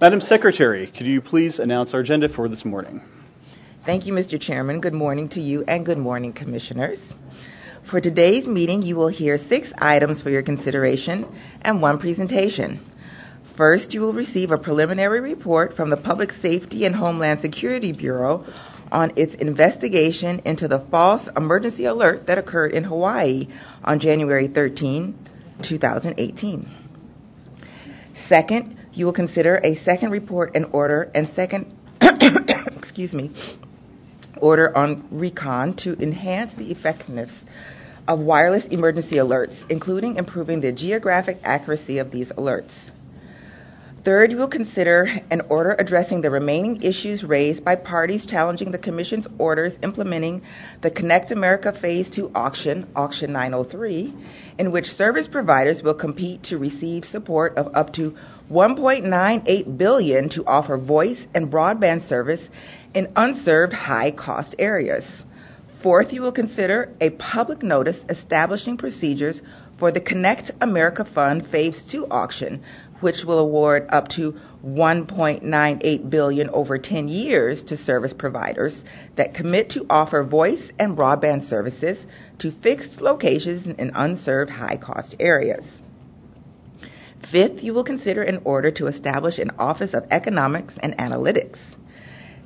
Madam Secretary, could you please announce our agenda for this morning? Thank you, Mr. Chairman. Good morning to you and good morning, Commissioners. For today's meeting, you will hear six items for your consideration and one presentation. First, you will receive a preliminary report from the Public Safety and Homeland Security Bureau on its investigation into the false emergency alert that occurred in Hawaii on January 13, 2018. Second, you will consider a second report and order and second, excuse me, order on recon to enhance the effectiveness of wireless emergency alerts, including improving the geographic accuracy of these alerts. Third, you will consider an order addressing the remaining issues raised by parties challenging the Commission's orders implementing the Connect America Phase 2 auction, Auction 903, in which service providers will compete to receive support of up to 1.98 billion to offer voice and broadband service in unserved high-cost areas. Fourth, you will consider a public notice establishing procedures for the Connect America Fund Phase 2 auction, which will award up to 1.98 billion over 10 years to service providers that commit to offer voice and broadband services to fixed locations in unserved high-cost areas. Fifth, you will consider an order to establish an Office of Economics and Analytics.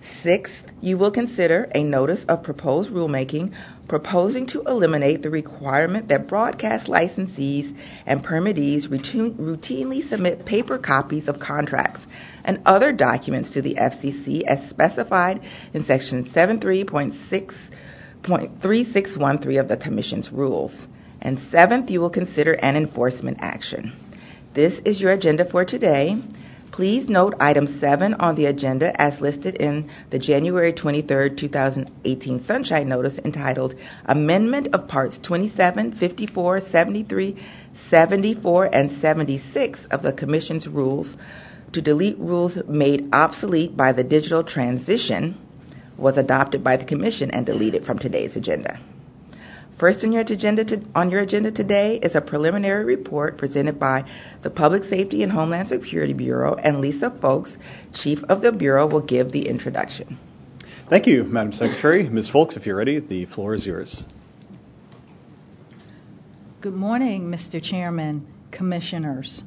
Sixth, you will consider a notice of proposed rulemaking proposing to eliminate the requirement that broadcast licensees and permittees routinely submit paper copies of contracts and other documents to the FCC as specified in Section 73.6.3613 of the Commission's rules. And seventh, you will consider an enforcement action. This is your agenda for today. Please note item 7 on the agenda as listed in the January 23, 2018 Sunshine Notice entitled Amendment of Parts 27, 54, 73, 74, and 76 of the Commission's rules to delete rules made obsolete by the digital transition was adopted by the Commission and deleted from today's agenda. First on your, agenda to, on your agenda today is a preliminary report presented by the Public Safety and Homeland Security Bureau, and Lisa Fowlkes, Chief of the Bureau, will give the introduction. Thank you, Madam Secretary. Ms. Fowlkes, if you're ready, the floor is yours. Good morning, Mr. Chairman, Commissioners.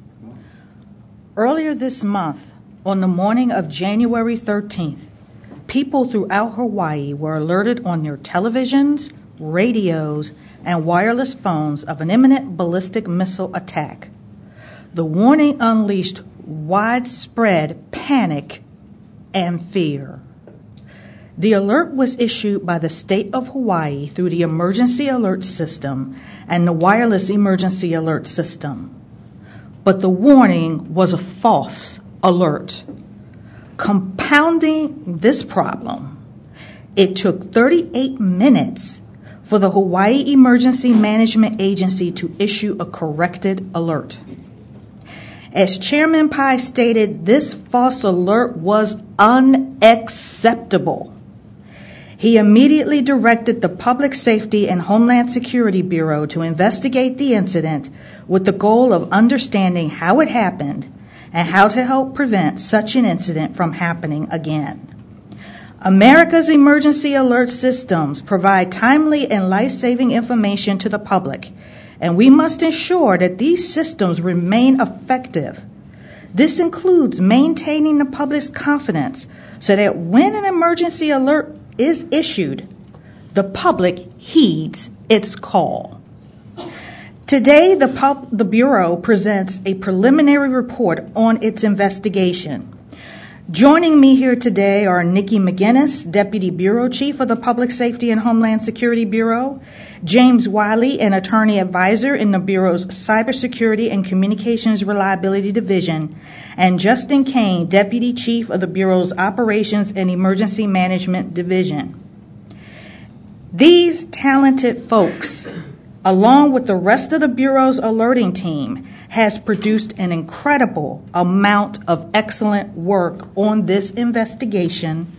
Earlier this month, on the morning of January 13th, people throughout Hawaii were alerted on their televisions, radios, and wireless phones of an imminent ballistic missile attack. The warning unleashed widespread panic and fear. The alert was issued by the state of Hawaii through the Emergency Alert System and the Wireless Emergency Alert System. But the warning was a false alert. Compounding this problem, it took 38 minutes for the Hawaii Emergency Management Agency to issue a corrected alert. As Chairman Pai stated, this false alert was unacceptable. He immediately directed the Public Safety and Homeland Security Bureau to investigate the incident with the goal of understanding how it happened and how to help prevent such an incident from happening again. America's emergency alert systems provide timely and life saving information to the public, and we must ensure that these systems remain effective. This includes maintaining the public's confidence so that when an emergency alert is issued, the public heeds its call. Today, the, pub- the Bureau presents a preliminary report on its investigation. Joining me here today are Nikki McGinnis, Deputy Bureau Chief of the Public Safety and Homeland Security Bureau, James Wiley, an Attorney Advisor in the Bureau's Cybersecurity and Communications Reliability Division, and Justin Cain, Deputy Chief of the Bureau's Operations and Emergency Management Division. These talented folks, along with the rest of the Bureau's alerting team, has produced an incredible amount of excellent work on this investigation,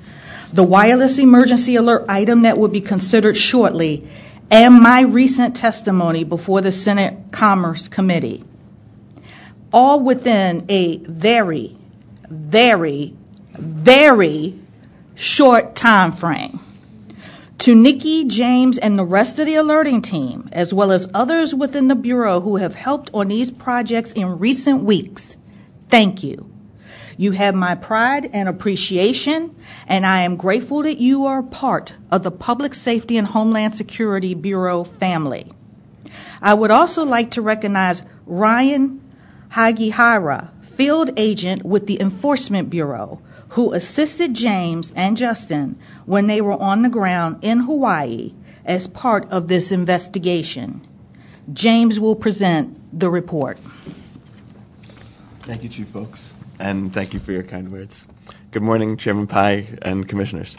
the wireless emergency alert item that will be considered shortly, and my recent testimony before the Senate Commerce Committee. All within a very very, very short time frame. To Nikki, James, and the rest of the alerting team, as well as others within the Bureau who have helped on these projects in recent weeks, thank you. You have my pride and appreciation, and I am grateful that you are part of the Public Safety and Homeland Security Bureau family. I would also like to recognize Ryan Hagihara, field agent with the Enforcement Bureau, who assisted James and Justin when they were on the ground in Hawaii as part of this investigation. James will present the report. Thank you, Chief Fowlkes, and thank you for your kind words. Good morning, Chairman Pai and Commissioners.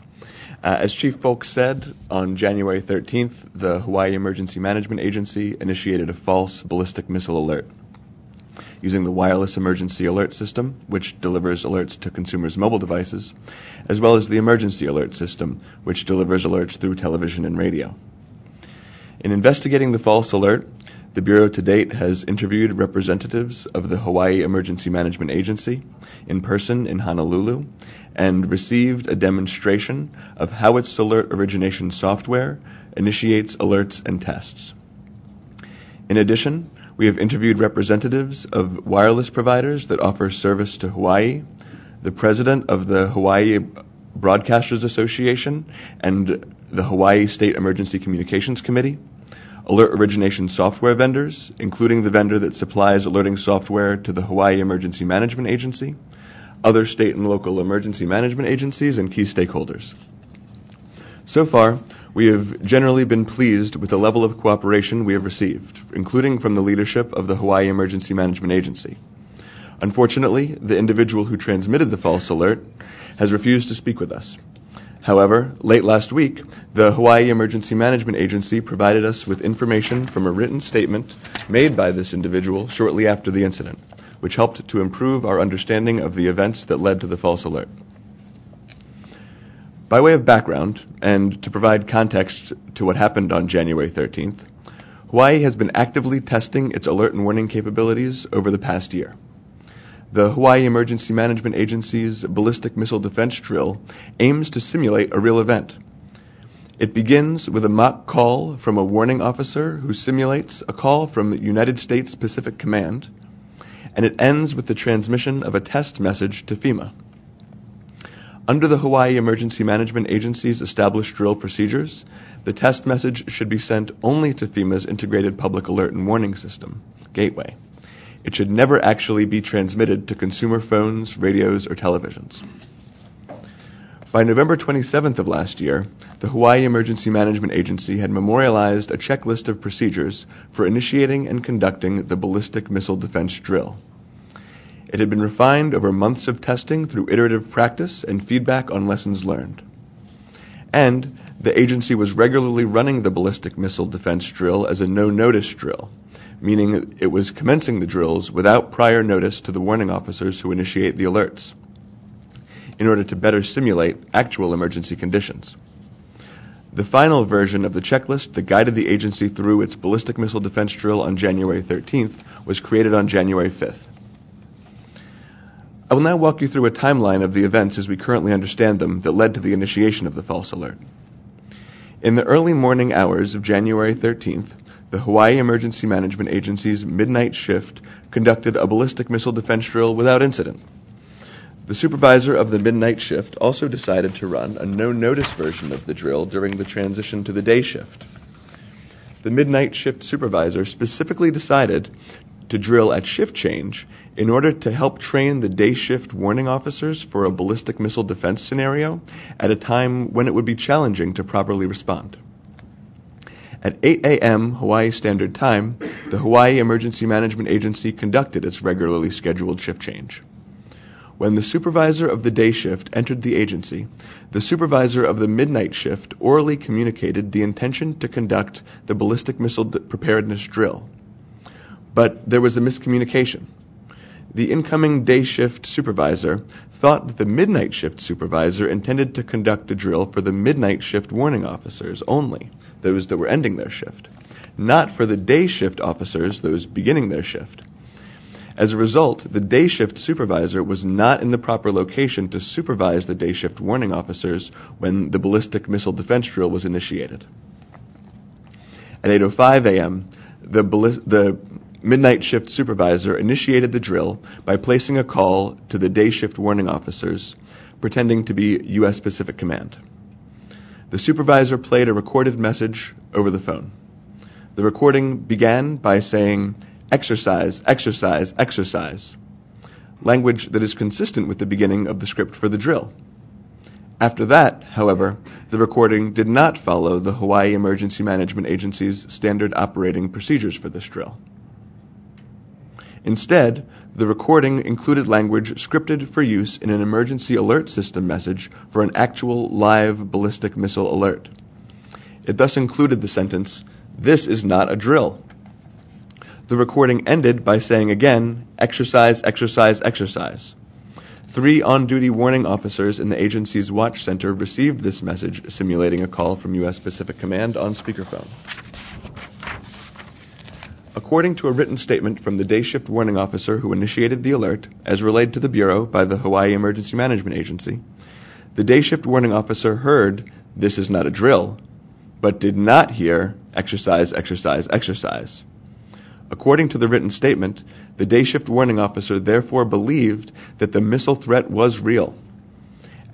Uh, as Chief Fowlkes said, on January 13th, the Hawaii Emergency Management Agency initiated a false ballistic missile alert using the wireless emergency alert system, which delivers alerts to consumers' mobile devices, as well as the emergency alert system, which delivers alerts through television and radio. In investigating the false alert, the Bureau to date has interviewed representatives of the Hawaii Emergency Management Agency in person in Honolulu and received a demonstration of how its alert origination software initiates alerts and tests. In addition, we have interviewed representatives of wireless providers that offer service to Hawaii, the president of the Hawaii Broadcasters Association, and the Hawaii State Emergency Communications Committee, alert origination software vendors, including the vendor that supplies alerting software to the Hawaii Emergency Management Agency, other state and local emergency management agencies, and key stakeholders. So far, we have generally been pleased with the level of cooperation we have received, including from the leadership of the Hawaii Emergency Management Agency. Unfortunately, the individual who transmitted the false alert has refused to speak with us. However, late last week, the Hawaii Emergency Management Agency provided us with information from a written statement made by this individual shortly after the incident, which helped to improve our understanding of the events that led to the false alert. By way of background, and to provide context to what happened on January 13th, Hawaii has been actively testing its alert and warning capabilities over the past year. The Hawaii Emergency Management Agency's ballistic missile defense drill aims to simulate a real event. It begins with a mock call from a warning officer who simulates a call from United States Pacific Command, and it ends with the transmission of a test message to FEMA. Under the Hawaii Emergency Management Agency's established drill procedures, the test message should be sent only to FEMA's Integrated Public Alert and Warning System, Gateway. It should never actually be transmitted to consumer phones, radios, or televisions. By November 27th of last year, the Hawaii Emergency Management Agency had memorialized a checklist of procedures for initiating and conducting the ballistic missile defense drill. It had been refined over months of testing through iterative practice and feedback on lessons learned. And the agency was regularly running the ballistic missile defense drill as a no notice drill, meaning it was commencing the drills without prior notice to the warning officers who initiate the alerts, in order to better simulate actual emergency conditions. The final version of the checklist that guided the agency through its ballistic missile defense drill on January 13th was created on January 5th. I will now walk you through a timeline of the events as we currently understand them that led to the initiation of the false alert. In the early morning hours of January 13th, the Hawaii Emergency Management Agency's midnight shift conducted a ballistic missile defense drill without incident. The supervisor of the midnight shift also decided to run a no notice version of the drill during the transition to the day shift. The midnight shift supervisor specifically decided to drill at shift change in order to help train the day shift warning officers for a ballistic missile defense scenario at a time when it would be challenging to properly respond. At 8 a.m. Hawaii Standard Time, the Hawaii Emergency Management Agency conducted its regularly scheduled shift change. When the supervisor of the day shift entered the agency, the supervisor of the midnight shift orally communicated the intention to conduct the ballistic missile preparedness drill. But there was a miscommunication. The incoming day shift supervisor thought that the midnight shift supervisor intended to conduct a drill for the midnight shift warning officers only, those that were ending their shift, not for the day shift officers, those beginning their shift. As a result, the day shift supervisor was not in the proper location to supervise the day shift warning officers when the ballistic missile defense drill was initiated. At 8:05 a.m., the, the midnight shift supervisor initiated the drill by placing a call to the day shift warning officers, pretending to be U.S. Pacific Command. The supervisor played a recorded message over the phone. The recording began by saying, exercise, exercise, exercise, language that is consistent with the beginning of the script for the drill. After that, however, the recording did not follow the Hawaii Emergency Management Agency's standard operating procedures for this drill. Instead, the recording included language scripted for use in an emergency alert system message for an actual live ballistic missile alert. It thus included the sentence, This is not a drill. The recording ended by saying again, Exercise, exercise, exercise. Three on duty warning officers in the agency's watch center received this message simulating a call from U.S. Pacific Command on speakerphone. According to a written statement from the day shift warning officer who initiated the alert, as relayed to the Bureau by the Hawaii Emergency Management Agency, the day shift warning officer heard, This is not a drill, but did not hear, Exercise, exercise, exercise. According to the written statement, the day shift warning officer therefore believed that the missile threat was real.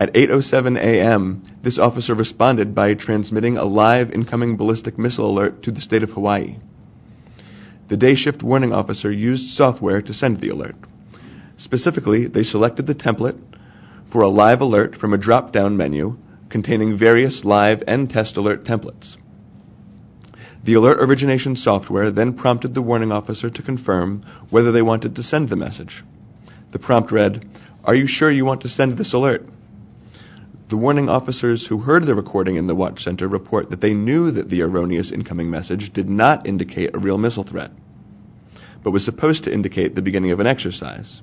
At 8:07 a.m., this officer responded by transmitting a live incoming ballistic missile alert to the state of Hawaii. The day shift warning officer used software to send the alert. Specifically, they selected the template for a live alert from a drop-down menu containing various live and test alert templates. The alert origination software then prompted the warning officer to confirm whether they wanted to send the message. The prompt read, Are you sure you want to send this alert? The warning officers who heard the recording in the watch center report that they knew that the erroneous incoming message did not indicate a real missile threat, but was supposed to indicate the beginning of an exercise.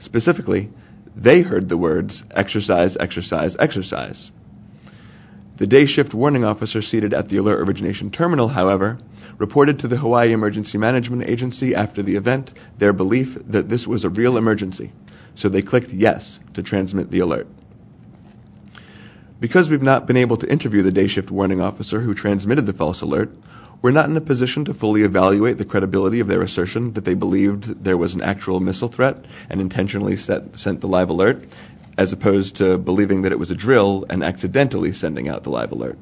Specifically, they heard the words exercise, exercise, exercise. The day shift warning officer seated at the alert origination terminal, however, reported to the Hawaii Emergency Management Agency after the event their belief that this was a real emergency, so they clicked yes to transmit the alert. Because we've not been able to interview the day shift warning officer who transmitted the false alert, we're not in a position to fully evaluate the credibility of their assertion that they believed there was an actual missile threat and intentionally set, sent the live alert, as opposed to believing that it was a drill and accidentally sending out the live alert.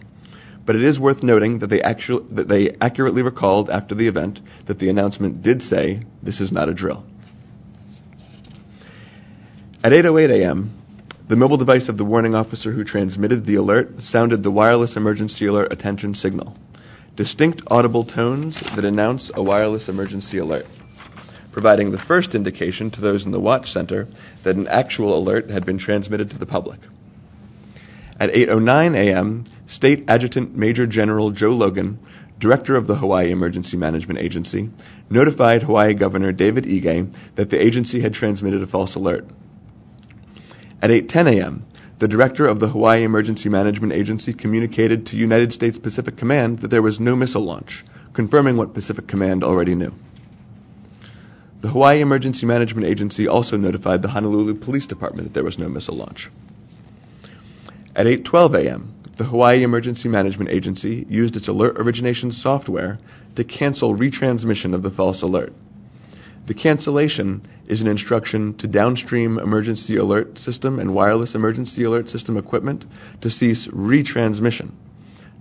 But it is worth noting that they, actu- that they accurately recalled after the event that the announcement did say, this is not a drill. At 8.08 a.m., the mobile device of the warning officer who transmitted the alert sounded the wireless emergency alert attention signal, distinct audible tones that announce a wireless emergency alert, providing the first indication to those in the watch center that an actual alert had been transmitted to the public. At 8:09 a.m., State Adjutant Major General Joe Logan, director of the Hawaii Emergency Management Agency, notified Hawaii Governor David Ige that the agency had transmitted a false alert. At 8:10 a.m., the director of the Hawaii Emergency Management Agency communicated to United States Pacific Command that there was no missile launch, confirming what Pacific Command already knew. The Hawaii Emergency Management Agency also notified the Honolulu Police Department that there was no missile launch. At 8:12 a.m., the Hawaii Emergency Management Agency used its alert origination software to cancel retransmission of the false alert. The cancellation is an instruction to downstream emergency alert system and wireless emergency alert system equipment to cease retransmission.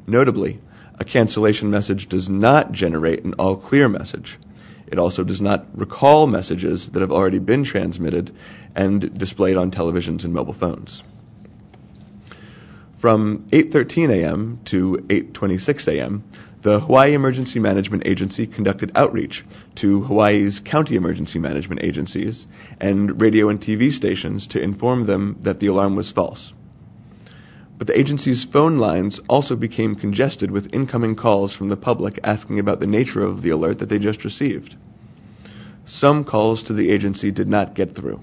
Notably, a cancellation message does not generate an all clear message. It also does not recall messages that have already been transmitted and displayed on televisions and mobile phones. From 8:13 a.m. to 8:26 a.m., the Hawaii Emergency Management Agency conducted outreach to Hawaii's county emergency management agencies and radio and TV stations to inform them that the alarm was false. But the agency's phone lines also became congested with incoming calls from the public asking about the nature of the alert that they just received. Some calls to the agency did not get through.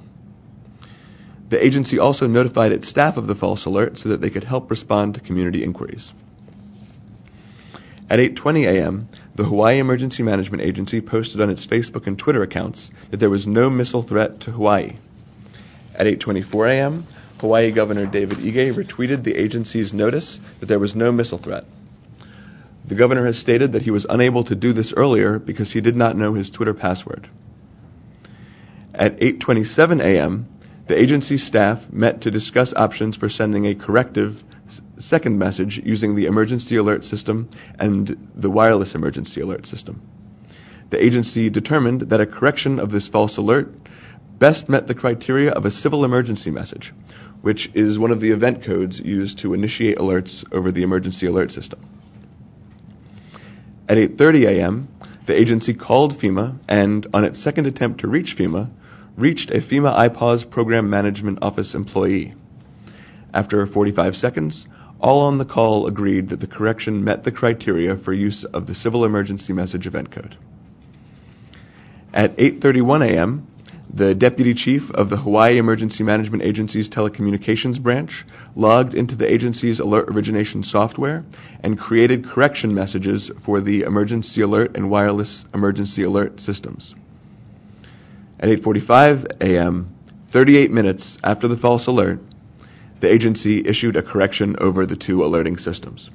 The agency also notified its staff of the false alert so that they could help respond to community inquiries. At 8:20 a.m., the Hawaii Emergency Management Agency posted on its Facebook and Twitter accounts that there was no missile threat to Hawaii. At 8:24 a.m., Hawaii Governor David Ige retweeted the agency's notice that there was no missile threat. The governor has stated that he was unable to do this earlier because he did not know his Twitter password. At 8:27 a.m., the agency staff met to discuss options for sending a corrective second message using the emergency alert system and the wireless emergency alert system. The agency determined that a correction of this false alert best met the criteria of a civil emergency message, which is one of the event codes used to initiate alerts over the emergency alert system. At 8:30 a.m., the agency called FEMA and on its second attempt to reach FEMA, reached a FEMA IPAWS program management office employee. After 45 seconds, all on the call agreed that the correction met the criteria for use of the Civil Emergency Message Event Code. At 8:31 a.m., the deputy chief of the Hawaii Emergency Management Agency's telecommunications branch logged into the agency's alert origination software and created correction messages for the emergency alert and wireless emergency alert systems. At 8:45 a.m., 38 minutes after the false alert, the agency issued a correction over the two alerting systems.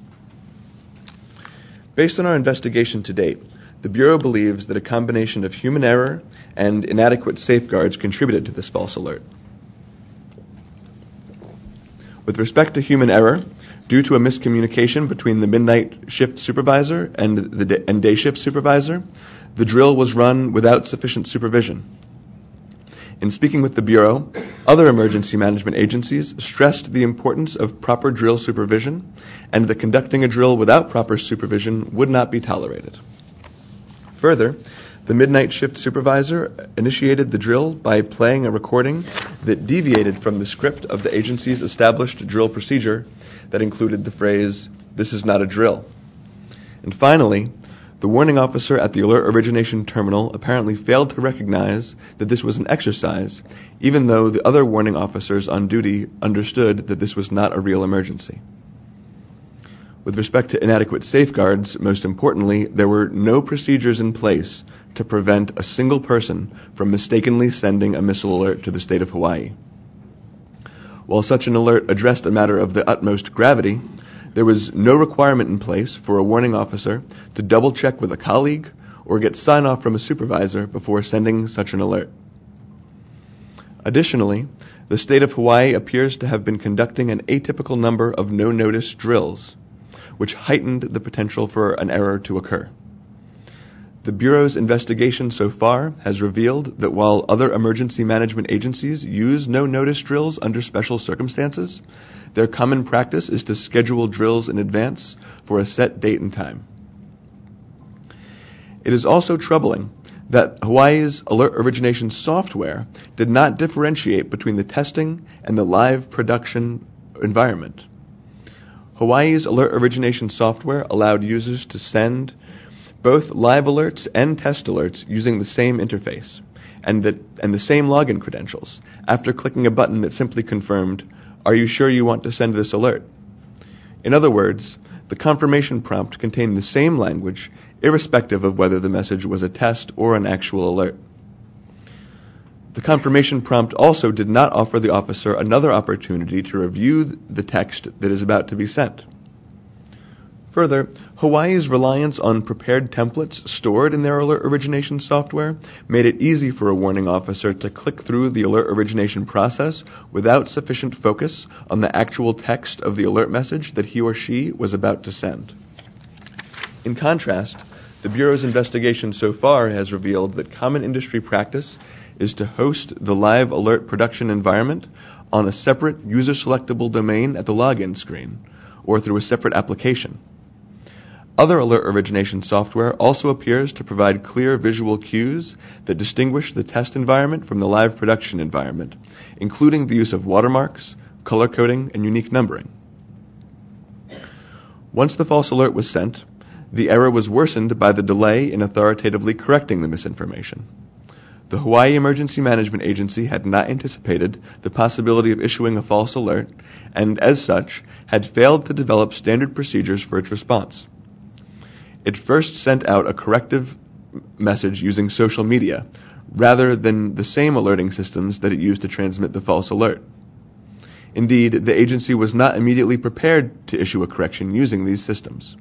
Based on our investigation to date, the Bureau believes that a combination of human error and inadequate safeguards contributed to this false alert. With respect to human error, due to a miscommunication between the midnight shift supervisor and the and day shift supervisor, the drill was run without sufficient supervision. In speaking with the Bureau, other emergency management agencies stressed the importance of proper drill supervision and that conducting a drill without proper supervision would not be tolerated. Further, the midnight shift supervisor initiated the drill by playing a recording that deviated from the script of the agency's established drill procedure that included the phrase, This is not a drill. And finally, the warning officer at the alert origination terminal apparently failed to recognize that this was an exercise, even though the other warning officers on duty understood that this was not a real emergency. With respect to inadequate safeguards, most importantly, there were no procedures in place to prevent a single person from mistakenly sending a missile alert to the state of Hawaii. While such an alert addressed a matter of the utmost gravity, there was no requirement in place for a warning officer to double check with a colleague or get sign off from a supervisor before sending such an alert. Additionally, the state of Hawaii appears to have been conducting an atypical number of no notice drills, which heightened the potential for an error to occur. The Bureau's investigation so far has revealed that while other emergency management agencies use no notice drills under special circumstances, their common practice is to schedule drills in advance for a set date and time. It is also troubling that Hawaii's alert origination software did not differentiate between the testing and the live production environment. Hawaii's alert origination software allowed users to send both live alerts and test alerts using the same interface and the, and the same login credentials after clicking a button that simply confirmed, Are you sure you want to send this alert? In other words, the confirmation prompt contained the same language, irrespective of whether the message was a test or an actual alert. The confirmation prompt also did not offer the officer another opportunity to review the text that is about to be sent. Further, Hawaii's reliance on prepared templates stored in their alert origination software made it easy for a warning officer to click through the alert origination process without sufficient focus on the actual text of the alert message that he or she was about to send. In contrast, the Bureau's investigation so far has revealed that common industry practice is to host the live alert production environment on a separate user selectable domain at the login screen or through a separate application. Other alert origination software also appears to provide clear visual cues that distinguish the test environment from the live production environment, including the use of watermarks, color coding, and unique numbering. Once the false alert was sent, the error was worsened by the delay in authoritatively correcting the misinformation. The Hawaii Emergency Management Agency had not anticipated the possibility of issuing a false alert and, as such, had failed to develop standard procedures for its response. It first sent out a corrective message using social media rather than the same alerting systems that it used to transmit the false alert. Indeed, the agency was not immediately prepared to issue a correction using these systems.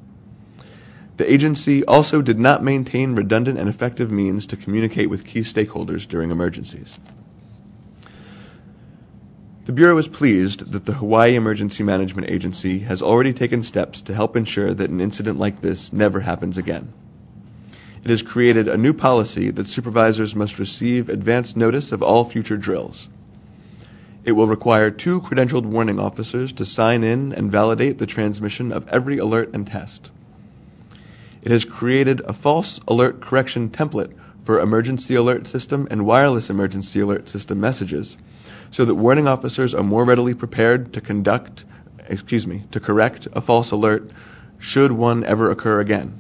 The agency also did not maintain redundant and effective means to communicate with key stakeholders during emergencies. The Bureau is pleased that the Hawaii Emergency Management Agency has already taken steps to help ensure that an incident like this never happens again. It has created a new policy that supervisors must receive advance notice of all future drills. It will require two credentialed warning officers to sign in and validate the transmission of every alert and test. It has created a false alert correction template for emergency alert system and wireless emergency alert system messages so that warning officers are more readily prepared to conduct, excuse me, to correct a false alert should one ever occur again.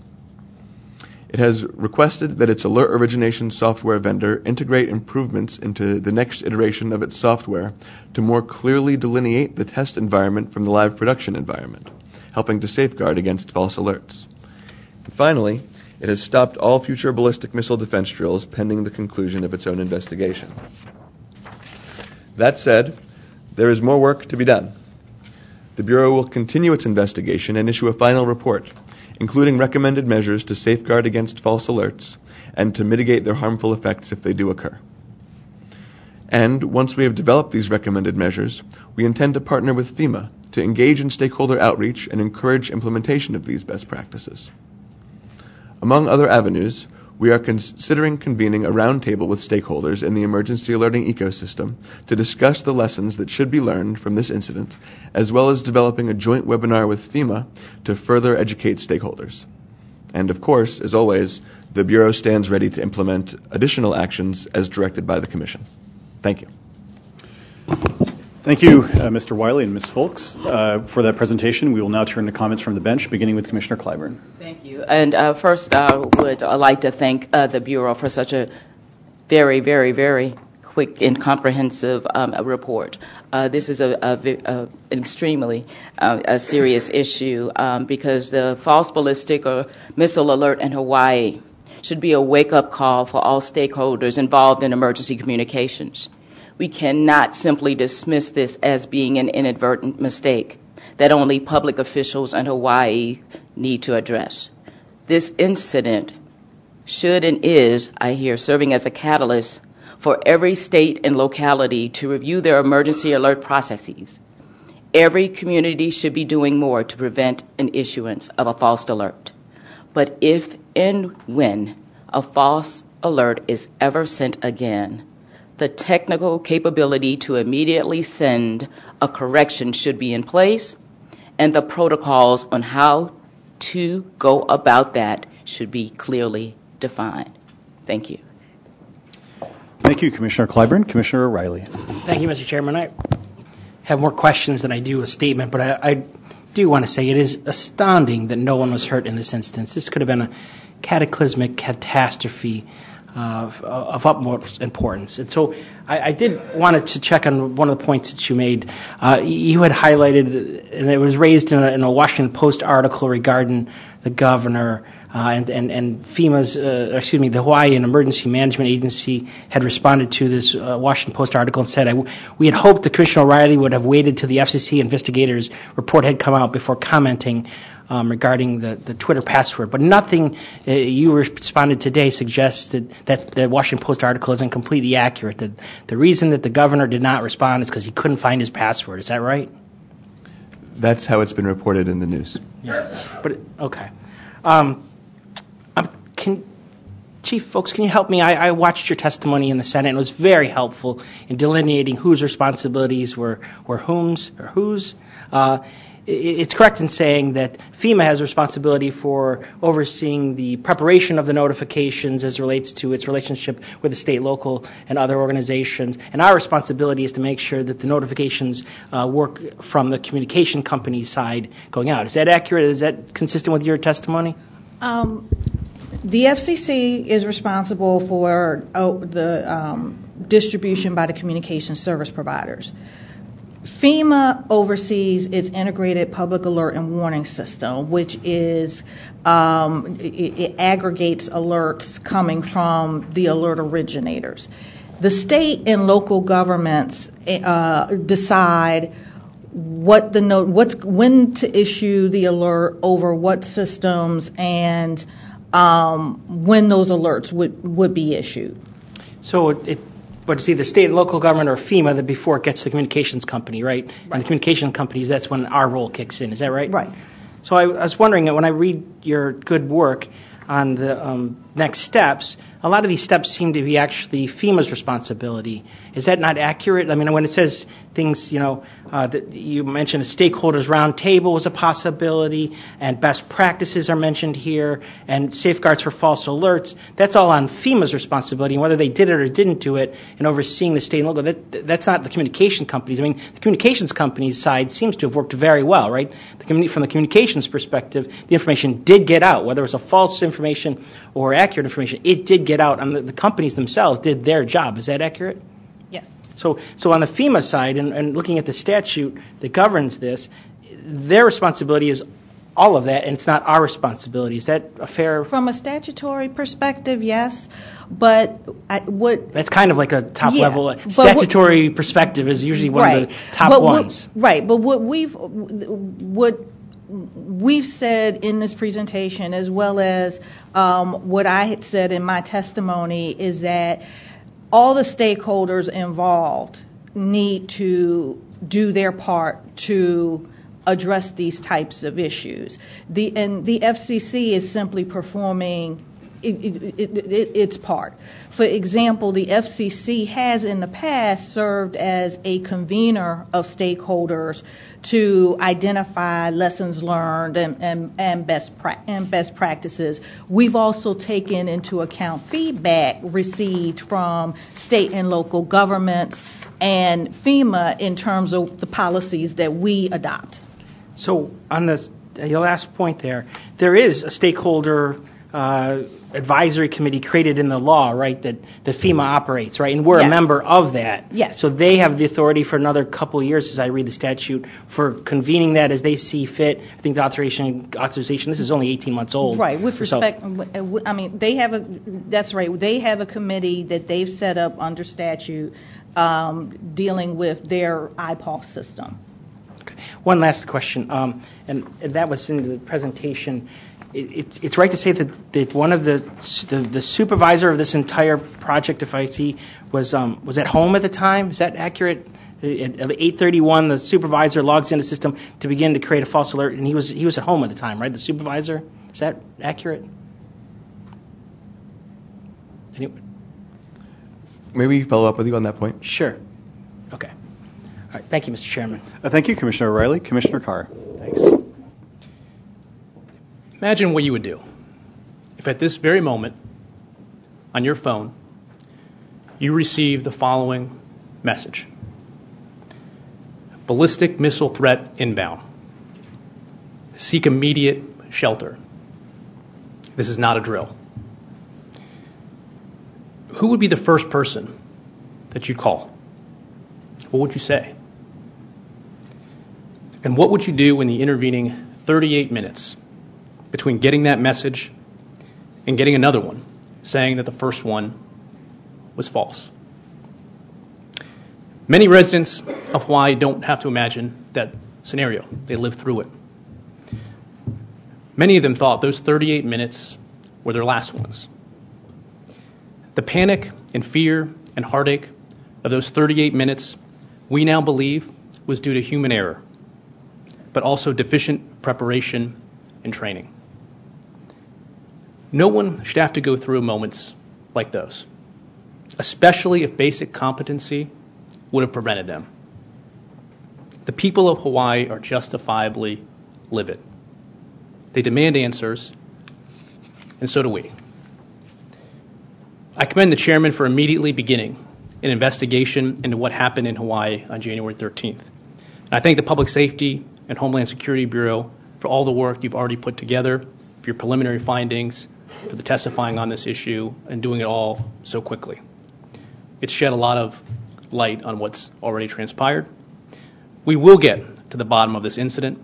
It has requested that its alert origination software vendor integrate improvements into the next iteration of its software to more clearly delineate the test environment from the live production environment, helping to safeguard against false alerts. And finally, it has stopped all future ballistic missile defense drills pending the conclusion of its own investigation. That said, there is more work to be done. The Bureau will continue its investigation and issue a final report, including recommended measures to safeguard against false alerts and to mitigate their harmful effects if they do occur. And once we have developed these recommended measures, we intend to partner with FEMA to engage in stakeholder outreach and encourage implementation of these best practices. Among other avenues, we are considering convening a roundtable with stakeholders in the emergency alerting ecosystem to discuss the lessons that should be learned from this incident, as well as developing a joint webinar with FEMA to further educate stakeholders. And of course, as always, the Bureau stands ready to implement additional actions as directed by the Commission. Thank you. Thank you, uh, Mr. Wiley and Ms. Fowlkes, uh, for that presentation. We will now turn to comments from the bench, beginning with Commissioner Clyburn. Thank you. And uh, first, I would uh, like to thank uh, the Bureau for such a very, very, very quick and comprehensive um, report. Uh, this is a, a, a an extremely a serious issue um, because the false ballistic or missile alert in Hawaii should be a wake-up call for all stakeholders involved in emergency communications. We cannot simply dismiss this as being an inadvertent mistake that only public officials in Hawaii need to address. This incident should and is, I hear, serving as a catalyst for every state and locality to review their emergency alert processes. Every community should be doing more to prevent an issuance of a false alert. But if and when a false alert is ever sent again, the technical capability to immediately send a correction should be in place, and the protocols on how to go about that should be clearly defined. Thank you. Thank you, Commissioner Clyburn. Commissioner O'Rielly. Thank you, Mr. Chairman. I have more questions than I do a statement, but I, I do want to say it is astounding that no one was hurt in this instance. This could have been a cataclysmic catastrophe uh, of utmost importance. And so I, I, did wanted to check on one of the points that you made. Uh, you had highlighted, and it was raised in a, in a Washington Post article regarding the governor uh, and, and, and, FEMA's, uh, excuse me, the Hawaiian Emergency Management Agency had responded to this uh, Washington Post article and said, we had hoped that Commissioner O'Rielly would have waited till the FCC investigators' report had come out before commenting um, regarding the, the Twitter password. But nothing uh, you responded today suggests that, that the Washington Post article isn't completely accurate. That the reason that the governor did not respond is because he couldn't find his password. Is that right? That's how it's been reported in the news. Yeah. But okay. Um, um, can Chief Fowlkes, can you help me? I, I, watched your testimony in the Senate, and it was very helpful in delineating whose responsibilities were, were whom's or whose. Uh, it's correct in saying that FEMA has responsibility for overseeing the preparation of the notifications as relates to its relationship with the state, local, and other organizations. And our responsibility is to make sure that the notifications uh, work from the communication company side going out. Is that accurate? Is that consistent with your testimony? Um, the FCC is responsible for oh, the um, distribution by the communication service providers FEMA oversees its integrated public alert and warning system, which is um, it, it aggregates alerts coming from the alert originators. The state and local governments uh, decide what the note, what's when to issue the alert over what systems and um, when those alerts would would be issued. So it, but it's either state and local government or FEMA that before it gets to the communications company, right? right? And the communication companies, that's when our role kicks in. Is that right? Right. So I, I was wondering when I read your good work on the um, next steps a lot of these steps seem to be actually FEMA's responsibility. Is that not accurate? I mean, when it says things, you know, uh, that you mentioned a stakeholders roundtable was a possibility, and best practices are mentioned here, and safeguards for false alerts. That's all on FEMA's responsibility, and whether they did it or didn't do it, and overseeing the state and local. That, that's not the communication companies. I mean, the communications companies side seems to have worked very well, right? The from the communications perspective, the information did get out, whether it was a false information or accurate information. It did get out, and the, the companies themselves did their job. Is that accurate? Yes. So, so on the FEMA side, and, and looking at the statute that governs this, their responsibility is all of that, and it's not our responsibility. Is that a fair? From a statutory perspective, yes, but I, what? That's kind of like a top yeah, level. Uh, statutory what, perspective is usually one right. of the top but ones. What, right, but what we've what we've said in this presentation, as well as um, what I had said in my testimony, is that all the stakeholders involved need to do their part to address these types of issues. The, and the FCC is simply performing its part. For example, the FCC has in the past served as a convener of stakeholders to identify lessons learned and, best pra- and best practices. We've also taken into account feedback received from state and local governments and FEMA in terms of the policies that we adopt. So on the last point there, there is a stakeholder uh, advisory committee created in the law, right, that the FEMA operates, right? And we're yes. a member of that. Yes. So they have the authority for another couple of years, as I read the statute, for convening that as they see fit. I think the authorization, authorization this is only 18 months old. Right. With respect, so. I mean, they have a, that's right, they have a committee that they've set up under statute um, dealing with their IPAWS system. Okay. One last question, um, and, and that was in the presentation it, it's right to say that, that one of the, the, the supervisor of this entire project, if I see, was um, was at home at the time. Is that accurate? At 8:31, the supervisor logs in the system to begin to create a false alert, and he was he was at home at the time, right? The supervisor. Is that accurate? Anyway. Maybe follow up with you on that point. Sure. Okay. All right. Thank you, Mr. Chairman. Uh, thank you, Commissioner O'Rielly. Commissioner Carr. Thanks. Imagine what you would do if at this very moment on your phone you receive the following message Ballistic missile threat inbound. Seek immediate shelter. This is not a drill. Who would be the first person that you'd call? What would you say? And what would you do in the intervening 38 minutes between getting that message and getting another one saying that the first one was false. Many residents of Hawaii don't have to imagine that scenario, they live through it. Many of them thought those 38 minutes were their last ones. The panic and fear and heartache of those 38 minutes, we now believe, was due to human error, but also deficient preparation and training. No one should have to go through moments like those, especially if basic competency would have prevented them. The people of Hawaii are justifiably livid. They demand answers, and so do we. I commend the chairman for immediately beginning an investigation into what happened in Hawaii on January 13th. And I thank the Public Safety and Homeland Security Bureau for all the work you've already put together, for your preliminary findings, for the testifying on this issue and doing it all so quickly. It's shed a lot of light on what's already transpired. We will get to the bottom of this incident,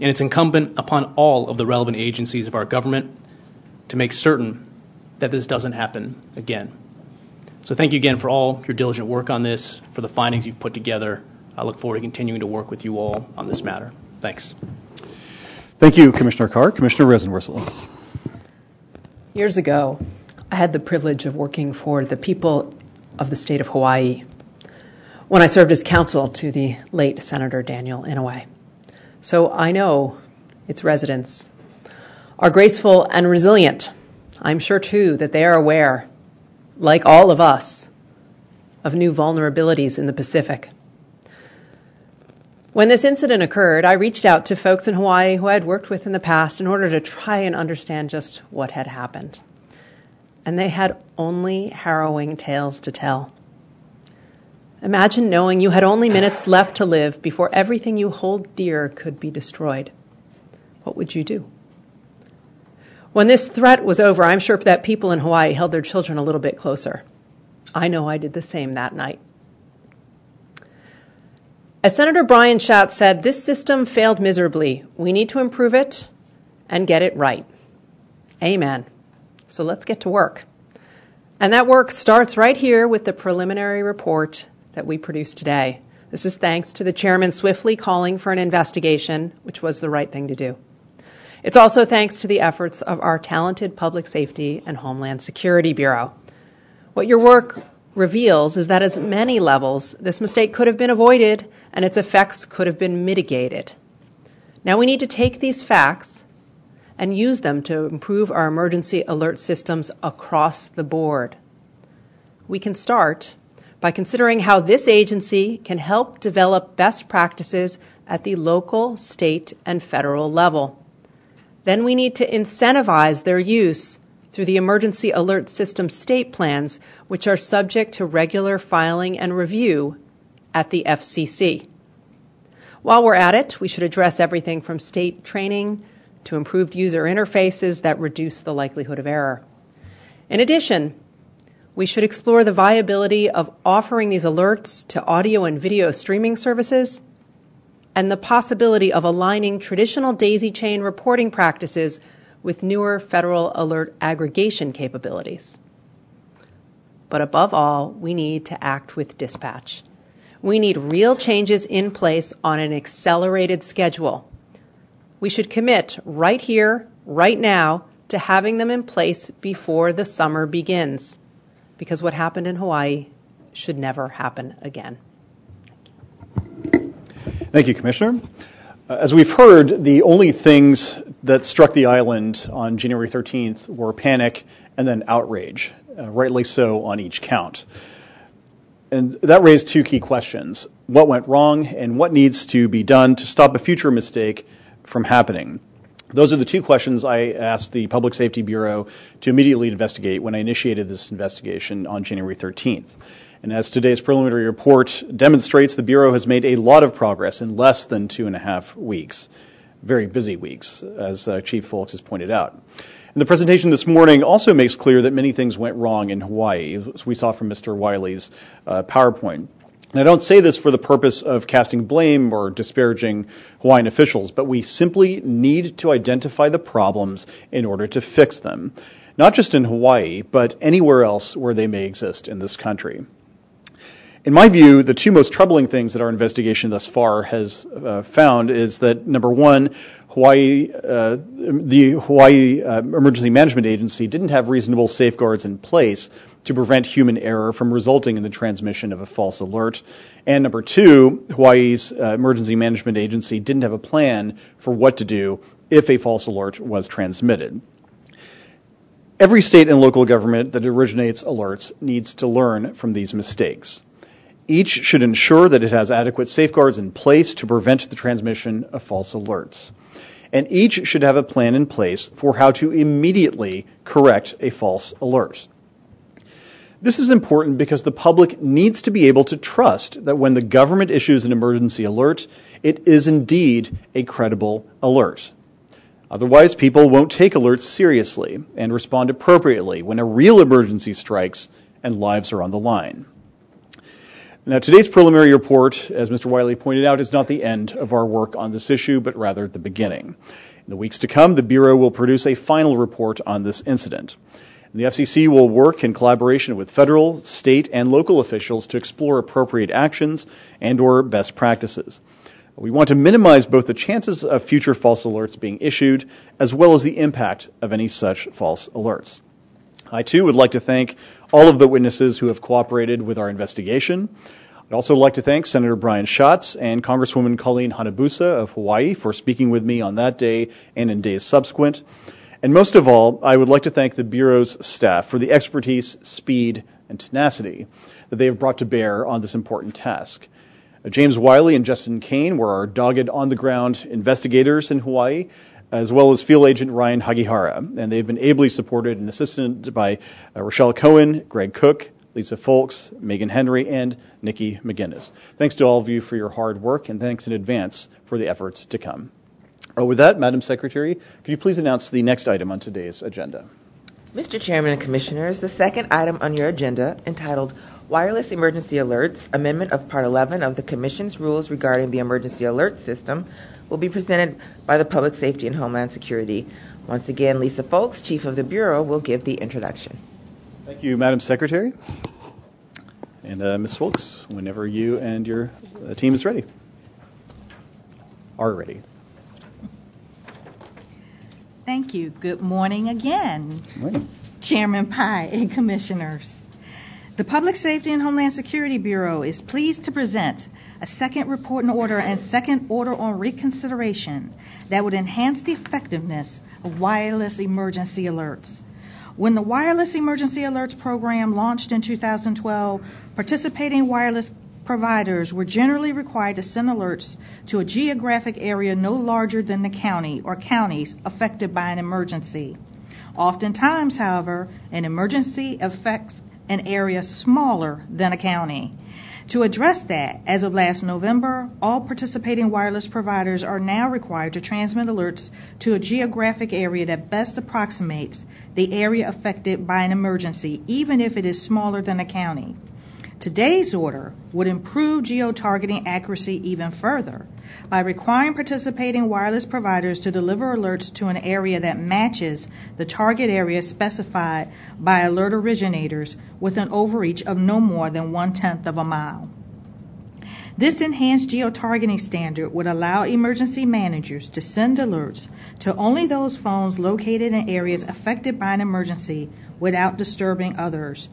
and it's incumbent upon all of the relevant agencies of our government to make certain that this doesn't happen again. So thank you again for all your diligent work on this, for the findings you've put together. I look forward to continuing to work with you all on this matter. Thanks. Thank you, Commissioner Carr. Commissioner Rosenworcel. Years ago, I had the privilege of working for the people of the state of Hawaii when I served as counsel to the late Senator Daniel Inouye. So I know its residents are graceful and resilient. I'm sure, too, that they are aware, like all of us, of new vulnerabilities in the Pacific. When this incident occurred, I reached out to folks in Hawaii who I had worked with in the past in order to try and understand just what had happened. And they had only harrowing tales to tell. Imagine knowing you had only minutes left to live before everything you hold dear could be destroyed. What would you do? When this threat was over, I'm sure that people in Hawaii held their children a little bit closer. I know I did the same that night. As Senator Brian Schatz said, this system failed miserably. We need to improve it and get it right. Amen. So let's get to work. And that work starts right here with the preliminary report that we produced today. This is thanks to the chairman swiftly calling for an investigation, which was the right thing to do. It's also thanks to the efforts of our talented Public Safety and Homeland Security Bureau. What your work reveals is that at many levels, this mistake could have been avoided and its effects could have been mitigated. Now we need to take these facts and use them to improve our emergency alert systems across the board. We can start by considering how this agency can help develop best practices at the local, state, and federal level. Then we need to incentivize their use through the Emergency Alert System state plans, which are subject to regular filing and review at the FCC. While we're at it, we should address everything from state training to improved user interfaces that reduce the likelihood of error. In addition, we should explore the viability of offering these alerts to audio and video streaming services and the possibility of aligning traditional daisy chain reporting practices with newer federal alert aggregation capabilities. But above all, we need to act with dispatch. We need real changes in place on an accelerated schedule. We should commit right here, right now, to having them in place before the summer begins. Because what happened in Hawaii should never happen again. Thank you, Commissioner. As we've heard, the only things that struck the island on January 13th were panic and then outrage, uh, rightly so on each count. And that raised two key questions what went wrong and what needs to be done to stop a future mistake from happening. Those are the two questions I asked the Public Safety Bureau to immediately investigate when I initiated this investigation on January 13th. And as today's preliminary report demonstrates, the Bureau has made a lot of progress in less than two and a half weeks. Very busy weeks, as uh, Chief Fowlkes has pointed out. And the presentation this morning also makes clear that many things went wrong in Hawaii, as we saw from Mr. Wiley's uh, PowerPoint. And I don't say this for the purpose of casting blame or disparaging Hawaiian officials, but we simply need to identify the problems in order to fix them. Not just in Hawaii, but anywhere else where they may exist in this country. In my view, the two most troubling things that our investigation thus far has uh, found is that number one, Hawaii, uh, the Hawaii uh, Emergency Management Agency didn't have reasonable safeguards in place to prevent human error from resulting in the transmission of a false alert. And number two, Hawaii's uh, Emergency Management Agency didn't have a plan for what to do if a false alert was transmitted. Every state and local government that originates alerts needs to learn from these mistakes. Each should ensure that it has adequate safeguards in place to prevent the transmission of false alerts. And each should have a plan in place for how to immediately correct a false alert. This is important because the public needs to be able to trust that when the government issues an emergency alert, it is indeed a credible alert. Otherwise, people won't take alerts seriously and respond appropriately when a real emergency strikes and lives are on the line. Now, today's preliminary report, as Mr. Wiley pointed out, is not the end of our work on this issue, but rather the beginning. In the weeks to come, the Bureau will produce a final report on this incident. The FCC will work in collaboration with federal, state, and local officials to explore appropriate actions and or best practices. We want to minimize both the chances of future false alerts being issued as well as the impact of any such false alerts. I too would like to thank all of the witnesses who have cooperated with our investigation. I'd also like to thank Senator Brian Schatz and Congresswoman Colleen Hanabusa of Hawaii for speaking with me on that day and in days subsequent. And most of all, I would like to thank the Bureau's staff for the expertise, speed, and tenacity that they have brought to bear on this important task. James Wiley and Justin Cain were our dogged on the ground investigators in Hawaii, as well as field agent Ryan Hagihara. And they've been ably supported and assisted by uh, Rochelle Cohen, Greg Cook, Lisa Fowlkes, Megan Henry, and Nikki McGinnis. Thanks to all of you for your hard work, and thanks in advance for the efforts to come. Oh, with that, Madam Secretary, could you please announce the next item on today's agenda? Mr. Chairman and Commissioners, the second item on your agenda, entitled Wireless Emergency Alerts, Amendment of Part 11 of the Commission's Rules Regarding the Emergency Alert System, will be presented by the Public Safety and Homeland Security. Once again, Lisa Fowlkes, Chief of the Bureau, will give the introduction. Thank you, Madam Secretary. And uh, Ms. Fowlkes, whenever you and your uh, team is ready, are ready. Thank you. Good morning again, Morning. Chairman Pai and Commissioners. The Public Safety and Homeland Security Bureau is pleased to present a second report and order and second order on reconsideration that would enhance the effectiveness of wireless emergency alerts. When the Wireless Emergency Alerts Program launched in 2012, participating wireless providers were generally required to send alerts to a geographic area no larger than the county or counties affected by an emergency. Oftentimes, however, an emergency affects an area smaller than a county. To address that, as of last November, all participating wireless providers are now required to transmit alerts to a geographic area that best approximates the area affected by an emergency, even if it is smaller than a county. Today's order would improve geo-targeting accuracy even further by requiring participating wireless providers to deliver alerts to an area that matches the target area specified by alert originators with an overreach of no more than one-tenth of a mile. This enhanced geo-targeting standard would allow emergency managers to send alerts to only those phones located in areas affected by an emergency without disturbing others.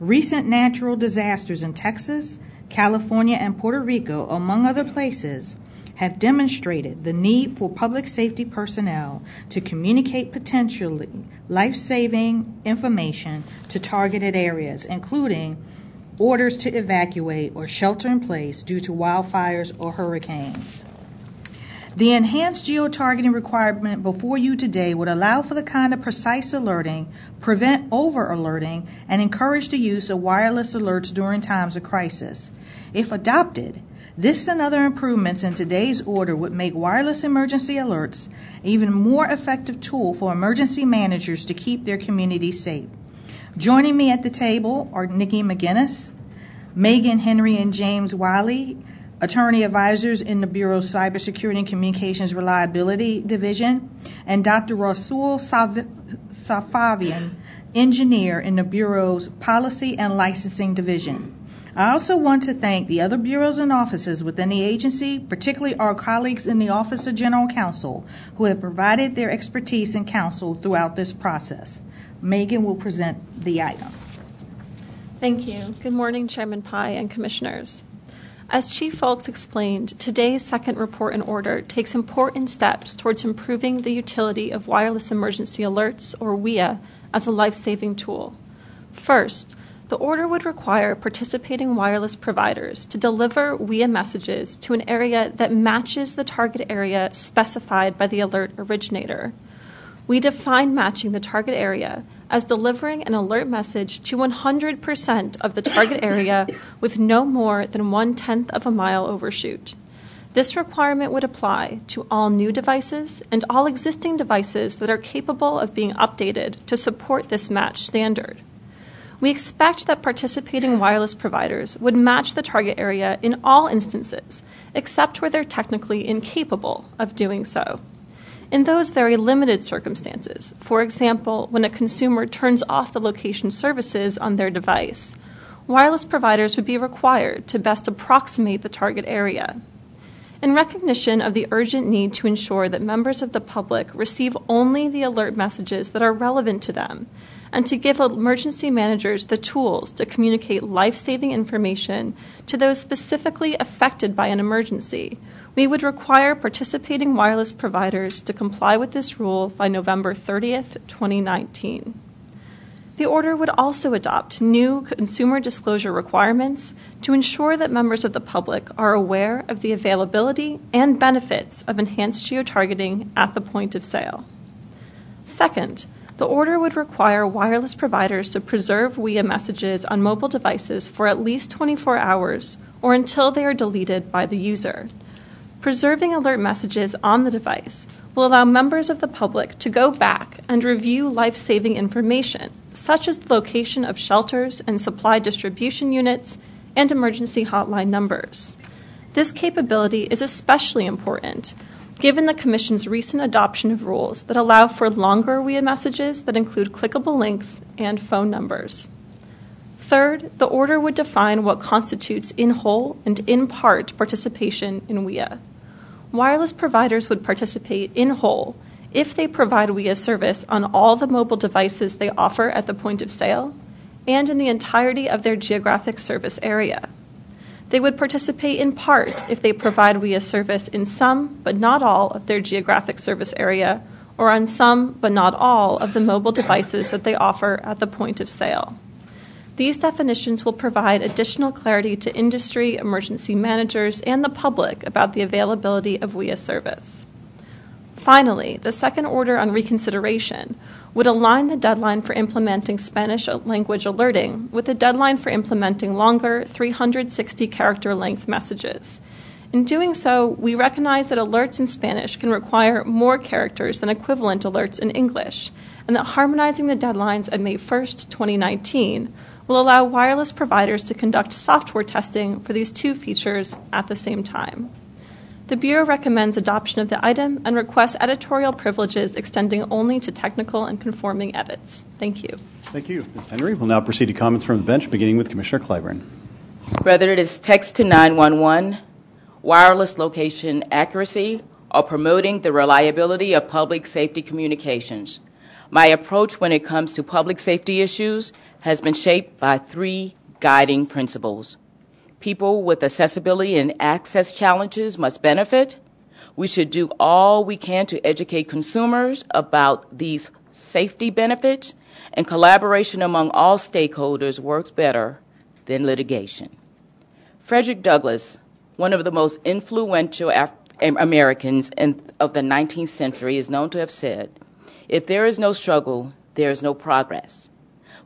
Recent natural disasters in Texas, California, and Puerto Rico, among other places, have demonstrated the need for public safety personnel to communicate potentially life saving information to targeted areas, including orders to evacuate or shelter in place due to wildfires or hurricanes. The enhanced geo-targeting requirement before you today would allow for the kind of precise alerting, prevent over-alerting, and encourage the use of wireless alerts during times of crisis. If adopted, this and other improvements in today's order would make wireless emergency alerts an even more effective tool for emergency managers to keep their communities safe. Joining me at the table are Nikki McGinnis, Megan Henry, and James Wiley, attorney advisors in the Bureau's Cybersecurity and Communications Reliability Division, and Dr. Rasul Safavian, engineer in the Bureau's Policy and Licensing Division. I also want to thank the other bureaus and offices within the agency, particularly our colleagues in the Office of General Counsel, who have provided their expertise and counsel throughout this process. Megan will present the item. Thank you. Good morning, Chairman Pai and Commissioners. As Chief Fowlkes explained, today's second report and order takes important steps towards improving the utility of wireless emergency alerts, or WEA, as a life saving tool. First, the order would require participating wireless providers to deliver WEA messages to an area that matches the target area specified by the alert originator. We define matching the target area as delivering an alert message to 100% of the target area with no more than one tenth of a mile overshoot. This requirement would apply to all new devices and all existing devices that are capable of being updated to support this match standard. we expect that participating wireless providers would match the target area in all instances, except where they're technically incapable of doing so. In those very limited circumstances, for example, when a consumer turns off the location services on their device, wireless providers would be required to best approximate the target area. In recognition of the urgent need to ensure that members of the public receive only the alert messages that are relevant to them, and to give emergency managers the tools to communicate life saving information to those specifically affected by an emergency, we would require participating wireless providers to comply with this rule by November 30th, 2019. The order would also adopt new consumer disclosure requirements to ensure that members of the public are aware of the availability and benefits of enhanced geotargeting at the point of sale. Second, the order would require wireless providers to preserve WEA messages on mobile devices for at least 24 hours or until they are deleted by the user. Preserving alert messages on the device will allow members of the public to go back and review life saving information, such as the location of shelters and supply distribution units and emergency hotline numbers. This capability is especially important given the Commission's recent adoption of rules that allow for longer WEA messages that include clickable links and phone numbers. Third, the order would define what constitutes in whole and in part participation in WEA wireless providers would participate in whole if they provide WEA service on all the mobile devices they offer at the point of sale and in the entirety of their geographic service area. They would participate in part if they provide WEA service in some but not all of their geographic service area or on some but not all of the mobile devices that they offer at the point of sale. These definitions will provide additional clarity to industry, emergency managers, and the public about the availability of WEA service. Finally, the second order on reconsideration would align the deadline for implementing Spanish language alerting with the deadline for implementing longer 360 character length messages. In doing so, we recognize that alerts in Spanish can require more characters than equivalent alerts in English, and that harmonizing the deadlines at May 1, 2019 will allow wireless providers to conduct software testing for these two features at the same time. The Bureau recommends adoption of the item and requests editorial privileges extending only to technical and conforming edits. Thank you. Thank you, Ms. Henry. We'll now proceed to comments from the bench, beginning with Commissioner Clyburn. Whether it is text to 911, wireless location accuracy, or promoting the reliability of public safety communications, my approach when it comes to public safety issues has been shaped by three guiding principles. People with accessibility and access challenges must benefit. We should do all we can to educate consumers about these safety benefits, and collaboration among all stakeholders works better than litigation. Frederick Douglass, one of the most influential Af- Americans in, of the 19th century, is known to have said, if there is no struggle, there is no progress.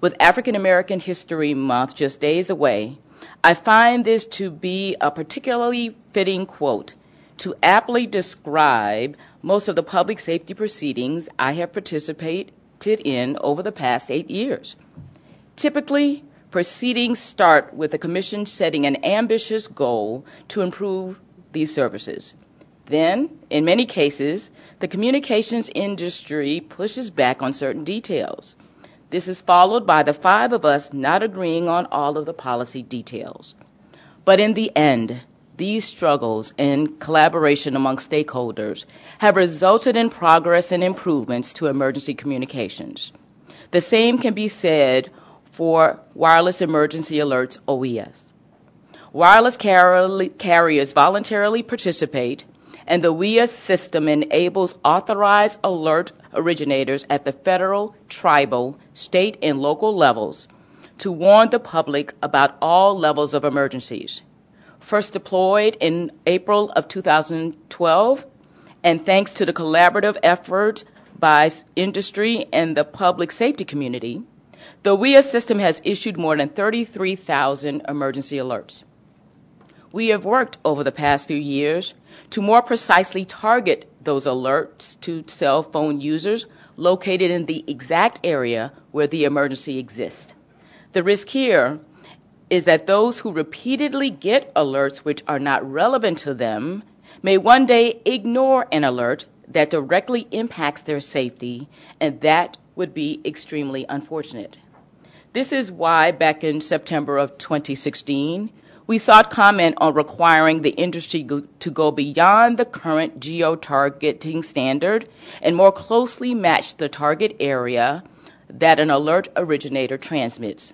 With African American History Month just days away, I find this to be a particularly fitting quote to aptly describe most of the public safety proceedings I have participated in over the past eight years. Typically, proceedings start with the Commission setting an ambitious goal to improve these services. Then, in many cases, the communications industry pushes back on certain details. This is followed by the five of us not agreeing on all of the policy details. But in the end, these struggles and collaboration among stakeholders have resulted in progress and improvements to emergency communications. The same can be said for wireless emergency alerts OES. Wireless carriers voluntarily participate and the WEA system enables authorized alert originators at the federal, tribal, state, and local levels to warn the public about all levels of emergencies. First deployed in April of 2012, and thanks to the collaborative effort by industry and the public safety community, the WEA system has issued more than 33,000 emergency alerts. We have worked over the past few years to more precisely target those alerts to cell phone users located in the exact area where the emergency exists. The risk here is that those who repeatedly get alerts which are not relevant to them may one day ignore an alert that directly impacts their safety, and that would be extremely unfortunate. This is why, back in September of 2016, we sought comment on requiring the industry to go beyond the current geo-targeting standard and more closely match the target area that an alert originator transmits.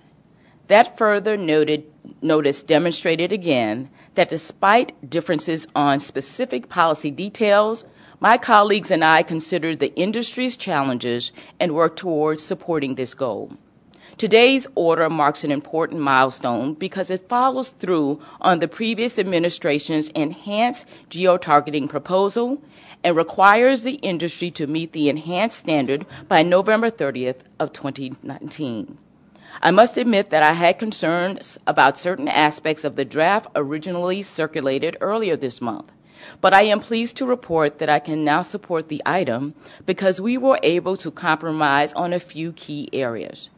That further noted, notice demonstrated again that despite differences on specific policy details, my colleagues and I considered the industry's challenges and worked towards supporting this goal. Today's order marks an important milestone because it follows through on the previous administration's enhanced geotargeting proposal and requires the industry to meet the enhanced standard by November 30th of 2019. I must admit that I had concerns about certain aspects of the draft originally circulated earlier this month. But I am pleased to report that I can now support the item because we were able to compromise on a few key areas.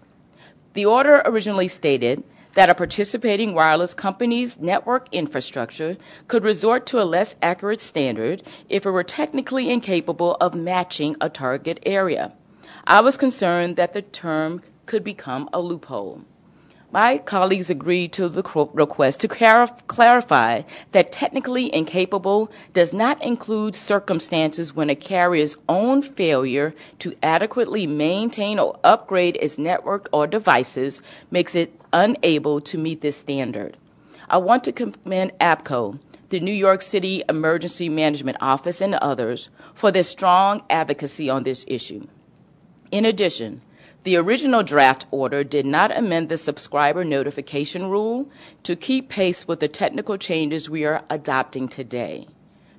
The order originally stated that a participating wireless company's network infrastructure could resort to a less accurate standard if it were technically incapable of matching a target area. I was concerned that the term could become a loophole. My colleagues agreed to the request to clarify that technically incapable does not include circumstances when a carrier's own failure to adequately maintain or upgrade its network or devices makes it unable to meet this standard. I want to commend APCO, the New York City Emergency Management Office, and others for their strong advocacy on this issue. In addition, the original draft order did not amend the subscriber notification rule to keep pace with the technical changes we are adopting today.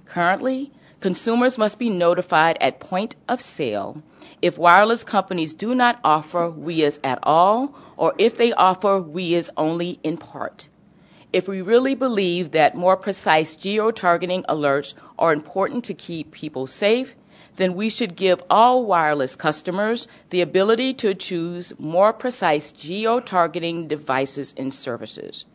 Currently, consumers must be notified at point of sale if wireless companies do not offer WEAs at all or if they offer WEAs only in part. If we really believe that more precise geo-targeting alerts are important to keep people safe, then we should give all wireless customers the ability to choose more precise geo-targeting devices and services.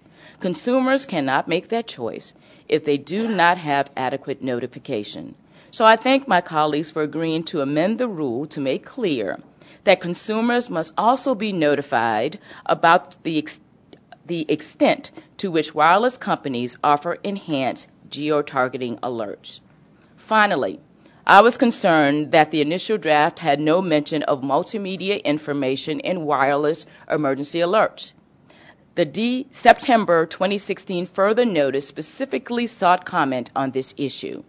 Consumers cannot make that choice if they do not have adequate notification. So I thank my colleagues for agreeing to amend the rule to make clear that consumers must also be notified about the, ex- the extent to which wireless companies offer enhanced geo-targeting alerts. Finally, I was concerned that the initial draft had no mention of multimedia information in wireless emergency alerts. The D- September 2016 further notice specifically sought comment on this issue.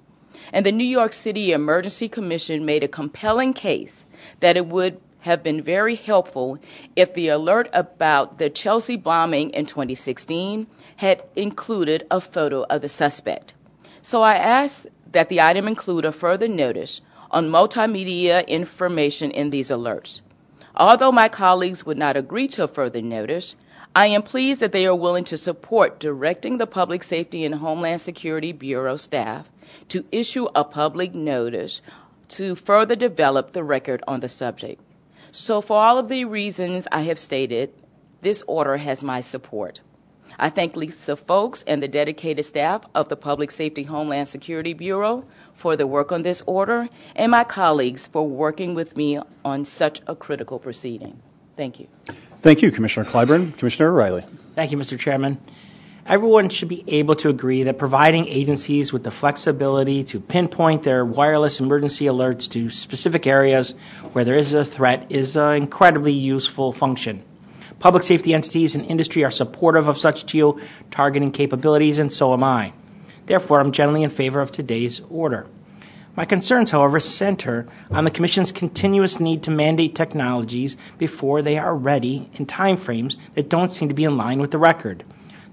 And the New York City Emergency Commission made a compelling case that it would have been very helpful if the alert about the Chelsea bombing in 2016 had included a photo of the suspect. So I ask that the item include a further notice on multimedia information in these alerts. Although my colleagues would not agree to a further notice, I am pleased that they are willing to support directing the Public Safety and Homeland Security Bureau staff to issue a public notice to further develop the record on the subject. So, for all of the reasons I have stated, this order has my support. I thank Lisa Fowlkes and the dedicated staff of the Public Safety Homeland Security Bureau for the work on this order and my colleagues for working with me on such a critical proceeding. Thank you. Thank you, Commissioner Clyburn. Commissioner O'Rielly. Thank you, Mr. Chairman. Everyone should be able to agree that providing agencies with the flexibility to pinpoint their wireless emergency alerts to specific areas where there is a threat is an incredibly useful function. Public safety entities and industry are supportive of such geo targeting capabilities, and so am I. Therefore, I'm generally in favor of today's order. My concerns, however, center on the Commission's continuous need to mandate technologies before they are ready in timeframes that don't seem to be in line with the record.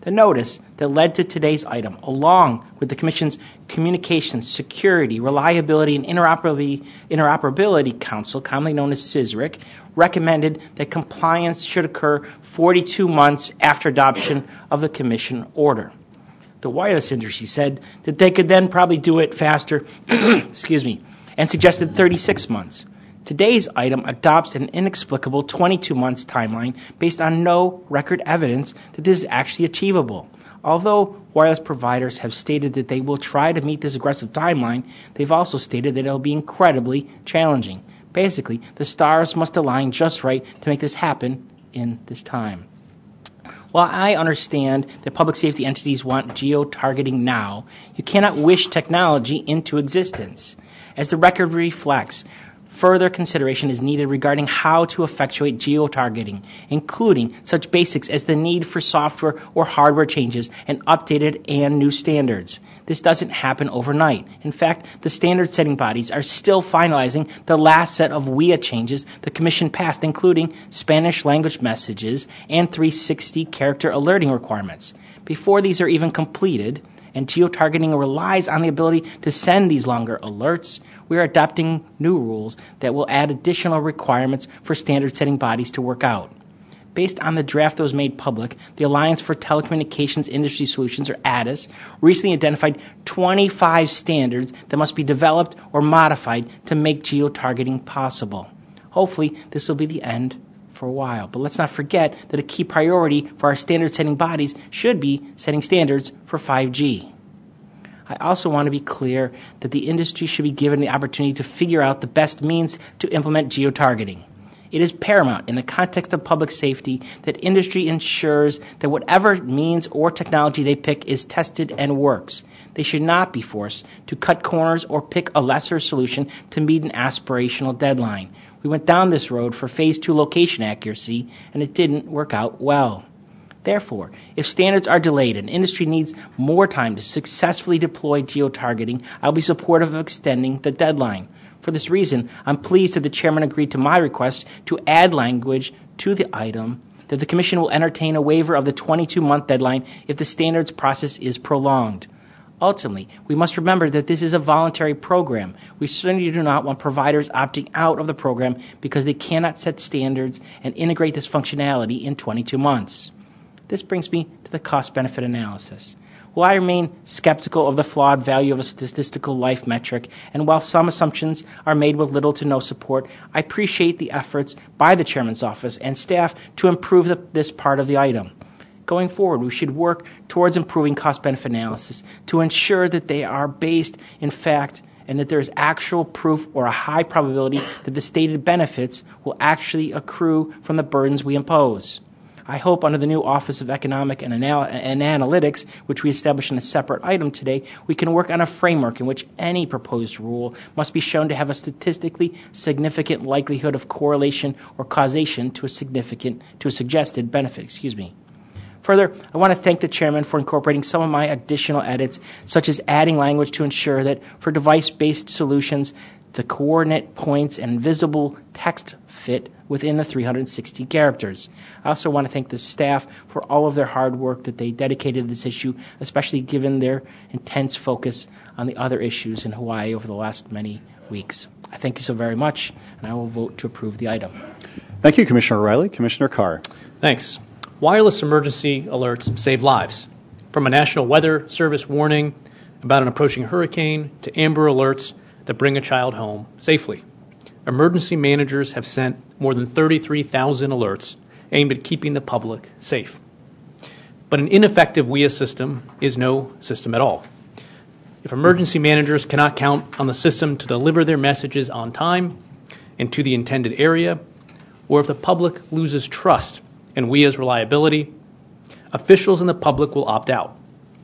The notice that led to today's item, along with the Commission's Communications, Security, Reliability, and Interoperability, Council, commonly known as CSRIC, recommended that compliance should occur 42 months after adoption of the Commission order. The wireless industry said that they could then probably do it faster, excuse me, and suggested 36 months. Today's item adopts an inexplicable 22 months timeline based on no record evidence that this is actually achievable. Although wireless providers have stated that they will try to meet this aggressive timeline, they've also stated that it'll be incredibly challenging. Basically, the stars must align just right to make this happen in this time. While I understand that public safety entities want geo targeting now, you cannot wish technology into existence. As the record reflects, further consideration is needed regarding how to effectuate geo-targeting, including such basics as the need for software or hardware changes and updated and new standards. This doesn't happen overnight. In fact, the standard setting bodies are still finalizing the last set of WEA changes the Commission passed, including Spanish language messages and 360 character alerting requirements. Before these are even completed, and geo-targeting relies on the ability to send these longer alerts, we are adopting new rules that will add additional requirements for standard setting bodies to work out. Based on the draft that was made public, the Alliance for Telecommunications Industry Solutions, or ATIS, recently identified 25 standards that must be developed or modified to make geo-targeting possible. Hopefully, this will be the end for a while. But let's not forget that a key priority for our standard setting bodies should be setting standards for 5G. I also want to be clear that the industry should be given the opportunity to figure out the best means to implement geo-targeting. It is paramount in the context of public safety that industry ensures that whatever means or technology they pick is tested and works. They should not be forced to cut corners or pick a lesser solution to meet an aspirational deadline. We went down this road for phase two location accuracy and it didn't work out well. Therefore, if standards are delayed and industry needs more time to successfully deploy geo-targeting, I'll be supportive of extending the deadline. For this reason, I'm pleased that the chairman agreed to my request to add language to the item that the commission will entertain a waiver of the 22-month deadline if the standards process is prolonged. Ultimately, we must remember that this is a voluntary program. We certainly do not want providers opting out of the program because they cannot set standards and integrate this functionality in 22 months. This brings me to the cost benefit analysis. While I remain skeptical of the flawed value of a statistical life metric, and while some assumptions are made with little to no support, I appreciate the efforts by the Chairman's office and staff to improve the, this part of the item. Going forward, we should work towards improving cost benefit analysis to ensure that they are based in fact and that there is actual proof or a high probability that the stated benefits will actually accrue from the burdens we impose. I hope under the new Office of Economic and, Anal- and, Analytics, which we established in a separate item today, we can work on a framework in which any proposed rule must be shown to have a statistically significant likelihood of correlation or causation to a significant to a suggested benefit. Excuse me. Further, I want to thank the chairman for incorporating some of my additional edits, such as adding language to ensure that for device-based solutions, the coordinate points and visible text fit within the 360 characters. I also want to thank the staff for all of their hard work that they dedicated to this issue, especially given their intense focus on the other issues in Hawaii over the last many weeks. I thank you so very much, and I will vote to approve the item. Thank you, Commissioner O'Rielly. Commissioner Carr. Thanks. Wireless emergency alerts save lives. From a National Weather Service warning about an approaching hurricane to Amber alerts that bring a child home safely. Emergency managers have sent more than 33,000 alerts aimed at keeping the public safe. But an ineffective WEA system is no system at all. If emergency managers cannot count on the system to deliver their messages on time and to the intended area, or if the public loses trust in WEA's reliability, officials and the public will opt out,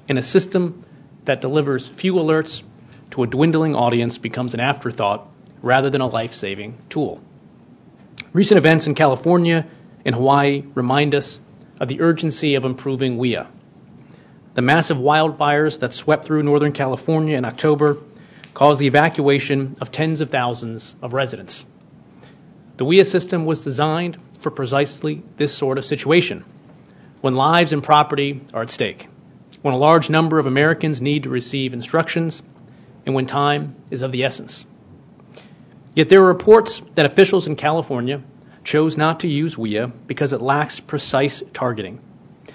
In a system that delivers few alerts to a dwindling audience becomes an afterthought rather than a life saving tool. Recent events in California and Hawaii remind us of the urgency of improving WEA. The massive wildfires that swept through Northern California in October caused the evacuation of tens of thousands of residents. The WEA system was designed for precisely this sort of situation when lives and property are at stake, when a large number of Americans need to receive instructions and when time is of the essence. Yet there are reports that officials in California chose not to use WEA because it lacks precise targeting.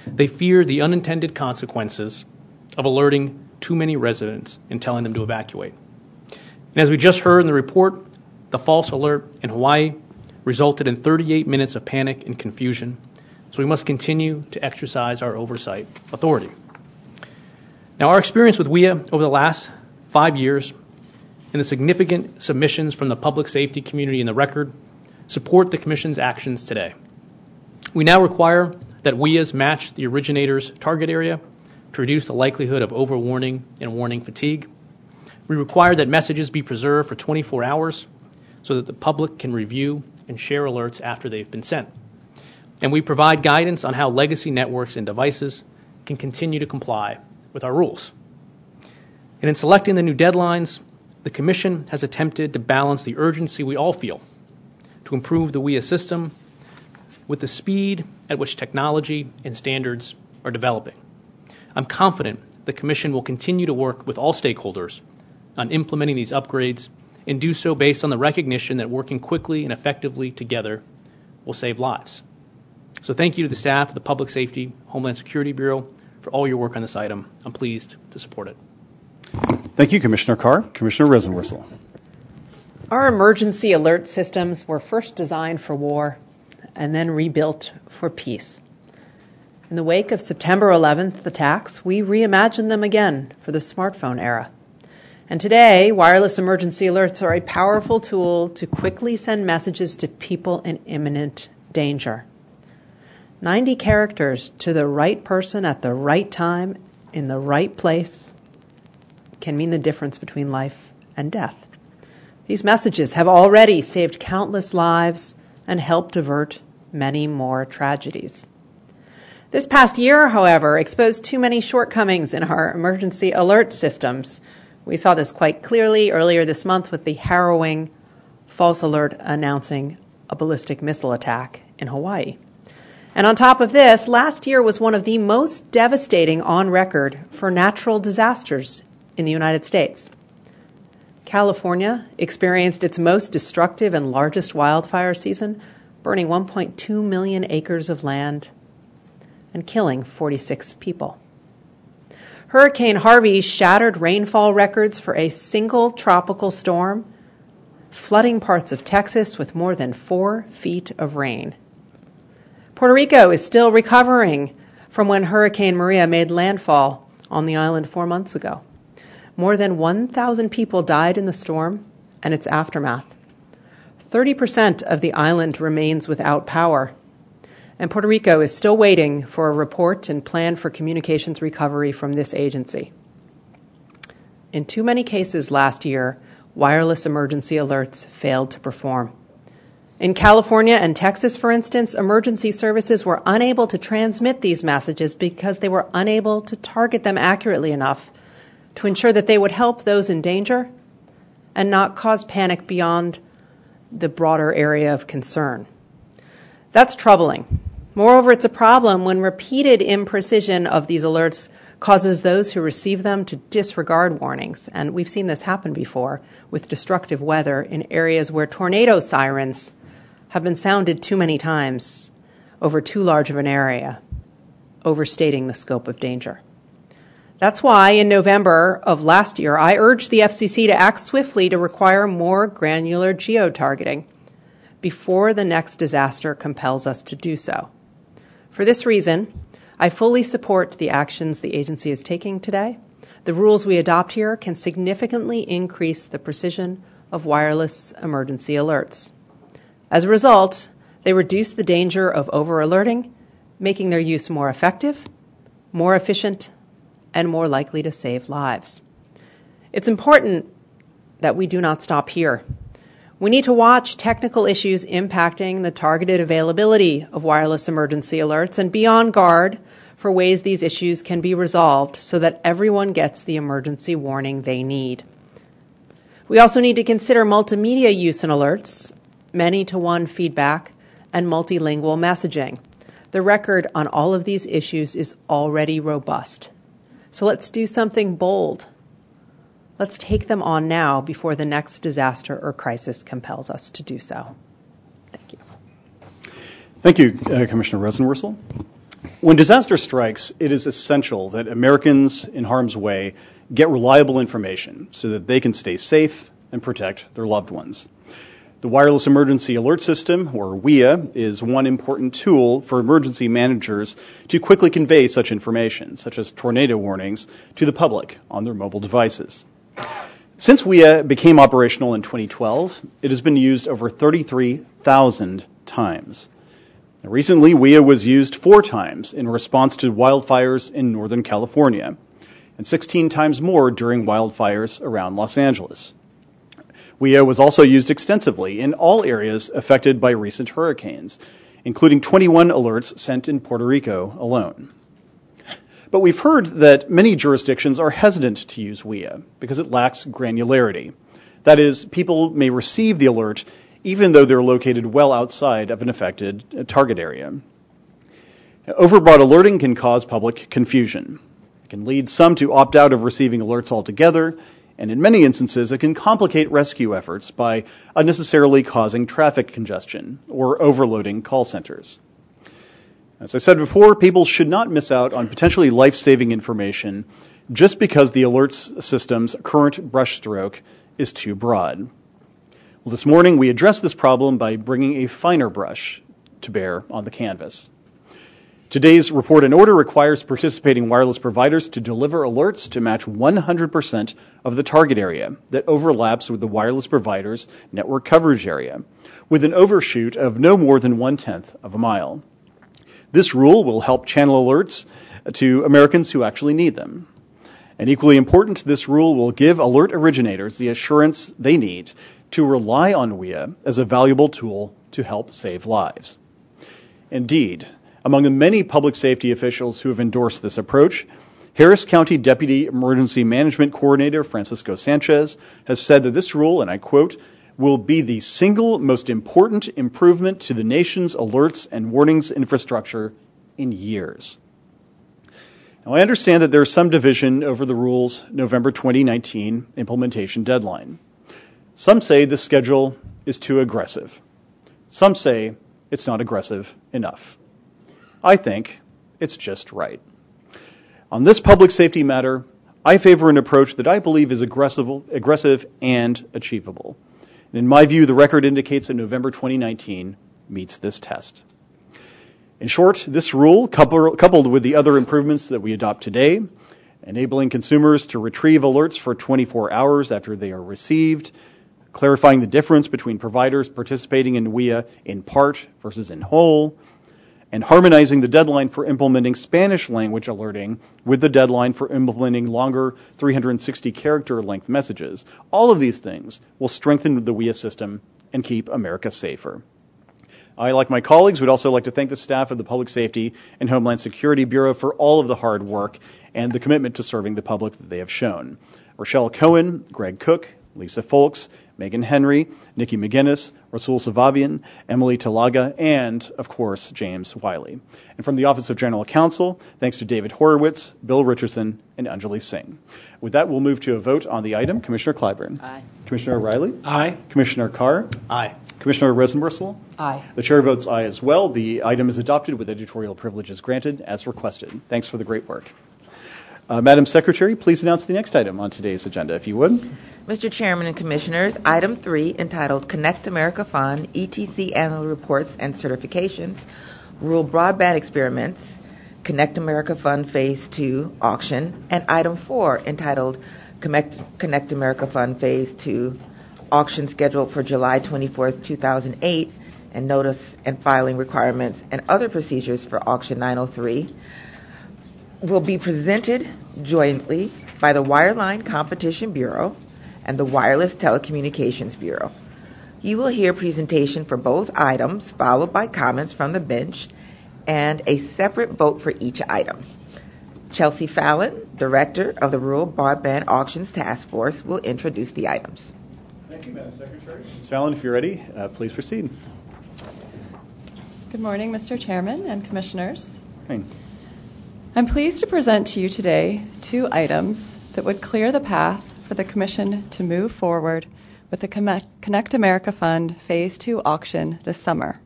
They fear the unintended consequences of alerting too many residents and telling them to evacuate. And as we just heard in the report, the false alert in Hawaii resulted in 38 minutes of panic and confusion, so we must continue to exercise our oversight authority. Now, our experience with WEA over the last five years and the significant submissions from the public safety community in the record support the Commission's actions today. We now require that WEAs match the originator's target area to reduce the likelihood of overwarning and warning fatigue. We require that messages be preserved for 24 hours so that the public can review and share alerts after they've been sent. And we provide guidance on how legacy networks and devices can continue to comply with our rules. And in selecting the new deadlines, the Commission has attempted to balance the urgency we all feel to improve the WEA system with the speed at which technology and standards are developing. I'm confident the Commission will continue to work with all stakeholders on implementing these upgrades and do so based on the recognition that working quickly and effectively together will save lives. So thank you to the staff of the Public Safety Homeland Security Bureau for all your work on this item. I'm pleased to support it. Thank you, Commissioner Carr. Commissioner Rosenworcel. Our emergency alert systems were first designed for war and then rebuilt for peace. In the wake of September 11th attacks, we reimagined them again for the smartphone era. And today, wireless emergency alerts are a powerful tool to quickly send messages to people in imminent danger. 90 characters to the right person at the right time in the right place can mean the difference between life and death. These messages have already saved countless lives and helped avert many more tragedies. This past year, however, exposed too many shortcomings in our emergency alert systems. We saw this quite clearly earlier this month with the harrowing false alert announcing a ballistic missile attack in Hawaii. And on top of this, last year was one of the most devastating on record for natural disasters in the United States. California experienced its most destructive and largest wildfire season, burning 1.2 million acres of land and killing 46 people. Hurricane Harvey shattered rainfall records for a single tropical storm, flooding parts of Texas with more than four feet of rain. Puerto Rico is still recovering from when Hurricane Maria made landfall on the island four months ago. More than 1,000 people died in the storm and its aftermath. 30% of the island remains without power. And Puerto Rico is still waiting for a report and plan for communications recovery from this agency. In too many cases last year, wireless emergency alerts failed to perform. In California and Texas, for instance, emergency services were unable to transmit these messages because they were unable to target them accurately enough to ensure that they would help those in danger and not cause panic beyond the broader area of concern. That's troubling. Moreover, it's a problem when repeated imprecision of these alerts causes those who receive them to disregard warnings. And we've seen this happen before with destructive weather in areas where tornado sirens have been sounded too many times over too large of an area, overstating the scope of danger. That's why in November of last year, I urged the FCC to act swiftly to require more granular geo-targeting before the next disaster compels us to do so. For this reason, I fully support the actions the agency is taking today. The rules we adopt here can significantly increase the precision of wireless emergency alerts. As a result, they reduce the danger of over alerting, making their use more effective, more efficient, and more likely to save lives. It's important that we do not stop here. We need to watch technical issues impacting the targeted availability of wireless emergency alerts and be on guard for ways these issues can be resolved so that everyone gets the emergency warning they need. We also need to consider multimedia use in alerts many to one feedback, and multilingual messaging. The record on all of these issues is already robust. So let's do something bold. Let's take them on now before the next disaster or crisis compels us to do so. Thank you. Thank you, uh, Commissioner Rosenworcel. When disaster strikes, it is essential that Americans in harm's way get reliable information so that they can stay safe and protect their loved ones. The Wireless Emergency Alert System, or WEA, is one important tool for emergency managers to quickly convey such information, such as tornado warnings, to the public on their mobile devices. Since WEA became operational in 2012, it has been used over 33,000 times. Recently, WEA was used four times in response to wildfires in Northern California, and 16 times more during wildfires around Los Angeles. WEA was also used extensively in all areas affected by recent hurricanes, including 21 alerts sent in Puerto Rico alone. But we've heard that many jurisdictions are hesitant to use WEA because it lacks granularity. That is, people may receive the alert even though they're located well outside of an affected uh, target area. Overbroad alerting can cause public confusion. It can lead some to opt out of receiving alerts altogether, and in many instances, it can complicate rescue efforts by unnecessarily causing traffic congestion or overloading call centers. As I said before, people should not miss out on potentially life saving information just because the alerts system's current brushstroke is too broad. Well, this morning we addressed this problem by bringing a finer brush to bear on the canvas. Today's report and order requires participating wireless providers to deliver alerts to match 100% of the target area that overlaps with the wireless provider's network coverage area, with an overshoot of no more than one tenth of a mile. This rule will help channel alerts to Americans who actually need them. And equally important, this rule will give alert originators the assurance they need to rely on WEA as a valuable tool to help save lives. Indeed, among the many public safety officials who have endorsed this approach, Harris County Deputy Emergency Management Coordinator Francisco Sanchez has said that this rule, and I quote, will be the single most important improvement to the nation's alerts and warnings infrastructure in years. Now, I understand that there is some division over the rule's November 2019 implementation deadline. Some say the schedule is too aggressive. Some say it's not aggressive enough. I think it's just right. On this public safety matter, I favor an approach that I believe is aggressive, aggressive and achievable. And in my view, the record indicates that November 2019 meets this test. In short, this rule, coupled with the other improvements that we adopt today, enabling consumers to retrieve alerts for 24 hours after they are received, clarifying the difference between providers participating in WEA in part versus in whole, and harmonizing the deadline for implementing Spanish language alerting with the deadline for implementing longer 360 character length messages. All of these things will strengthen the WEA system and keep America safer. I, like my colleagues, would also like to thank the staff of the Public Safety and Homeland Security Bureau for all of the hard work and the commitment to serving the public that they have shown. Rochelle Cohen, Greg Cook, Lisa Fowlkes, Megan Henry, Nikki McGinnis, Rasoul Safavian, Emily Talaga, and, of course, James Wiley. And from the Office of General Counsel, thanks to David Horowitz, Bill Richardson, and Anjali Singh. With that, we'll move to a vote on the item. Commissioner Clyburn. Aye. Commissioner O'Rielly. Aye. Commissioner Carr. Aye. Commissioner Rosenworcel. Aye. The chair votes aye as well. The item is adopted with editorial privileges granted as requested. Thanks for the great work. Uh, Madam Secretary, please announce the next item on today's agenda, if you would. Mr. Chairman and Commissioners, item three, entitled Connect America Fund, ETC Annual Reports and Certifications, Rural Broadband Experiments, Connect America Fund Phase 2 Auction, and item four, entitled Connect, Connect America Fund Phase 2 Auction scheduled for July 24, 2008, and notice and filing requirements and other procedures for Auction 903 will be presented jointly by the Wireline Competition Bureau and the Wireless Telecommunications Bureau. You will hear presentation for both items, followed by comments from the bench, and a separate vote for each item. Chelsea Fallon, Director of the Rural Broadband Auctions Task Force, will introduce the items. Thank you, Madam Secretary. Ms. Fallon, if you're ready, uh, please proceed. Good morning, Mr. Chairman and Commissioners. Hey. I'm pleased to present to you today two items that would clear the path for the Commission to move forward with the Connect America Fund Phase 2 auction this summer.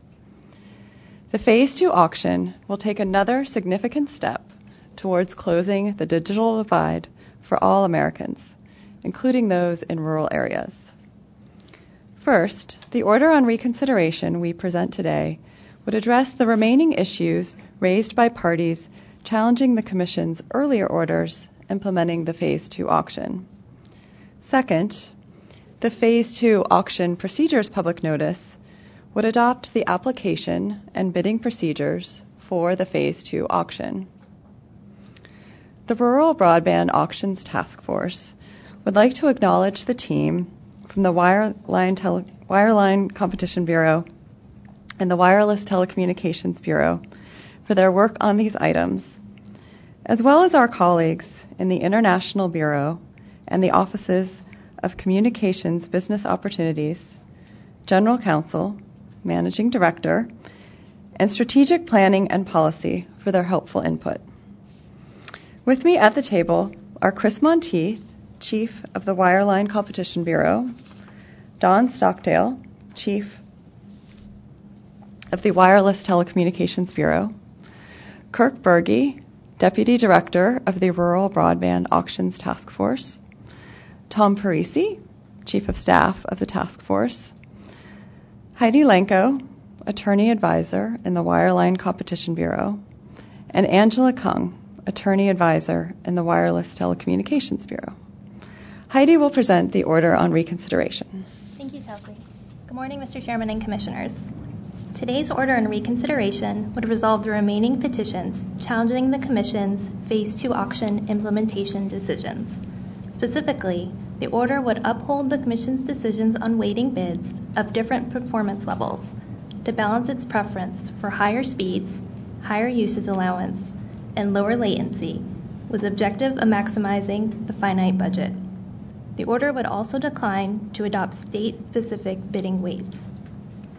The Phase 2 auction will take another significant step towards closing the digital divide for all Americans, including those in rural areas. First, the order on reconsideration we present today would address the remaining issues raised by parties challenging the Commission's earlier orders implementing the Phase 2 auction. Second, the Phase 2 auction procedures public notice would adopt the application and bidding procedures for the Phase 2 auction. The Rural Broadband Auctions Task Force would like to acknowledge the team from the Wireline, Tele- Wireline Competition Bureau and the Wireless Telecommunications Bureau for their work on these items, as well as our colleagues in the International Bureau and the Offices of Communications Business Opportunities, General Counsel, Managing Director, and Strategic Planning and Policy for their helpful input. With me at the table are Chris Monteith, Chief of the Wireline Competition Bureau, Don Stockdale, Chief of the Wireless Telecommunications Bureau, Kirk Burgee, Deputy Director of the Rural Broadband Auctions Task Force, Tom Parisi, Chief of Staff of the Task Force, Heidi Lankau, Attorney Advisor in the Wireline Competition Bureau, and Angela Kung, Attorney Advisor in the Wireless Telecommunications Bureau. Heidi will present the order on reconsideration. Thank you, Chelsea. Good morning, Mr. Chairman and Commissioners. Today's order on reconsideration would resolve the remaining petitions challenging the Commission's Phase 2 auction implementation decisions. Specifically, the order would uphold the Commission's decisions on weighting bids of different performance levels to balance its preference for higher speeds, higher usage allowance, and lower latency with the objective of maximizing the finite budget. The order would also decline to adopt state-specific bidding weights.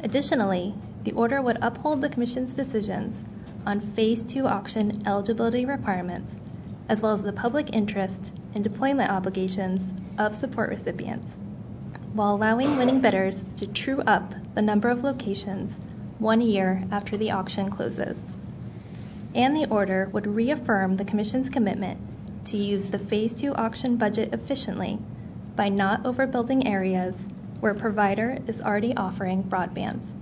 Additionally, the order would uphold the Commission's decisions on Phase 2 auction eligibility requirements, as well as the public interest and deployment obligations of support recipients, while allowing winning bidders to true up the number of locations one year after the auction closes. And the order would reaffirm the Commission's commitment to use the Phase 2 auction budget efficiently by not overbuilding areas where a provider is already offering broadbands.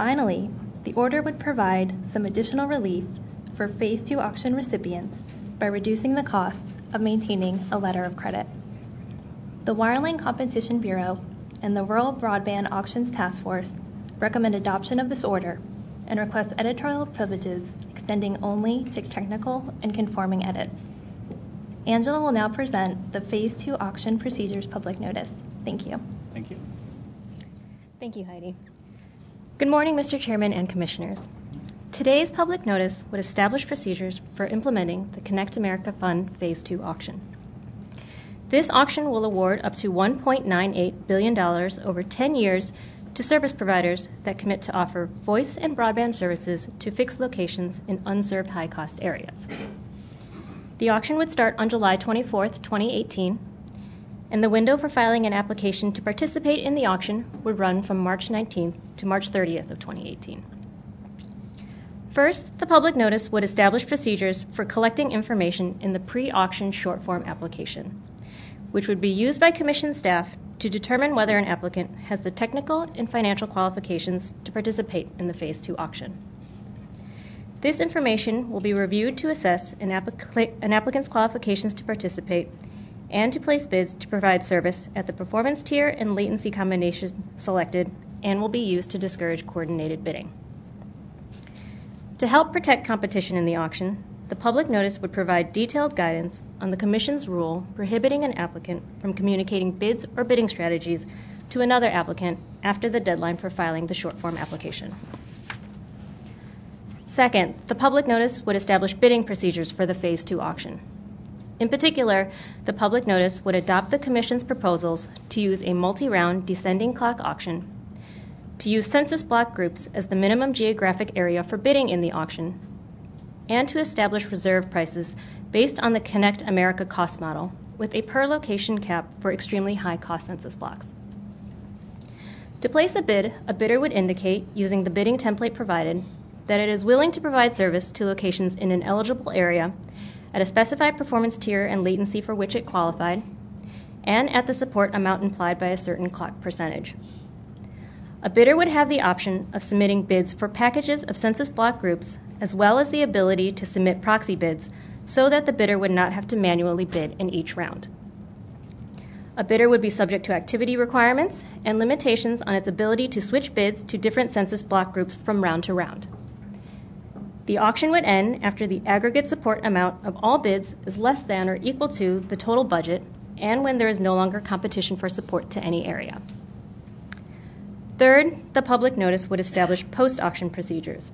Finally, the order would provide some additional relief for Phase 2 auction recipients by reducing the cost of maintaining a letter of credit. The Wireline Competition Bureau and the Rural Broadband Auctions Task Force recommend adoption of this order and request editorial privileges extending only to technical and conforming edits. Angela will now present the Phase 2 auction procedures public notice. Thank you. Thank you. Thank you, Heidi. Good morning, Mr. Chairman and Commissioners. Today's public notice would establish procedures for implementing the Connect America Fund Phase 2 auction. This auction will award up to $1.98 billion over 10 years to service providers that commit to offer voice and broadband services to fixed locations in unserved high cost areas. The auction would start on July 24, 2018, and the window for filing an application to participate in the auction would run from March 19th to March 30th of 2018. First, the public notice would establish procedures for collecting information in the pre-auction short form application, which would be used by commission staff to determine whether an applicant has the technical and financial qualifications to participate in the Phase 2 auction. This information will be reviewed to assess an, an applicant's qualifications to participate and to place bids to provide service at the performance tier and latency combination selected and will be used to discourage coordinated bidding. To help protect competition in the auction, the public notice would provide detailed guidance on the Commission's rule prohibiting an applicant from communicating bids or bidding strategies to another applicant after the deadline for filing the short form application. Second, the public notice would establish bidding procedures for the Phase 2 auction. In particular, the public notice would adopt the Commission's proposals to use a multi round descending clock auction, to use census block groups as the minimum geographic area for bidding in the auction, and to establish reserve prices based on the Connect America cost model with a per location cap for extremely high cost census blocks. To place a bid, a bidder would indicate, using the bidding template provided, that it is willing to provide service to locations in an eligible area at a specified performance tier and latency for which it qualified, and at the support amount implied by a certain clock percentage. A bidder would have the option of submitting bids for packages of census block groups as well as the ability to submit proxy bids so that the bidder would not have to manually bid in each round. A bidder would be subject to activity requirements and limitations on its ability to switch bids to different census block groups from round to round. The auction would end after the aggregate support amount of all bids is less than or equal to the total budget and when there is no longer competition for support to any area. Third, the public notice would establish post auction procedures,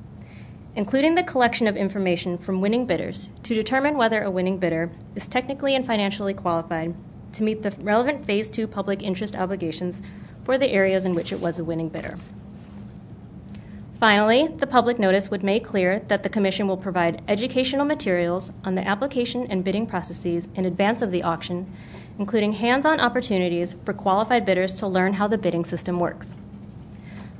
including the collection of information from winning bidders to determine whether a winning bidder is technically and financially qualified to meet the relevant Phase 2 public interest obligations for the areas in which it was a winning bidder. Finally, the public notice would make clear that the Commission will provide educational materials on the application and bidding processes in advance of the auction, including hands on opportunities for qualified bidders to learn how the bidding system works.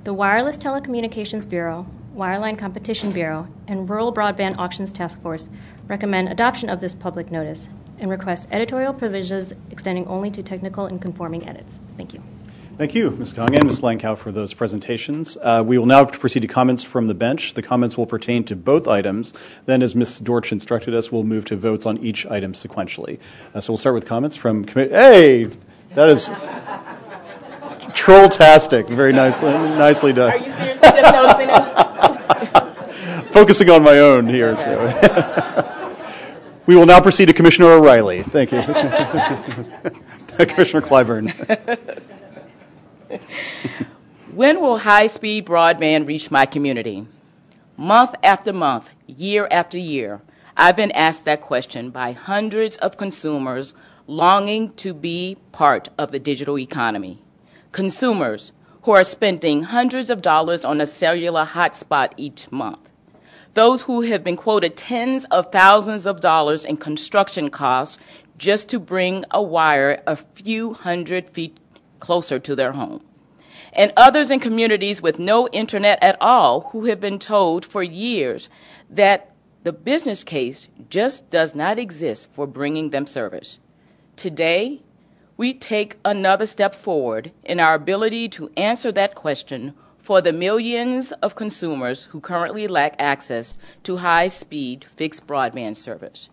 The Wireless Telecommunications Bureau, Wireline Competition Bureau, and Rural Broadband Auctions Task Force recommend adoption of this public notice and request editorial provisions extending only to technical and conforming edits. Thank you. Thank you, Ms. Kung and Ms. Lankau for those presentations. Uh, we will now proceed to comments from the bench. The comments will pertain to both items. Then, as Ms. Dortch instructed us, we'll move to votes on each item sequentially. Uh, so we'll start with comments from committee. Hey, that is troll-tastic. Very nicely, nicely done. Are you seriously just noticing this? Focusing on my own here. So. we will now proceed to Commissioner O'Rielly. Thank you. Commissioner Clyburn. when will high speed broadband reach my community? Month after month, year after year, I've been asked that question by hundreds of consumers longing to be part of the digital economy. Consumers who are spending hundreds of dollars on a cellular hotspot each month. Those who have been quoted tens of thousands of dollars in construction costs just to bring a wire a few hundred feet closer to their home. And others in communities with no internet at all who have been told for years that the business case just does not exist for bringing them service. Today, we take another step forward in our ability to answer that question for the millions of consumers who currently lack access to high speed fixed broadband service.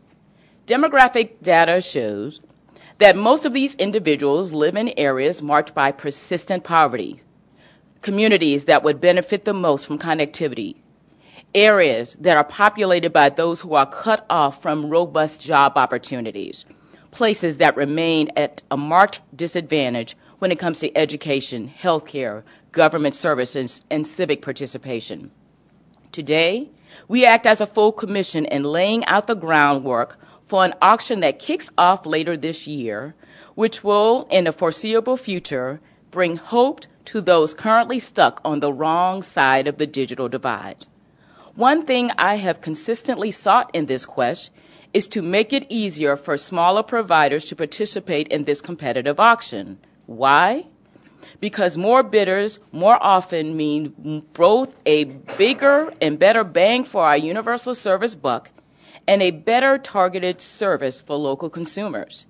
Demographic data shows that most of these individuals live in areas marked by persistent poverty, communities that would benefit the most from connectivity, areas that are populated by those who are cut off from robust job opportunities, places that remain at a marked disadvantage when it comes to education, healthcare, government services, and civic participation. Today, we act as a full commission in laying out the groundwork for an auction that kicks off later this year, which will, in the foreseeable future, bring hope to those currently stuck on the wrong side of the digital divide. One thing I have consistently sought in this quest is to make it easier for smaller providers to participate in this competitive auction. Why? Because more bidders more often mean both a bigger and better bang for our universal service buck and a better targeted service for local consumers.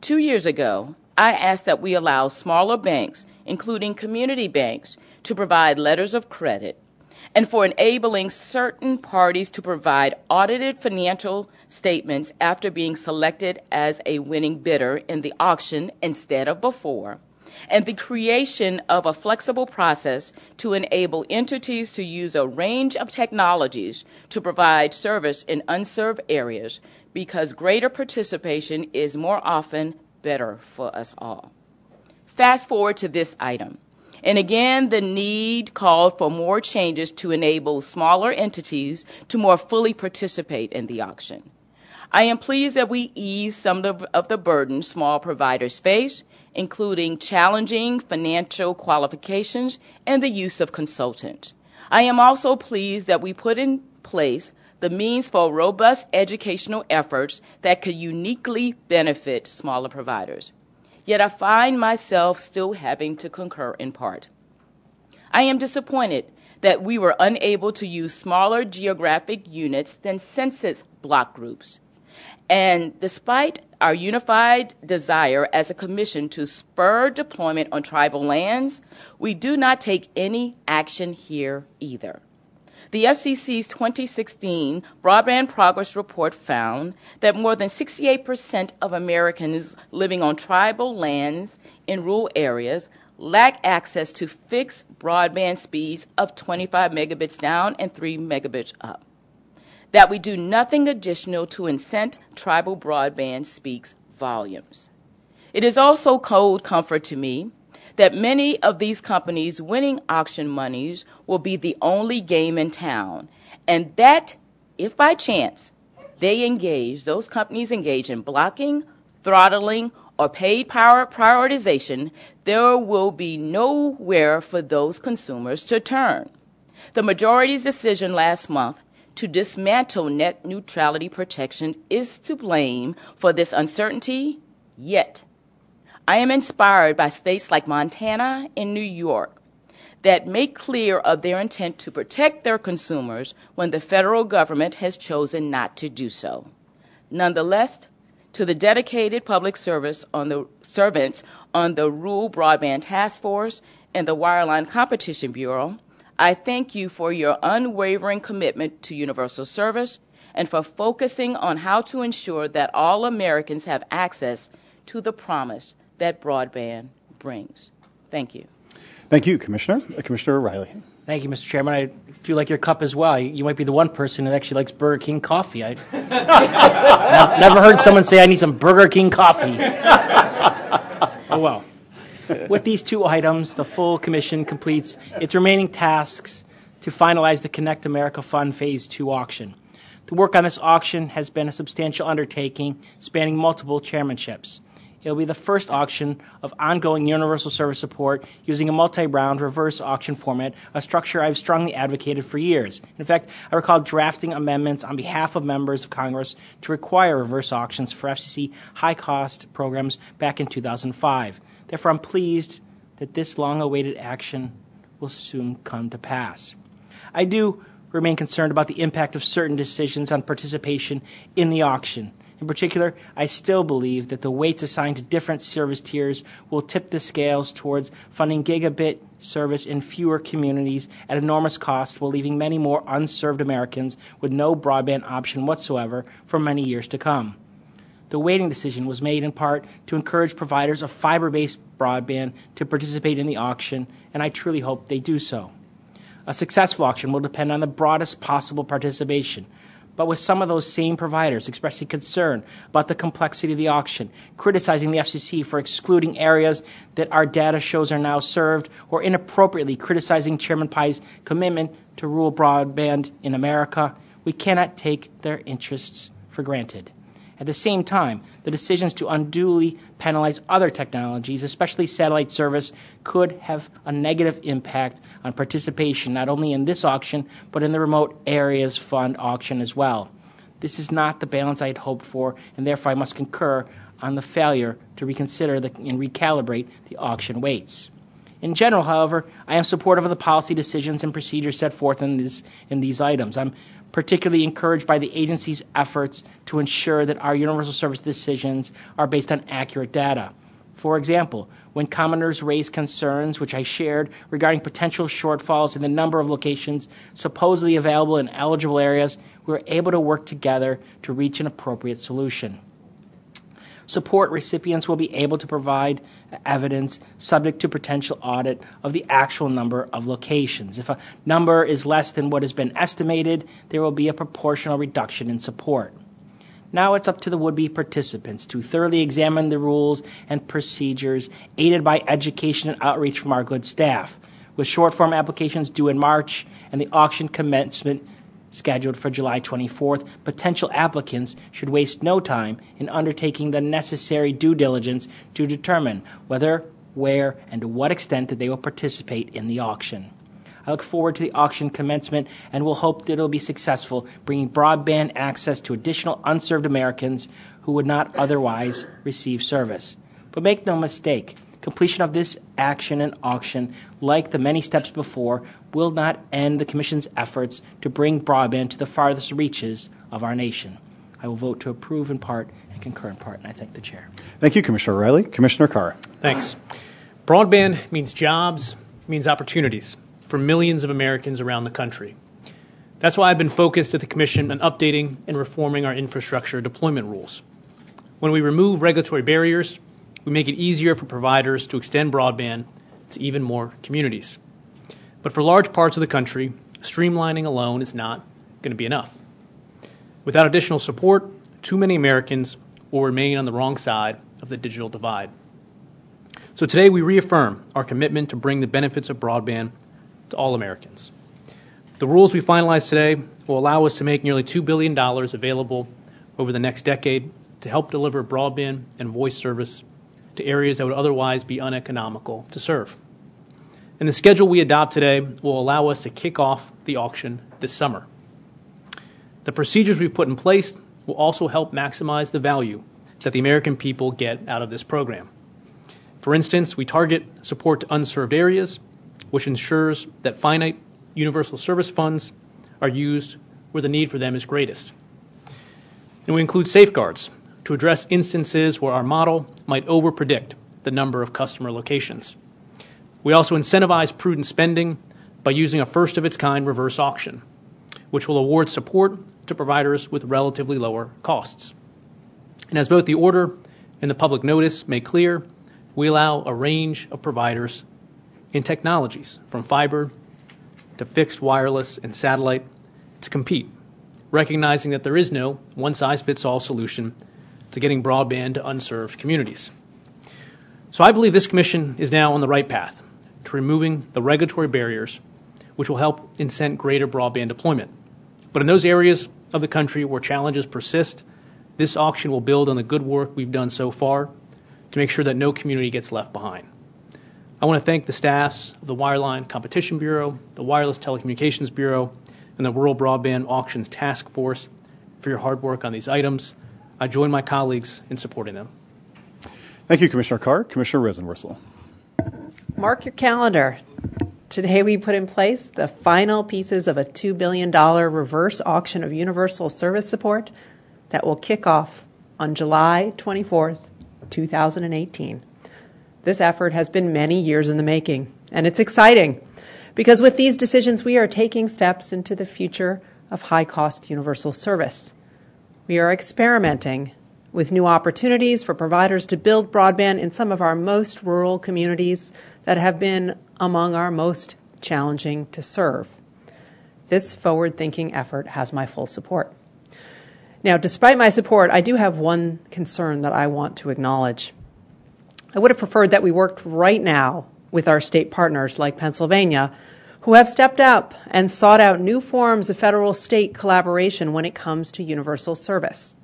Two years ago, I asked that we allow smaller banks, including community banks, to provide letters of credit and for enabling certain parties to provide audited financial statements after being selected as a winning bidder in the auction instead of before and the creation of a flexible process to enable entities to use a range of technologies to provide service in unserved areas because greater participation is more often better for us all. Fast forward to this item. And again, the need called for more changes to enable smaller entities to more fully participate in the auction. I am pleased that we ease some of the burden small providers face, including challenging financial qualifications and the use of consultants. I am also pleased that we put in place the means for robust educational efforts that could uniquely benefit smaller providers. Yet I find myself still having to concur in part. I am disappointed that we were unable to use smaller geographic units than census block groups And despite our unified desire as a commission to spur deployment on tribal lands, we do not take any action here either. The FCC's 2016 Broadband Progress Report found that more than 68% of Americans living on tribal lands in rural areas lack access to fixed broadband speeds of 25 megabits down and 3 megabits up. That we do nothing additional to incent tribal broadband speaks volumes. It is also cold comfort to me that many of these companies winning auction monies will be the only game in town, and that, if by chance they engage, those companies engage in blocking, throttling, or paid power prioritization, there will be nowhere for those consumers to turn. The majority's decision last month to dismantle net neutrality protection is to blame for this uncertainty, yet I am inspired by states like Montana and New York that make clear of their intent to protect their consumers when the federal government has chosen not to do so. Nonetheless, to the dedicated public service on the servants on the Rural Broadband Task Force and the Wireline Competition Bureau, I thank you for your unwavering commitment to universal service and for focusing on how to ensure that all Americans have access to the promise that broadband brings. Thank you. Thank you, Commissioner. Uh, Commissioner O'Rielly. Thank you, Mr. Chairman. I feel like your cup as well. You might be the one person that actually likes Burger King coffee. I never heard someone say I need some Burger King coffee. oh well. With these two items, the full commission completes its remaining tasks to finalize the Connect America Fund Phase 2 auction. The work on this auction has been a substantial undertaking spanning multiple chairmanships. It will be the first auction of ongoing universal service support using a multi-round reverse auction format, a structure I've strongly advocated for years. In fact, I recall drafting amendments on behalf of members of Congress to require reverse auctions for FCC high-cost programs back in 2005. Therefore, I'm pleased that this long-awaited action will soon come to pass. I do remain concerned about the impact of certain decisions on participation in the auction. In particular, I still believe that the weights assigned to different service tiers will tip the scales towards funding gigabit service in fewer communities at enormous cost while leaving many more unserved Americans with no broadband option whatsoever for many years to come. The weighting decision was made in part to encourage providers of fiber based broadband to participate in the auction, and I truly hope they do so. A successful auction will depend on the broadest possible participation, but with some of those same providers expressing concern about the complexity of the auction, criticizing the FCC for excluding areas that our data shows are now served, or inappropriately criticizing Chairman Pai's commitment to rural broadband in America, we cannot take their interests for granted. At the same time, the decisions to unduly penalize other technologies, especially satellite service, could have a negative impact on participation not only in this auction, but in the Remote Areas Fund auction as well. This is not the balance I had hoped for, and therefore I must concur on the failure to reconsider the, and recalibrate the auction weights. In general, however, I am supportive of the policy decisions and procedures set forth in, in these items. I'm particularly encouraged by the agency's efforts to ensure that our universal service decisions are based on accurate data. For example, when commoners raised concerns, which I shared, regarding potential shortfalls in the number of locations supposedly available in eligible areas, we were able to work together to reach an appropriate solution support recipients will be able to provide evidence subject to potential audit of the actual number of locations. If a number is less than what has been estimated, there will be a proportional reduction in support. Now it's up to the would be participants to thoroughly examine the rules and procedures, aided by education and outreach from our good staff. With short form applications due in March and the auction commencement scheduled for July 24th, potential applicants should waste no time in undertaking the necessary due diligence to determine whether, where, and to what extent that they will participate in the auction. I look forward to the auction commencement and will hope that it will be successful, bringing broadband access to additional unserved Americans who would not otherwise receive service. But make no mistake, Completion of this action and auction, like the many steps before, will not end the Commission's efforts to bring broadband to the farthest reaches of our nation. I will vote to approve in part and concur in part, and I thank the chair. Thank you, Commissioner Riley. Commissioner Carr. Thanks. Broadband means jobs, means opportunities for millions of Americans around the country. That's why I've been focused at the Commission on updating and reforming our infrastructure deployment rules. When we remove regulatory barriers, we make it easier for providers to extend broadband to even more communities. But for large parts of the country, streamlining alone is not going to be enough. Without additional support, too many Americans will remain on the wrong side of the digital divide. So today we reaffirm our commitment to bring the benefits of broadband to all Americans. The rules we finalize today will allow us to make nearly $2 billion available over the next decade to help deliver broadband and voice service to areas that would otherwise be uneconomical to serve. And the schedule we adopt today will allow us to kick off the auction this summer. The procedures we've put in place will also help maximize the value that the American people get out of this program. For instance, we target support to unserved areas, which ensures that finite universal service funds are used where the need for them is greatest. And we include safeguards to address instances where our model might overpredict the number of customer locations. We also incentivize prudent spending by using a first of its kind reverse auction, which will award support to providers with relatively lower costs. And as both the order and the public notice make clear, we allow a range of providers in technologies from fiber to fixed wireless and satellite to compete, recognizing that there is no one size fits all solution to getting broadband to unserved communities. So I believe this commission is now on the right path to removing the regulatory barriers which will help incent greater broadband deployment. But in those areas of the country where challenges persist, this auction will build on the good work we've done so far to make sure that no community gets left behind. I want to thank the staffs of the Wireline Competition Bureau, the Wireless Telecommunications Bureau, and the Rural Broadband Auctions Task Force for your hard work on these items. I join my colleagues in supporting them. Thank you, Commissioner Carr. Commissioner Rosenworcel. Mark your calendar. Today we put in place the final pieces of a $2 billion reverse auction of universal service support that will kick off on July 24th, 2018. This effort has been many years in the making, and it's exciting because with these decisions we are taking steps into the future of high cost universal service. We are experimenting with new opportunities for providers to build broadband in some of our most rural communities that have been among our most challenging to serve. This forward thinking effort has my full support. Now, despite my support, I do have one concern that I want to acknowledge. I would have preferred that we worked right now with our state partners like Pennsylvania, who have stepped up and sought out new forms of federal state collaboration when it comes to universal service.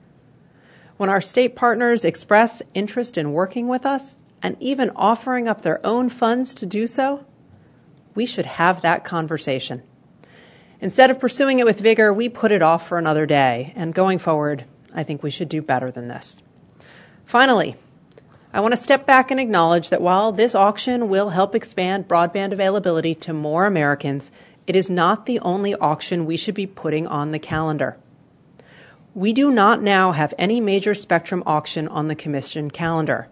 When our state partners express interest in working with us and even offering up their own funds to do so, we should have that conversation. Instead of pursuing it with vigor, we put it off for another day. And going forward, I think we should do better than this. Finally, I want to step back and acknowledge that while this auction will help expand broadband availability to more Americans, it is not the only auction we should be putting on the calendar. We do not now have any major spectrum auction on the Commission calendar.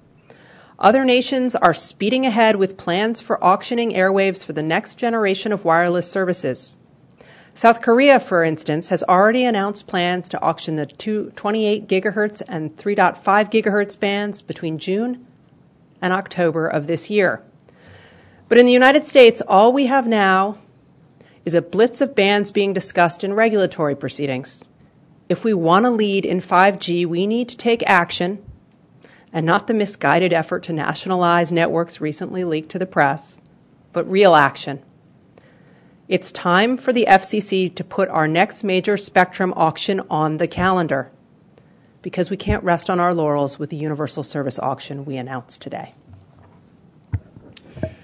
Other nations are speeding ahead with plans for auctioning airwaves for the next generation of wireless services. South Korea, for instance, has already announced plans to auction the 28 gigahertz and 3.5 gigahertz bands between June and October of this year. But in the United States, all we have now is a blitz of bands being discussed in regulatory proceedings. If we want to lead in 5G, we need to take action and not the misguided effort to nationalize networks recently leaked to the press, but real action. It's time for the FCC to put our next major spectrum auction on the calendar because we can't rest on our laurels with the universal service auction we announced today.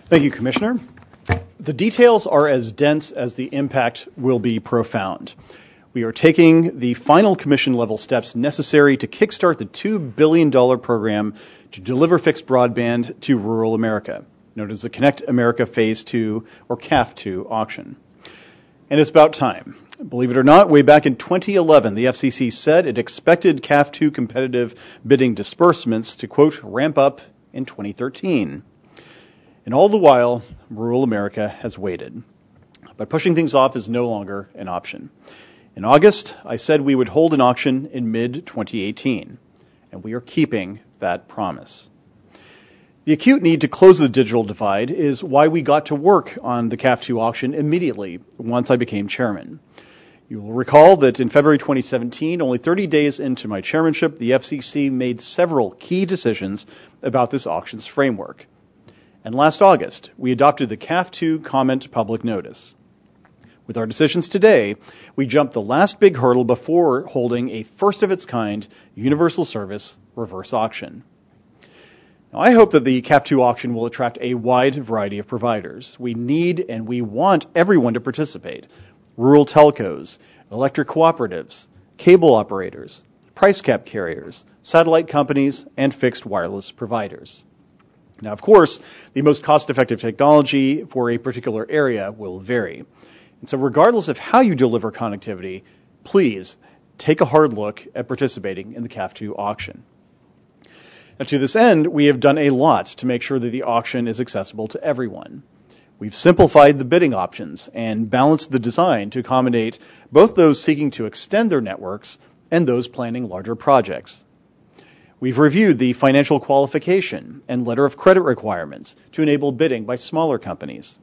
Thank you, Commissioner. The details are as dense as the impact will be profound. We are taking the final commission level steps necessary to kickstart the $2 billion program to deliver fixed broadband to rural America known as the Connect America Phase 2 or CAF 2 auction. And it's about time. Believe it or not, way back in 2011, the FCC said it expected CAF 2 competitive bidding disbursements to, quote, ramp up in 2013. And all the while, rural America has waited. But pushing things off is no longer an option. In August, I said we would hold an auction in mid 2018, and we are keeping that promise. The acute need to close the digital divide is why we got to work on the CAF 2 auction immediately once I became chairman. You will recall that in February 2017, only 30 days into my chairmanship, the FCC made several key decisions about this auction's framework. And last August, we adopted the CAF 2 comment public notice. With our decisions today, we jumped the last big hurdle before holding a first of its kind universal service reverse auction. Now, I hope that the CAF 2 auction will attract a wide variety of providers. We need and we want everyone to participate rural telcos, electric cooperatives, cable operators, price cap carriers, satellite companies, and fixed wireless providers. Now, of course, the most cost effective technology for a particular area will vary. And so, regardless of how you deliver connectivity, please take a hard look at participating in the CAF 2 auction. To this end, we have done a lot to make sure that the auction is accessible to everyone. We've simplified the bidding options and balanced the design to accommodate both those seeking to extend their networks and those planning larger projects. We've reviewed the financial qualification and letter of credit requirements to enable bidding by smaller companies.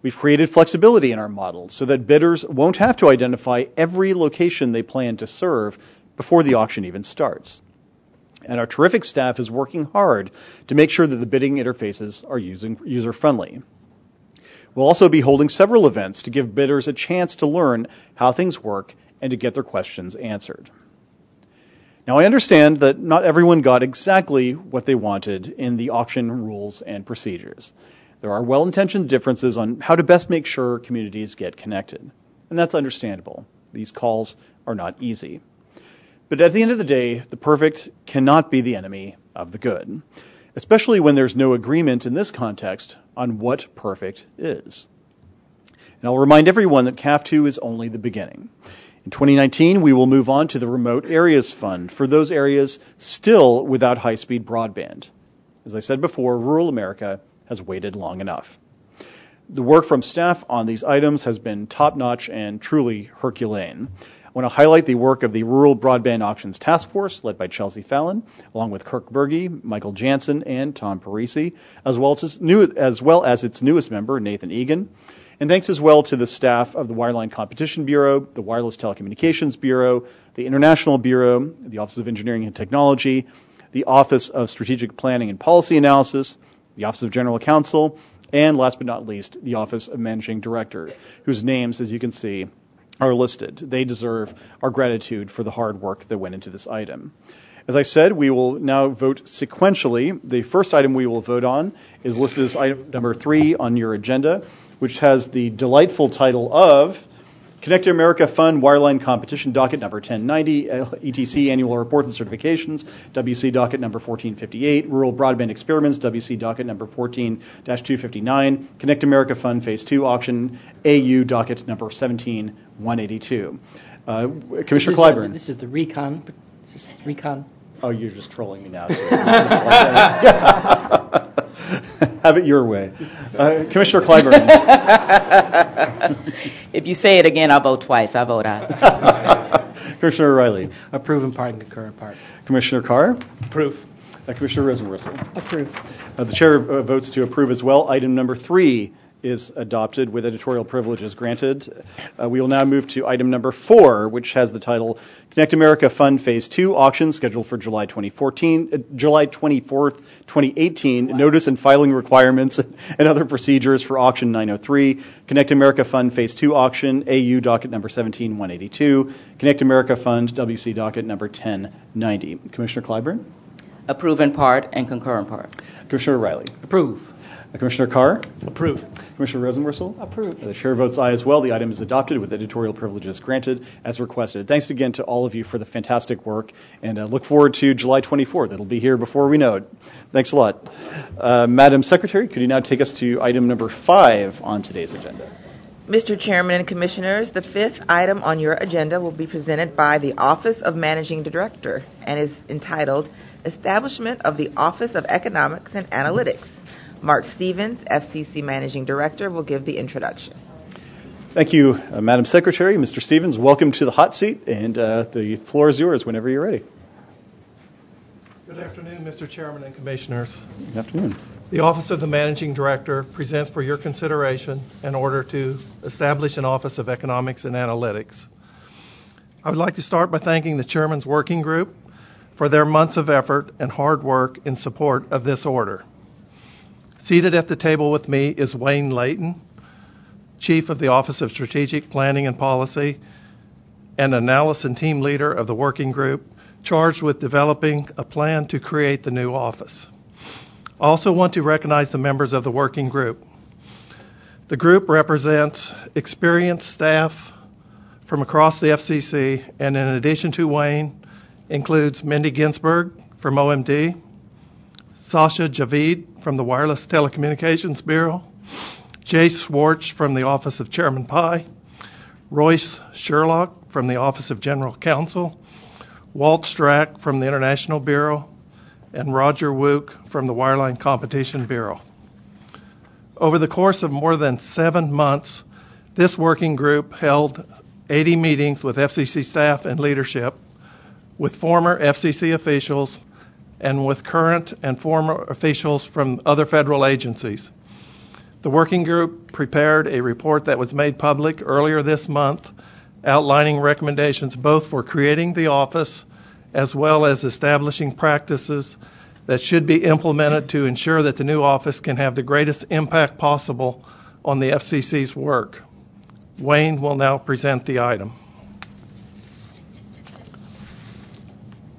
We've created flexibility in our model so that bidders won't have to identify every location they plan to serve before the auction even starts. And our terrific staff is working hard to make sure that the bidding interfaces are user friendly. We'll also be holding several events to give bidders a chance to learn how things work and to get their questions answered. Now, I understand that not everyone got exactly what they wanted in the auction rules and procedures. There are well intentioned differences on how to best make sure communities get connected. And that's understandable. These calls are not easy. But at the end of the day, the perfect cannot be the enemy of the good, especially when there's no agreement in this context on what perfect is. And I'll remind everyone that CAF 2 is only the beginning. In 2019, we will move on to the Remote Areas Fund for those areas still without high speed broadband. As I said before, rural America has waited long enough. The work from staff on these items has been top notch and truly Herculean. I want to highlight the work of the Rural Broadband Auctions Task Force, led by Chelsea Fallon, along with Kirk Burgee, Michael Jansen, and Tom Parisi, as well as, new, as well as its newest member, Nathan Egan. And thanks as well to the staff of the Wireline Competition Bureau, the Wireless Telecommunications Bureau, the International Bureau, the Office of Engineering and Technology, the Office of Strategic Planning and Policy Analysis, the Office of General Counsel, and last but not least, the Office of Managing Director, whose names, as you can see, are listed. They deserve our gratitude for the hard work that went into this item. As I said, we will now vote sequentially. The first item we will vote on is listed as item number three on your agenda, which has the delightful title of Connect America Fund Wireline Competition Docket Number 1090, ETC Annual Reports and Certifications, WC Docket Number 1458, Rural Broadband Experiments, WC Docket Number 14-259, Connect America Fund Phase 2 Auction, AU Docket Number 17182. Uh, Commissioner Clyburn. This is the recon. This is recon. Oh, you're just trolling me now. Have it your way. Uh, Commissioner Clyburn. if you say it again, I'll vote twice. I vote aye. Commissioner Riley. Approve in part and concur in part. Commissioner Carr. Approve. Uh, Commissioner Rosenworcel. Approve. Uh, the chair uh, votes to approve as well. Item number three is adopted with editorial privileges granted. Uh, we will now move to item number four, which has the title Connect America Fund Phase 2 auction scheduled for July 2014, uh, July 24th, 2018. Wow. Notice and filing requirements and other procedures for auction 903. Connect America Fund Phase 2 auction, AU docket number 17182. Connect America Fund WC docket number 1090. Commissioner Clyburn? Approve in part and concur in part. Commissioner Riley? Approve. Commissioner Carr? Approve. Commissioner Rosenworcel? Approve. The chair votes aye as well. The item is adopted with editorial privileges granted as requested. Thanks again to all of you for the fantastic work, and uh, look forward to July 24th. It'll be here before we know it. Thanks a lot. Uh, Madam Secretary, could you now take us to item number five on today's agenda? Mr. Chairman and Commissioners, the fifth item on your agenda will be presented by the Office of Managing Director and is entitled Establishment of the Office of Economics and Analytics. Mark Stevens, FCC Managing Director, will give the introduction. Thank you, uh, Madam Secretary. Mr. Stevens, welcome to the hot seat, and uh, the floor is yours whenever you're ready. Good afternoon, Mr. Chairman and Commissioners. Good afternoon. The Office of the Managing Director presents for your consideration an order to establish an Office of Economics and Analytics. I would like to start by thanking the Chairman's Working Group for their months of effort and hard work in support of this order. Seated at the table with me is Wayne Leighton, Chief of the Office of Strategic Planning and Policy and Analysis and Team Leader of the Working Group, charged with developing a plan to create the new office. I also want to recognize the members of the Working Group. The group represents experienced staff from across the FCC, and in addition to Wayne, includes Mindy Ginsburg from OMD, Sasha Javid from the Wireless Telecommunications Bureau, Jay Schwartz from the Office of Chairman Pai, Royce Sherlock from the Office of General Counsel, Walt Strack from the International Bureau, and Roger Wook from the Wireline Competition Bureau. Over the course of more than seven months, this working group held 80 meetings with FCC staff and leadership, with former FCC officials, and with current and former officials from other federal agencies. The working group prepared a report that was made public earlier this month outlining recommendations both for creating the office as well as establishing practices that should be implemented to ensure that the new office can have the greatest impact possible on the FCC's work. Wayne will now present the item.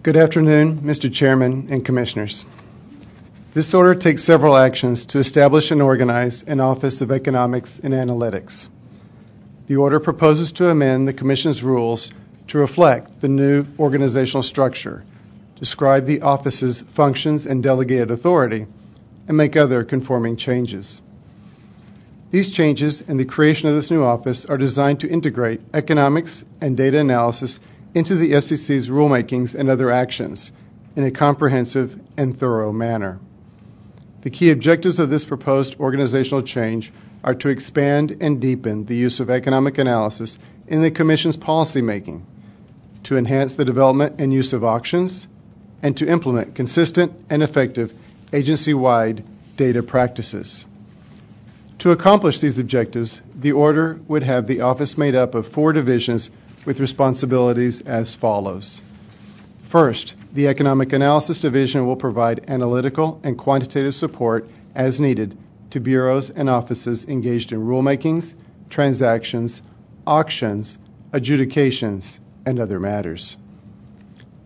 Good afternoon, Mr. Chairman and Commissioners. This order takes several actions to establish and organize an Office of Economics and Analytics. The order proposes to amend the Commission's rules to reflect the new organizational structure, describe the office's functions and delegated authority, and make other conforming changes. These changes and the creation of this new office are designed to integrate economics and data analysis into the FCC's rulemakings and other actions in a comprehensive and thorough manner. The key objectives of this proposed organizational change are to expand and deepen the use of economic analysis in the Commission's policymaking, to enhance the development and use of auctions, and to implement consistent and effective agency wide data practices. To accomplish these objectives, the order would have the office made up of four divisions with responsibilities as follows. First, the Economic Analysis Division will provide analytical and quantitative support as needed to bureaus and offices engaged in rulemakings, transactions, auctions, adjudications, and other matters.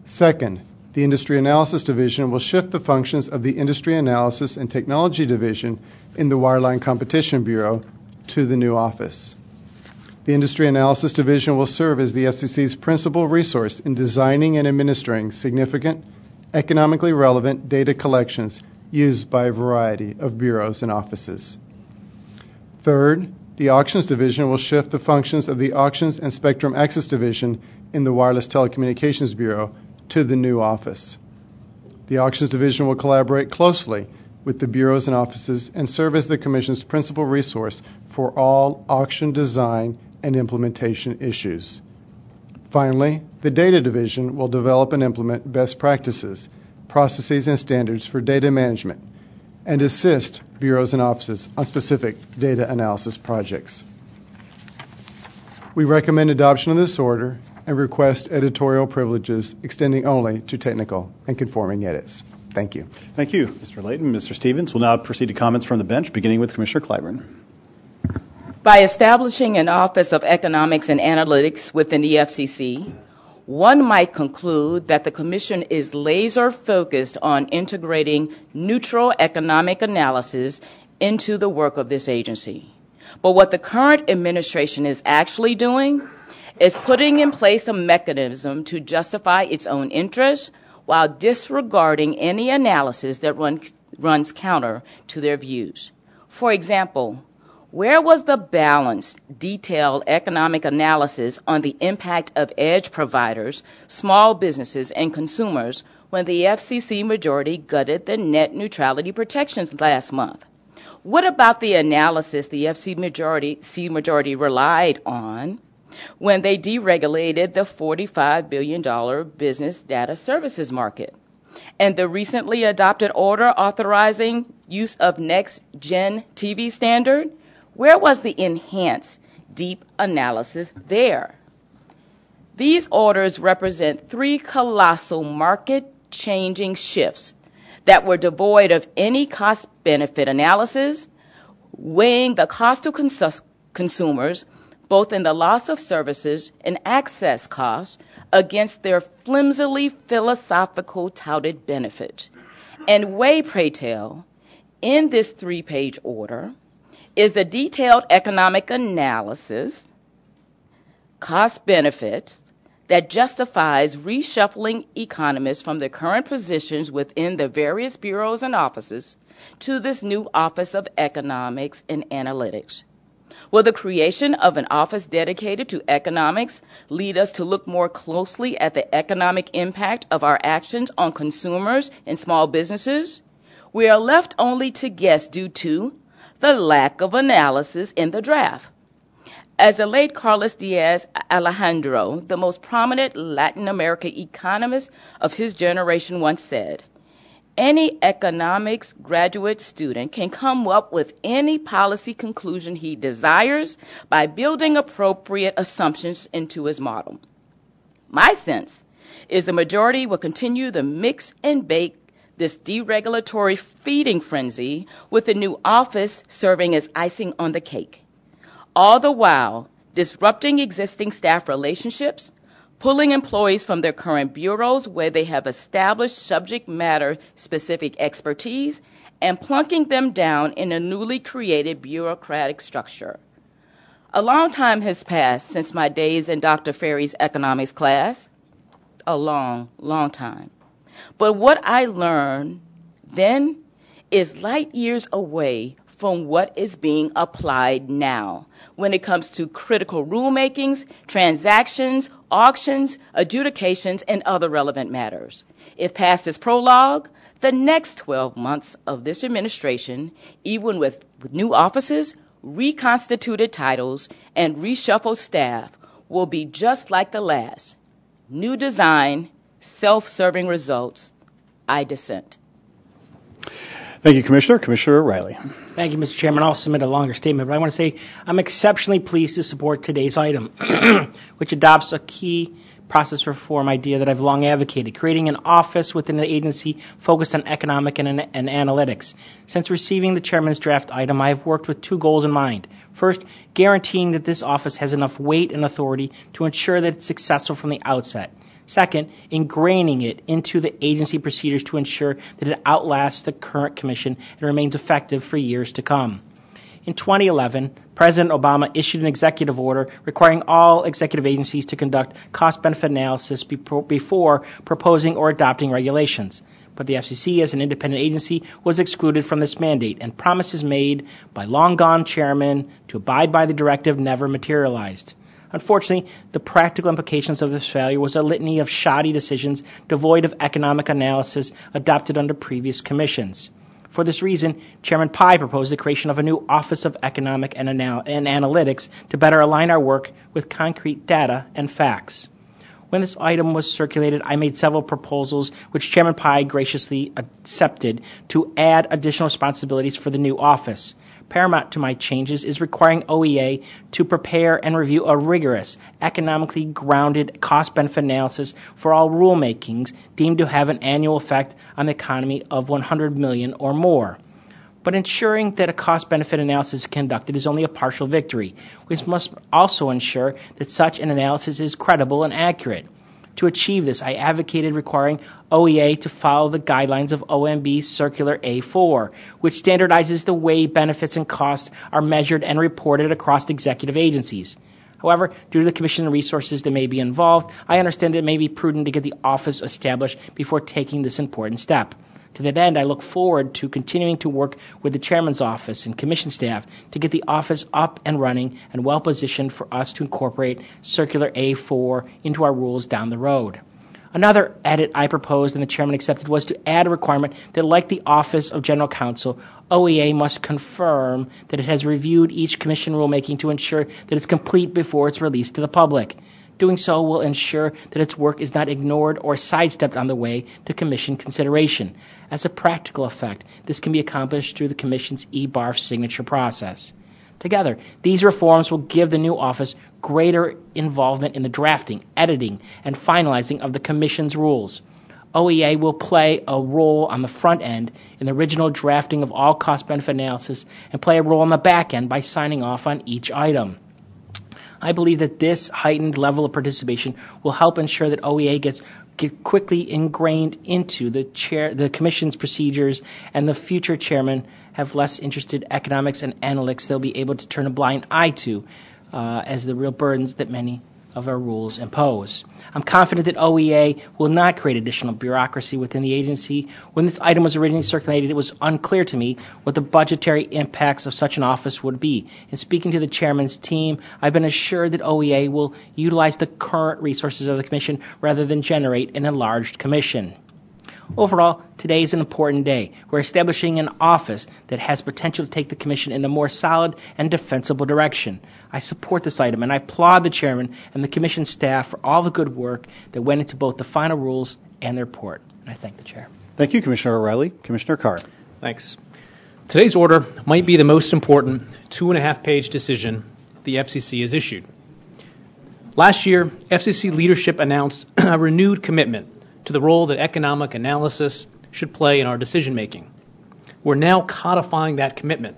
Second, the Industry Analysis Division will shift the functions of the Industry Analysis and Technology Division in the Wireline Competition Bureau to the new office. The Industry Analysis Division will serve as the FCC's principal resource in designing and administering significant, economically relevant data collections used by a variety of bureaus and offices. Third, the Auctions Division will shift the functions of the Auctions and Spectrum Access Division in the Wireless Telecommunications Bureau to the new office. The Auctions Division will collaborate closely with the bureaus and offices and serve as the Commission's principal resource for all auction design and implementation issues. Finally, the Data Division will develop and implement best practices, processes, and standards for data management and assist bureaus and offices on specific data analysis projects. We recommend adoption of this order and request editorial privileges extending only to technical and conforming edits. Thank you. Thank you, Mr. Leighton. Mr. Stevens will now proceed to comments from the bench, beginning with Commissioner Clyburn. By establishing an Office of Economics and Analytics within the FCC, one might conclude that the Commission is laser focused on integrating neutral economic analysis into the work of this agency. But what the current administration is actually doing is putting in place a mechanism to justify its own interests while disregarding any analysis that run, runs counter to their views. For example, Where was the balanced, detailed economic analysis on the impact of edge providers, small businesses, and consumers when the FCC majority gutted the net neutrality protections last month? What about the analysis the FC majority, C majority relied on when they deregulated the $45 billion business data services market? And the recently adopted order authorizing use of next gen TV standard? Where was the enhanced deep analysis there? These orders represent three colossal market changing shifts that were devoid of any cost benefit analysis, weighing the cost to cons- consumers, both in the loss of services and access costs, against their flimsily philosophical touted benefit. And way, pray tell, in this three page order is the detailed economic analysis, cost benefit, that justifies reshuffling economists from their current positions within the various bureaus and offices to this new Office of Economics and Analytics. Will the creation of an office dedicated to economics lead us to look more closely at the economic impact of our actions on consumers and small businesses? We are left only to guess due to the lack of analysis in the draft. As the late Carlos Diaz Alejandro, the most prominent Latin American economist of his generation, once said, any economics graduate student can come up with any policy conclusion he desires by building appropriate assumptions into his model. My sense is the majority will continue the mix and bake this deregulatory feeding frenzy with the new office serving as icing on the cake all the while disrupting existing staff relationships, pulling employees from their current bureaus where they have established subject matter specific expertise, and plunking them down in a newly created bureaucratic structure. A long time has passed since my days in Dr. Ferry's economics class. A long, long time. But what I learned then is light years away from what is being applied now when it comes to critical rulemakings, transactions, auctions, adjudications, and other relevant matters. If past is prologue, the next 12 months of this administration, even with, with new offices, reconstituted titles, and reshuffled staff, will be just like the last. New design, self serving results. I dissent. Thank you, Commissioner. Commissioner O'Rielly. Thank you, Mr. Chairman. I'll submit a longer statement, but I want to say I'm exceptionally pleased to support today's item, which adopts a key process reform idea that I've long advocated, creating an office within the agency focused on economic and, and, analytics. Since receiving the chairman's draft item, I have worked with two goals in mind. First, guaranteeing that this office has enough weight and authority to ensure that it's successful from the outset. Second, ingraining it into the agency procedures to ensure that it outlasts the current commission and remains effective for years to come. In 2011, President Obama issued an executive order requiring all executive agencies to conduct cost benefit analysis before proposing or adopting regulations. But the FCC, as an independent agency, was excluded from this mandate, and promises made by long gone chairmen to abide by the directive never materialized. Unfortunately, the practical implications of this failure was a litany of shoddy decisions devoid of economic analysis adopted under previous commissions. For this reason, Chairman Pai proposed the creation of a new Office of Economic and, Anal- and Analytics to better align our work with concrete data and facts. When this item was circulated, I made several proposals, which Chairman Pai graciously accepted, to add additional responsibilities for the new office. Paramount to my changes is requiring OEA to prepare and review a rigorous, economically grounded cost benefit analysis for all rulemakings deemed to have an annual effect on the economy of 100 million or more. But ensuring that a cost benefit analysis is conducted is only a partial victory. We must also ensure that such an analysis is credible and accurate. To achieve this, I advocated requiring OEA to follow the guidelines of OMB Circular A4, which standardizes the way benefits and costs are measured and reported across executive agencies. However, due to the Commission resources that may be involved, I understand it may be prudent to get the office established before taking this important step. To that end, I look forward to continuing to work with the Chairman's office and Commission staff to get the office up and running and well positioned for us to incorporate Circular A4 into our rules down the road. Another edit I proposed and the chairman accepted was to add a requirement that, like the Office of General Counsel, OEA must confirm that it has reviewed each commission rulemaking to ensure that it's complete before it's released to the public. Doing so will ensure that its work is not ignored or sidestepped on the way to commission consideration. As a practical effect, this can be accomplished through the commission's e-barf signature process. Together, these reforms will give the new office greater involvement in the drafting, editing, and finalizing of the Commission's rules. OEA will play a role on the front end in the original drafting of all cost benefit analysis and play a role on the back end by signing off on each item. I believe that this heightened level of participation will help ensure that OEA gets get quickly ingrained into the chair, the commission's procedures, and the future chairman have less interested economics and analytics they'll be able to turn a blind eye to uh, as the real burdens that many of our rules impose. I'm confident that OEA will not create additional bureaucracy within the agency. When this item was originally circulated, it was unclear to me what the budgetary impacts of such an office would be. In speaking to the chairman's team, I've been assured that OEA will utilize the current resources of the commission rather than generate an enlarged commission. Overall, today is an important day. We're establishing an office that has potential to take the Commission in a more solid and defensible direction. I support this item and I applaud the Chairman and the Commission staff for all the good work that went into both the final rules and the report. And I thank the Chair. Thank you, Commissioner O'Rielly. Commissioner Carr. Thanks. Today's order might be the most important two and a half page decision the FCC has issued. Last year, FCC leadership announced a renewed commitment to the role that economic analysis should play in our decision making. We're now codifying that commitment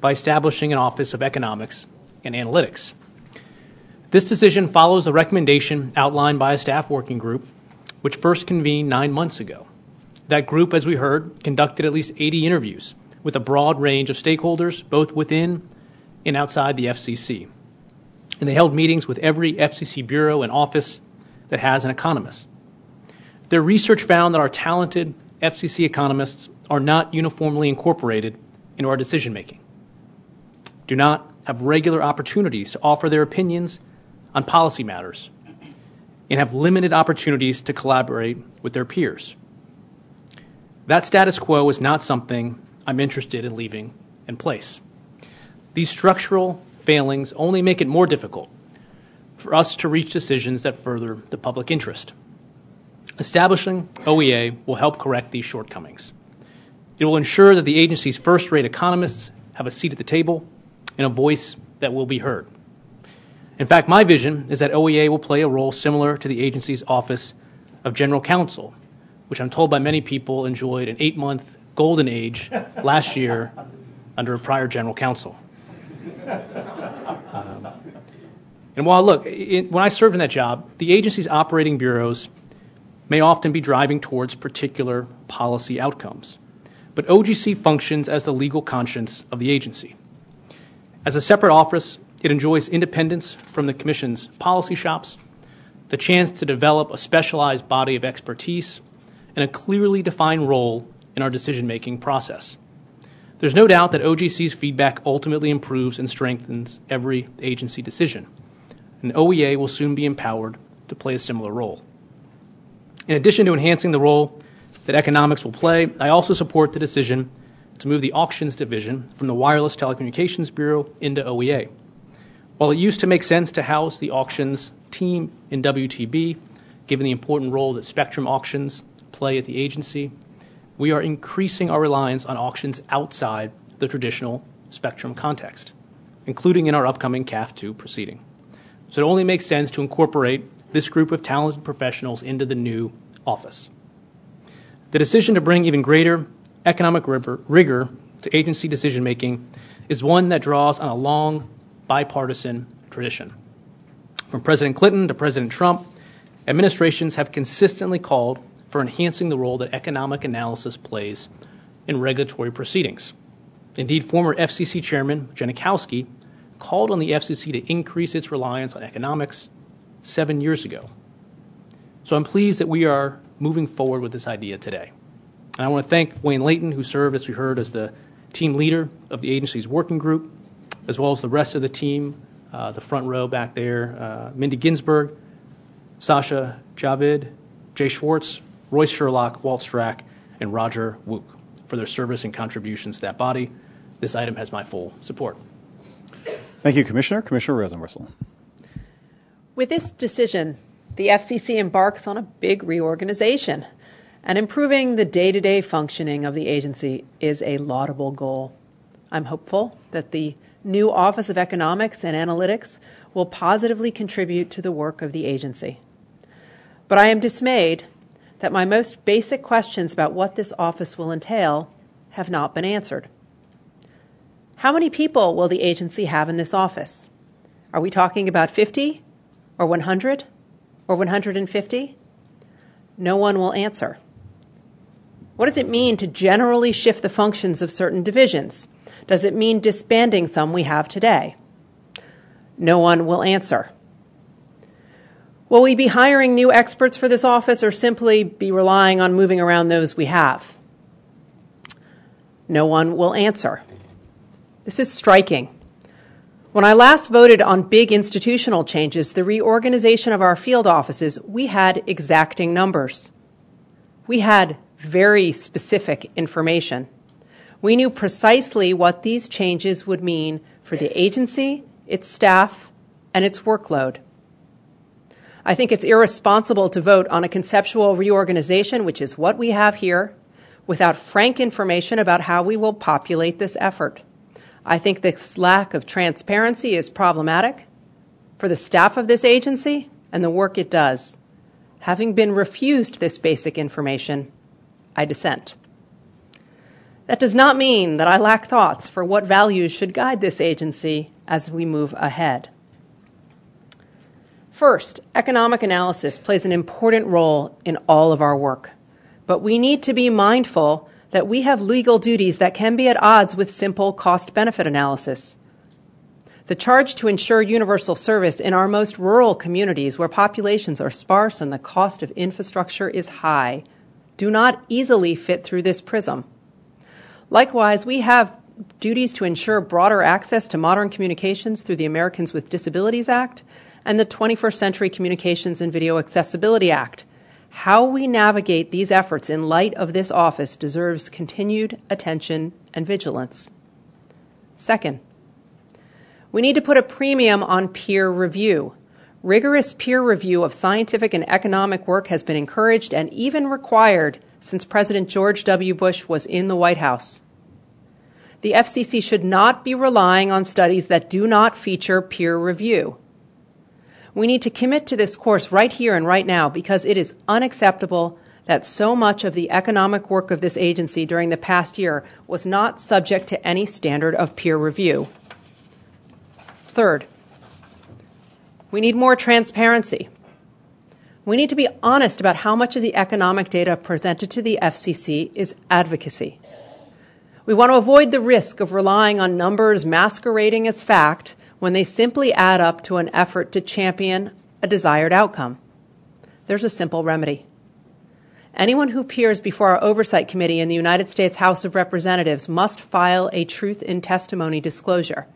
by establishing an Office of Economics and Analytics. This decision follows the recommendation outlined by a staff working group, which first convened nine months ago. That group, as we heard, conducted at least 80 interviews with a broad range of stakeholders, both within and outside the FCC. And they held meetings with every FCC bureau and office that has an economist. Their research found that our talented FCC economists are not uniformly incorporated into our decision making, do not have regular opportunities to offer their opinions on policy matters, and have limited opportunities to collaborate with their peers. That status quo is not something I'm interested in leaving in place. These structural failings only make it more difficult for us to reach decisions that further the public interest. Establishing OEA will help correct these shortcomings. It will ensure that the agency's first rate economists have a seat at the table and a voice that will be heard. In fact, my vision is that OEA will play a role similar to the agency's Office of General Counsel, which I'm told by many people enjoyed an eight month golden age last year under a prior general counsel. Um, and while, look, it, when I served in that job, the agency's operating bureaus may often be driving towards particular policy outcomes. But OGC functions as the legal conscience of the agency. As a separate office, it enjoys independence from the Commission's policy shops, the chance to develop a specialized body of expertise, and a clearly defined role in our decision making process. There's no doubt that OGC's feedback ultimately improves and strengthens every agency decision, and OEA will soon be empowered to play a similar role. In addition to enhancing the role that economics will play, I also support the decision to move the auctions division from the Wireless Telecommunications Bureau into OEA. While it used to make sense to house the auctions team in WTB, given the important role that spectrum auctions play at the agency, we are increasing our reliance on auctions outside the traditional spectrum context, including in our upcoming CAF 2 proceeding. So it only makes sense to incorporate this group of talented professionals into the new office. The decision to bring even greater economic rigor to agency decision making is one that draws on a long bipartisan tradition. From President Clinton to President Trump, administrations have consistently called for enhancing the role that economic analysis plays in regulatory proceedings. Indeed, former FCC Chairman Genachowski called on the FCC to increase its reliance on economics seven years ago. So I'm pleased that we are moving forward with this idea today. And I want to thank Wayne Leighton, who served, as we heard, as the team leader of the agency's working group, as well as the rest of the team, uh, the front row back there, uh, Mindy Ginsburg, Sasha Javid, Jay Schwartz, Royce Sherlock, Walt Strack, and Roger Wook for their service and contributions to that body. This item has my full support. Thank you, Commissioner. Commissioner Rosenworcel. With this decision, the FCC embarks on a big reorganization, and improving the day to day functioning of the agency is a laudable goal. I'm hopeful that the new Office of Economics and Analytics will positively contribute to the work of the agency. But I am dismayed that my most basic questions about what this office will entail have not been answered. How many people will the agency have in this office? Are we talking about 50 or 100 or 150? No one will answer. What does it mean to generally shift the functions of certain divisions? Does it mean disbanding some we have today? No one will answer. Will we be hiring new experts for this office or simply be relying on moving around those we have? No one will answer. This is striking. When I last voted on big institutional changes, the reorganization of our field offices, we had exacting numbers. We had very specific information. We knew precisely what these changes would mean for the agency, its staff, and its workload. I think it's irresponsible to vote on a conceptual reorganization, which is what we have here, without frank information about how we will populate this effort. I think this lack of transparency is problematic for the staff of this agency and the work it does. Having been refused this basic information, I dissent. That does not mean that I lack thoughts for what values should guide this agency as we move ahead. First, economic analysis plays an important role in all of our work. But we need to be mindful that we have legal duties that can be at odds with simple cost benefit analysis. The charge to ensure universal service in our most rural communities where populations are sparse and the cost of infrastructure is high do not easily fit through this prism. Likewise, we have duties to ensure broader access to modern communications through the Americans with Disabilities Act and the 21st Century Communications and Video Accessibility Act. How we navigate these efforts in light of this office deserves continued attention and vigilance. Second, we need to put a premium on peer review. Rigorous peer review of scientific and economic work has been encouraged and even required since President George W. Bush was in the White House. The FCC should not be relying on studies that do not feature peer review. We need to commit to this course right here and right now because it is unacceptable that so much of the economic work of this agency during the past year was not subject to any standard of peer review. Third, we need more transparency. We need to be honest about how much of the economic data presented to the FCC is advocacy. We want to avoid the risk of relying on numbers masquerading as fact when they simply add up to an effort to champion a desired outcome. There's a simple remedy. Anyone who appears before our Oversight Committee in the United States House of Representatives must file a truth in testimony disclosure.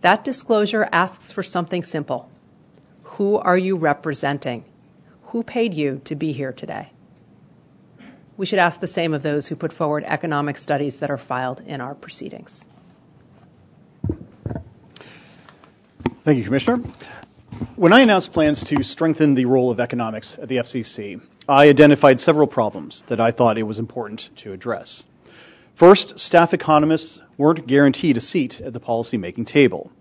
That disclosure asks for something simple Who are you representing? Who paid you to be here today? We should ask the same of those who put forward economic studies that are filed in our proceedings. Thank you, Commissioner. When I announced plans to strengthen the role of economics at the FCC, I identified several problems that I thought it was important to address. First, staff economists weren't guaranteed a seat at the policymaking table.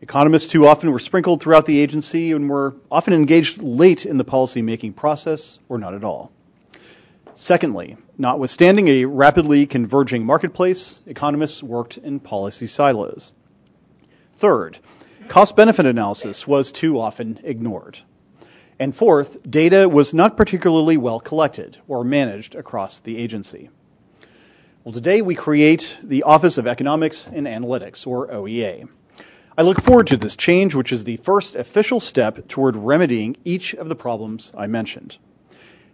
Economists too often were sprinkled throughout the agency and were often engaged late in the policymaking process or not at all. Secondly, notwithstanding a rapidly converging marketplace, economists worked in policy silos. Third, Cost benefit analysis was too often ignored. And fourth, data was not particularly well collected or managed across the agency. Well, today we create the Office of Economics and Analytics, or OEA. I look forward to this change, which is the first official step toward remedying each of the problems I mentioned.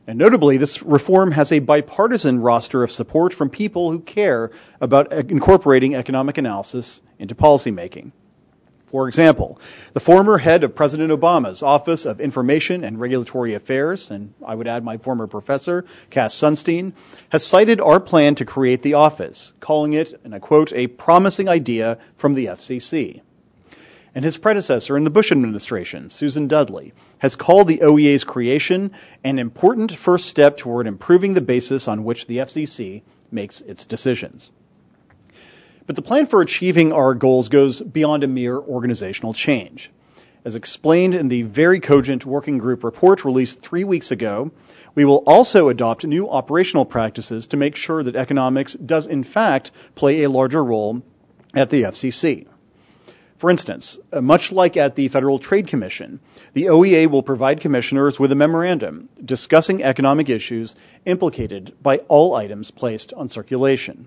And notably, this reform has a bipartisan roster of support from people who care about incorporating economic analysis into policymaking. For example, the former head of President Obama's Office of Information and Regulatory Affairs, and I would add my former professor, Cass Sunstein, has cited our plan to create the office, calling it, and I quote, a promising idea from the FCC. And his predecessor in the Bush administration, Susan Dudley, has called the OEA's creation an important first step toward improving the basis on which the FCC makes its decisions. But the plan for achieving our goals goes beyond a mere organizational change. As explained in the very cogent working group report released three weeks ago, we will also adopt new operational practices to make sure that economics does in fact play a larger role at the FCC. For instance, uh, much like at the Federal Trade Commission, the OEA will provide commissioners with a memorandum discussing economic issues implicated by all items placed on circulation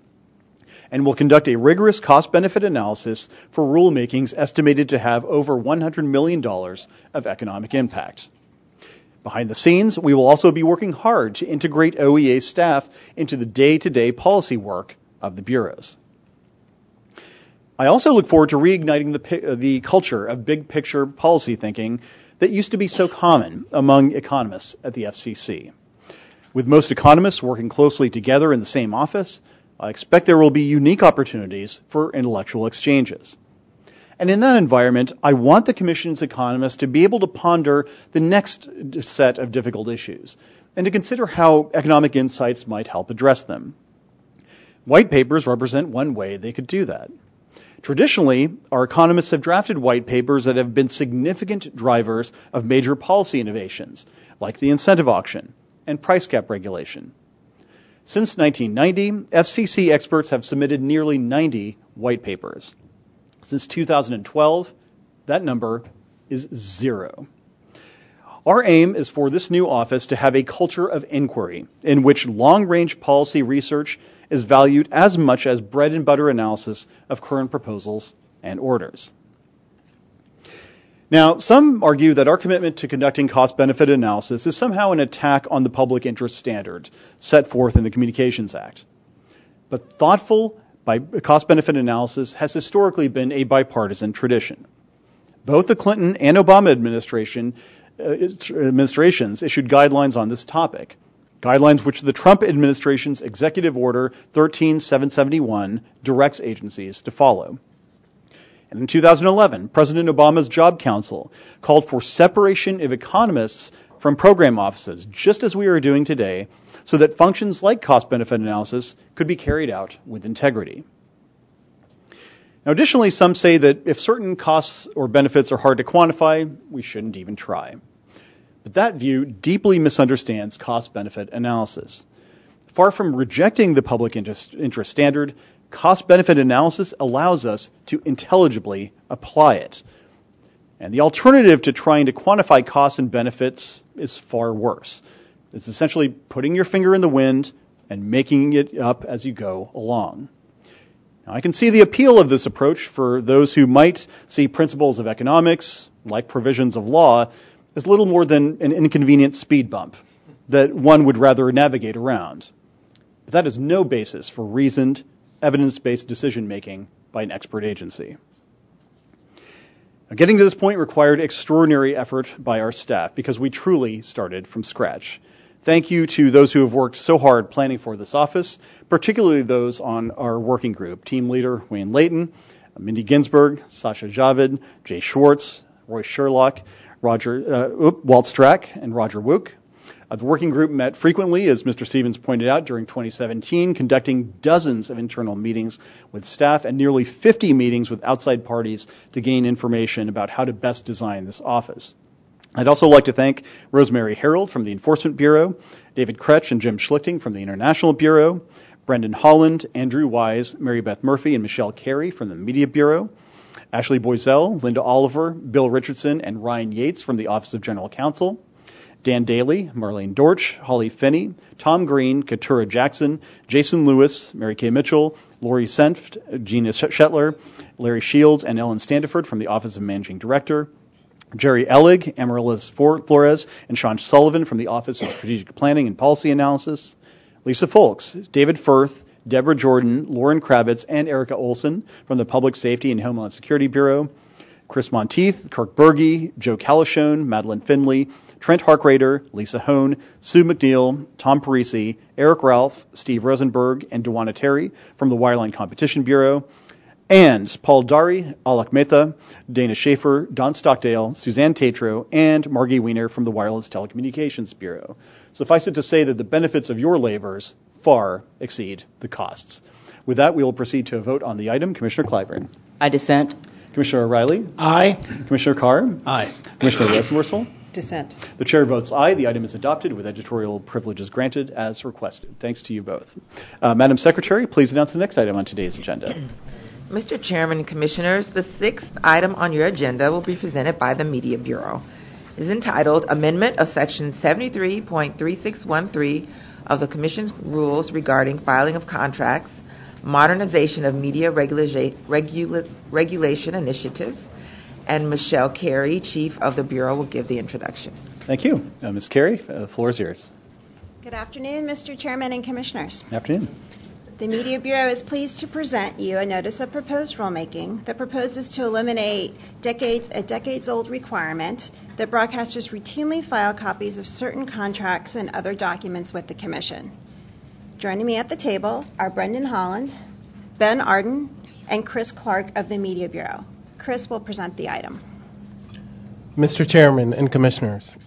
and will conduct a rigorous cost benefit analysis for rulemakings estimated to have over $100 million of economic impact. Behind the scenes, we will also be working hard to integrate OEA staff into the day to day policy work of the bureaus. I also look forward to reigniting the, uh, the culture of big picture policy thinking that used to be so common among economists at the FCC. With most economists working closely together in the same office, I expect there will be unique opportunities for intellectual exchanges. And in that environment, I want the Commission's economists to be able to ponder the next set of difficult issues and to consider how economic insights might help address them. White papers represent one way they could do that. Traditionally, our economists have drafted white papers that have been significant drivers of major policy innovations, like the incentive auction and price cap regulation. Since 1990, FCC experts have submitted nearly 90 white papers. Since 2012, that number is zero. Our aim is for this new office to have a culture of inquiry in which long range policy research is valued as much as bread and butter analysis of current proposals and orders. Now, some argue that our commitment to conducting cost benefit analysis is somehow an attack on the public interest standard set forth in the Communications Act. But thoughtful cost benefit analysis has historically been a bipartisan tradition. Both the Clinton and Obama administration, uh, administrations issued guidelines on this topic, guidelines which the Trump administration's Executive Order 13771 directs agencies to follow. And in 2011, President Obama's Job Council called for separation of economists from program offices, just as we are doing today, so that functions like cost benefit analysis could be carried out with integrity. Now, additionally, some say that if certain costs or benefits are hard to quantify, we shouldn't even try. But that view deeply misunderstands cost benefit analysis. Far from rejecting the public interest, interest standard, cost benefit analysis allows us to intelligibly apply it. And the alternative to trying to quantify costs and benefits is far worse. It's essentially putting your finger in the wind and making it up as you go along. Now, I can see the appeal of this approach for those who might see principles of economics, like provisions of law, as little more than an inconvenient speed bump that one would rather navigate around. But that is no basis for reasoned, evidence based decision making by an expert agency. Now, getting to this point required extraordinary effort by our staff because we truly started from scratch. Thank you to those who have worked so hard planning for this office, particularly those on our working group team leader Wayne Leighton, Mindy Ginsburg, Sasha Javid, Jay Schwartz, Roy Sherlock, Roger uh, Walt Strack, and Roger Wook. Uh, the working group met frequently, as Mr. Stevens pointed out, during 2017, conducting dozens of internal meetings with staff and nearly 50 meetings with outside parties to gain information about how to best design this office. I'd also like to thank Rosemary Harold from the Enforcement Bureau, David Kretsch and Jim Schlichting from the International Bureau, Brendan Holland, Andrew Wise, Mary Beth Murphy, and Michelle Carey from the Media Bureau, Ashley Boisel, Linda Oliver, Bill Richardson, and Ryan Yates from the Office of General Counsel, Dan Daly, Marlene Dortch, Holly Finney, Tom Green, Katura Jackson, Jason Lewis, Mary Kay Mitchell, Lori Senft, Gina Shetler, Larry Shields, and Ellen Standiford from the Office of Managing Director, Jerry Ellig, Amaryllis Flores, and Sean Sullivan from the Office of Strategic Planning and Policy Analysis, Lisa Fowlkes, David Firth, Deborah Jordan, Lauren Kravitz, and Erica Olson from the Public Safety and Homeland Security Bureau, Chris Monteith, Kirk Burgee, Joe Calishone, Madeline Finley, Trent Harkrader, Lisa Hone, Sue McNeil, Tom Parisi, Eric Ralph, Steve Rosenberg, and Dewana Terry from the Wireline Competition Bureau, and Paul Dari, Alok Mehta, Dana Schaefer, Don Stockdale, Suzanne Tatro, and Margie Weiner from the Wireless Telecommunications Bureau. Suffice it to say that the benefits of your labors far exceed the costs. With that, we will proceed to a vote on the item. Commissioner Clyburn. I dissent. Commissioner O'Rielly. Aye. Commissioner Carr. Aye. Commissioner Rosenworcel. Dissent. The chair votes aye. The item is adopted with editorial privileges granted as requested. Thanks to you both. Uh, Madam Secretary, please announce the next item on today's agenda. Mr. Chairman and Commissioners, the sixth item on your agenda will be presented by the Media Bureau. It is entitled Amendment of Section 73.3613 of the Commission's rules regarding filing of contracts, modernization of media regula- regula- regulation initiative, and Michelle Carey, Chief of the Bureau, will give the introduction. Thank you. Uh, Ms. Carey, uh, the floor is yours. Good afternoon, Mr. Chairman and Commissioners. Good Afternoon. The Media Bureau is pleased to present you a notice of proposed rulemaking that proposes to eliminate decades, a decades-old requirement that broadcasters routinely file copies of certain contracts and other documents with the Commission. Joining me at the table are Brendan Holland, Ben Arden, and Chris Clark of the Media Bureau. Chris will present the item. Mr. Chairman and Commissioners,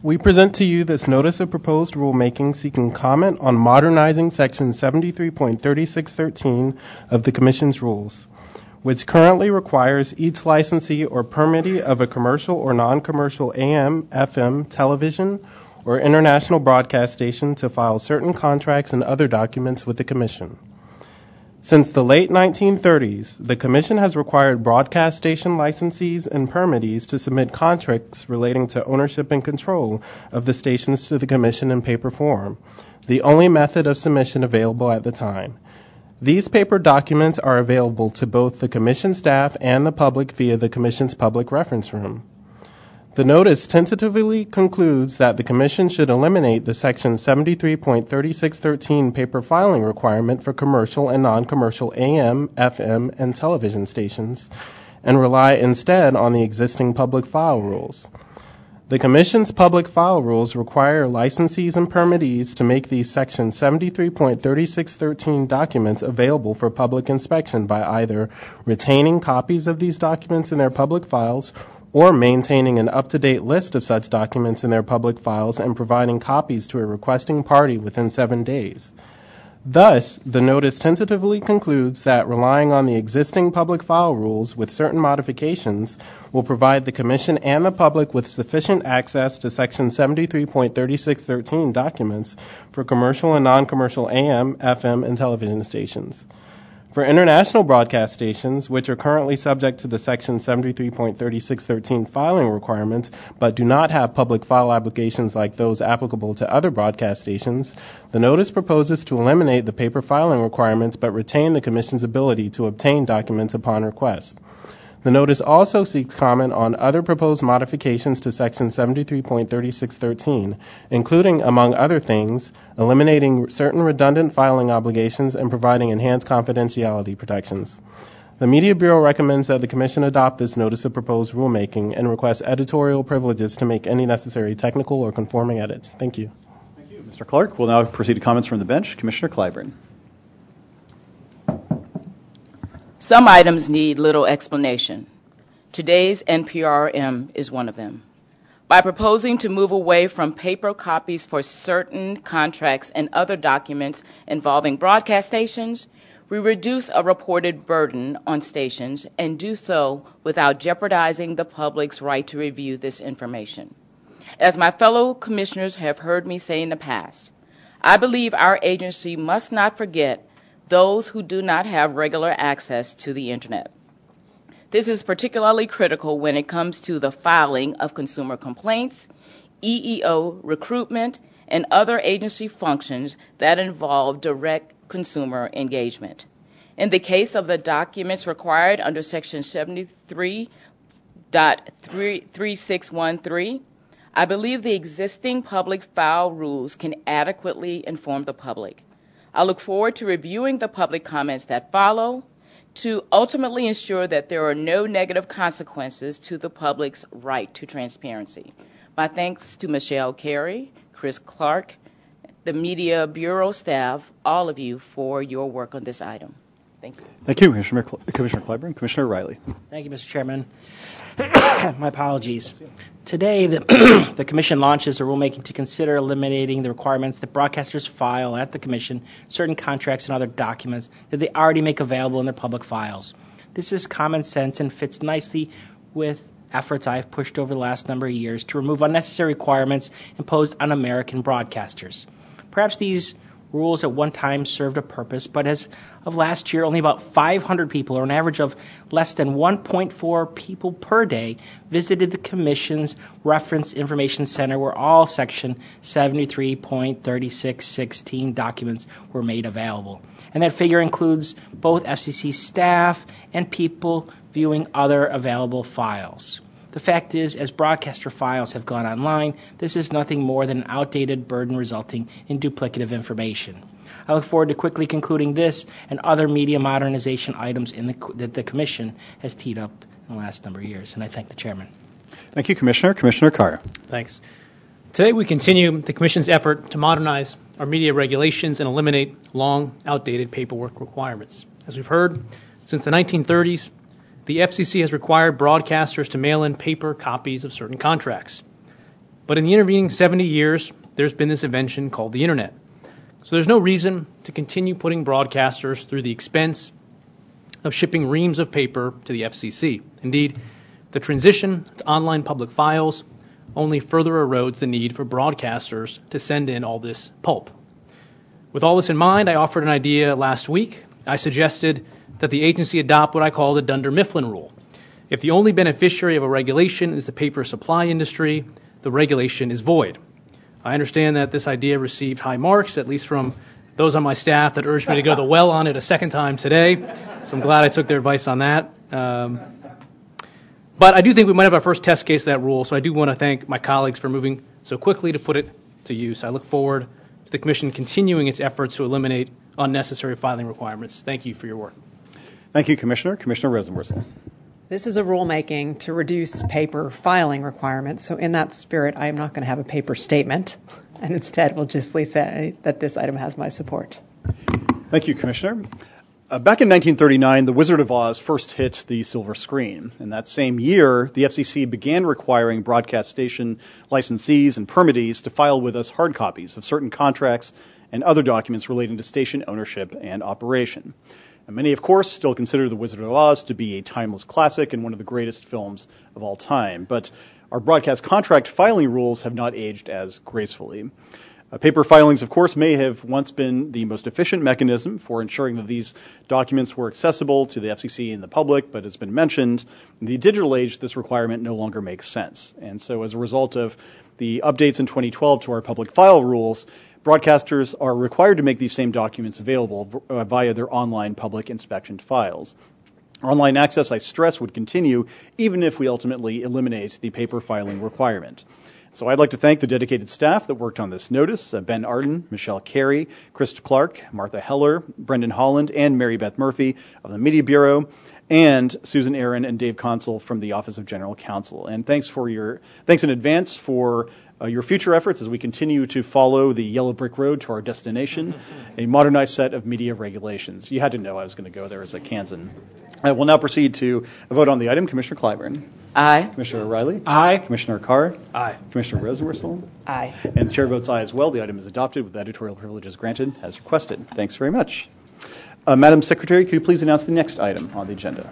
we present to you this notice of proposed rulemaking seeking comment on modernizing Section 73.3613 of the Commission's rules, which currently requires each licensee or permittee of a commercial or non-commercial AM, FM, television, or international broadcast station to file certain contracts and other documents with the Commission. Since the late 1930s, the Commission has required broadcast station licensees and permittees to submit contracts relating to ownership and control of the stations to the Commission in paper form, the only method of submission available at the time. These paper documents are available to both the Commission staff and the public via the Commission's public reference room. The notice tentatively concludes that the Commission should eliminate the Section 73.3613 paper filing requirement for commercial and non-commercial AM, FM, and television stations and rely instead on the existing public file rules. The Commission's public file rules require licensees and permittees to make these Section 73.3613 documents available for public inspection by either retaining copies of these documents in their public files or maintaining an up-to-date list of such documents in their public files and providing copies to a requesting party within seven days. Thus, the notice tentatively concludes that relying on the existing public file rules with certain modifications will provide the Commission and the public with sufficient access to Section 73.3613 documents for commercial and non-commercial AM, FM, and television stations. For international broadcast stations, which are currently subject to the Section 73.3613 filing requirements but do not have public file obligations like those applicable to other broadcast stations, the notice proposes to eliminate the paper filing requirements but retain the Commission's ability to obtain documents upon request. The notice also seeks comment on other proposed modifications to Section 73.3613, including, among other things, eliminating certain redundant filing obligations and providing enhanced confidentiality protections. The Media Bureau recommends that the Commission adopt this notice of proposed rulemaking and requests editorial privileges to make any necessary technical or conforming edits. Thank you. Thank you, Mr. Clark. We'll now proceed to comments from the bench. Commissioner Clyburn. Some items need little explanation. Today's NPRM is one of them. By proposing to move away from paper copies for certain contracts and other documents involving broadcast stations, we reduce a reported burden on stations and do so without jeopardizing the public's right to review this information. As my fellow commissioners have heard me say in the past, I believe our agency must not forget those who do not have regular access to the Internet. This is particularly critical when it comes to the filing of consumer complaints, EEO recruitment, and other agency functions that involve direct consumer engagement. In the case of the documents required under Section 3613. I believe the existing public file rules can adequately inform the public. I look forward to reviewing the public comments that follow to ultimately ensure that there are no negative consequences to the public's right to transparency. My thanks to Michelle Carey, Chris Clark, the Media Bureau staff, all of you for your work on this item. Thank you. Thank you, Commissioner, Commissioner Clyburn. Commissioner O'Rielly. Thank you, Mr. Chairman. My apologies. Today, the, the Commission launches a rulemaking to consider eliminating the requirements that broadcasters file at the Commission certain contracts and other documents that they already make available in their public files. This is common sense and fits nicely with efforts I have pushed over the last number of years to remove unnecessary requirements imposed on American broadcasters. Perhaps these rules at one time served a purpose, but as of last year, only about 500 people, or an average of less than 1.4 people per day, visited the Commission's Reference Information Center where all Section 73.3616 documents were made available. And that figure includes both FCC staff and people viewing other available files. The fact is, as broadcaster files have gone online, this is nothing more than an outdated burden resulting in duplicative information. I look forward to quickly concluding this and other media modernization items the, that the Commission has teed up in the last number of years. And I thank the Chairman. Thank you, Commissioner. Commissioner Carr. Thanks. Today we continue the Commission's effort to modernize our media regulations and eliminate long, outdated paperwork requirements. As we've heard, since the 1930s, the FCC has required broadcasters to mail in paper copies of certain contracts. But in the intervening 70 years, there's been this invention called the Internet. So there's no reason to continue putting broadcasters through the expense of shipping reams of paper to the FCC. Indeed, the transition to online public files only further erodes the need for broadcasters to send in all this pulp. With all this in mind, I offered an idea last week. I suggested that the agency adopt what I call the Dunder Mifflin rule. If the only beneficiary of a regulation is the paper supply industry, the regulation is void. I understand that this idea received high marks, at least from those on my staff that urged me to go the well on it a second time today. So I'm glad I took their advice on that. Um, but I do think we might have our first test case of that rule, so I do want to thank my colleagues for moving so quickly to put it to use. I look forward to the Commission continuing its efforts to eliminate unnecessary filing requirements. Thank you for your work. Thank you, Commissioner. Commissioner Rosenworcel. This is a rulemaking to reduce paper filing requirements. So, in that spirit, I am not going to have a paper statement, and instead will just say that this item has my support. Thank you, Commissioner. Uh, back in 1939, The Wizard of Oz first hit the silver screen. In that same year, the FCC began requiring broadcast station licensees and permittees to file with us hard copies of certain contracts and other documents relating to station ownership and operation. And many, of course, still consider The Wizard of Oz to be a timeless classic and one of the greatest films of all time. But our broadcast contract filing rules have not aged as gracefully. Uh, paper filings, of course, may have once been the most efficient mechanism for ensuring that these documents were accessible to the FCC and the public, but as been mentioned, in the digital age, this requirement no longer makes sense. And so, as a result of the updates in 2012 to our public file rules, broadcasters are required to make these same documents available uh, via their online public inspection files. Online access, I stress, would continue even if we ultimately eliminate the paper filing requirement. So I'd like to thank the dedicated staff that worked on this notice uh, Ben Arden, Michelle Carey, Chris Clark, Martha Heller, Brendan Holland, and Mary Beth Murphy of the Media Bureau, and Susan Aaron and Dave Consul from the Office of General Counsel. And thanks for your thanks in advance for uh, your future efforts as we continue to follow the yellow brick road to our destination, a modernized set of media regulations. You had to know I was going to go there as a Kansan. I will now proceed to a vote on the item. Commissioner Clyburn. Aye. Commissioner O'Rielly. Aye. Commissioner Carr. Aye. Commissioner Rosenworcel. Aye. And the chair votes aye as well. The item is adopted with editorial privileges granted as requested. Thanks very much. Uh, Madam Secretary, could you please announce the next item on the agenda?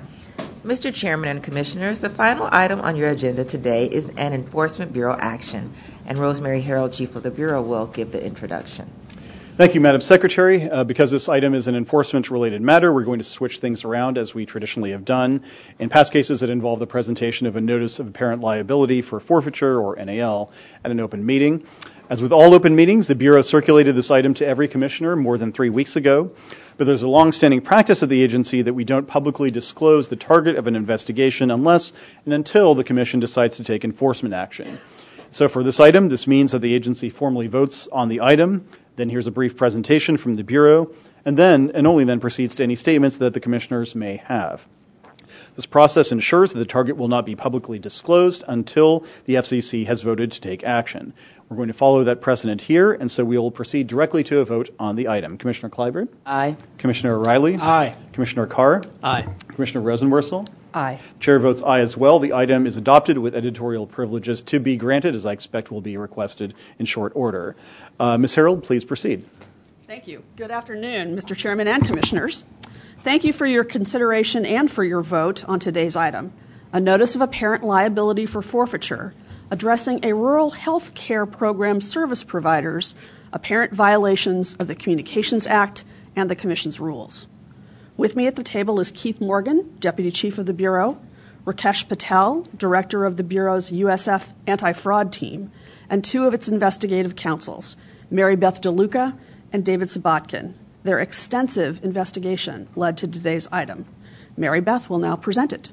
Mr. Chairman and Commissioners, the final item on your agenda today is an Enforcement Bureau action, and Rosemary Harold, Chief of the Bureau, will give the introduction. Thank you, Madam Secretary. Uh, because this item is an enforcement related matter, we're going to switch things around as we traditionally have done. In past cases that involve the presentation of a notice of apparent liability for forfeiture or NAL at an open meeting, As with all open meetings, the Bureau circulated this item to every commissioner more than three weeks ago, but there's a long-standing practice of the agency that we don't publicly disclose the target of an investigation unless and until the commission decides to take enforcement action. So for this item, this means that the agency formally votes on the item, then here's a brief presentation from the Bureau, and then, and only then, proceeds to any statements that the commissioners may have. This process ensures that the target will not be publicly disclosed until the FCC has voted to take action. We're going to follow that precedent here, and so we will proceed directly to a vote on the item. Commissioner Clyburn? Aye. Commissioner O'Rielly? Aye. Commissioner Carr? Aye. Commissioner Rosenworcel? Aye. Chair votes aye as well. The item is adopted with editorial privileges to be granted, as I expect will be requested in short order. Uh, Ms. Harold, please proceed. Thank you. Good afternoon, Mr. Chairman and Commissioners. Thank you for your consideration and for your vote on today's item. A notice of apparent liability for forfeiture addressing a rural health care program service provider's apparent violations of the Communications Act and the Commission's rules. With me at the table is Keith Morgan, Deputy Chief of the Bureau, Rakesh Patel, Director of the Bureau's USF anti fraud team, and two of its investigative counsels, Mary Beth DeLuca and David Sabatkin. Their extensive investigation led to today's item. Mary Beth will now present it.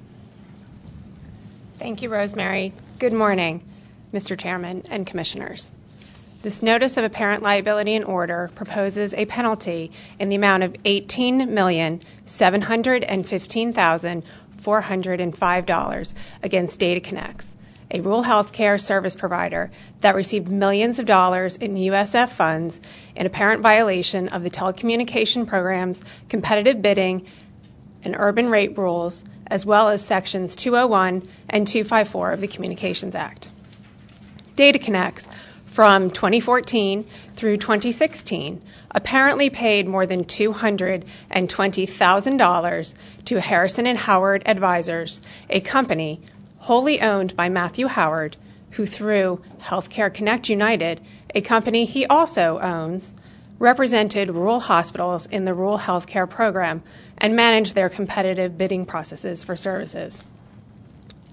Thank you, Rosemary. Good morning, Mr. Chairman and Commissioners. This notice of apparent liability and order proposes a penalty in the amount of $18,715,405 against DataConnex, a rural health care service provider that received millions of dollars in USF funds in apparent violation of the telecommunication program's competitive bidding and urban rate rules, as well as sections 201 and 254 of the Communications Act. DataConnex from 2014 through 2016 apparently paid more than $220,000 to Harrison and Howard Advisors, a company wholly owned by Matthew Howard, who through Healthcare Connect United, a company he also owns, represented rural hospitals in the rural Healthcare program and managed their competitive bidding processes for services.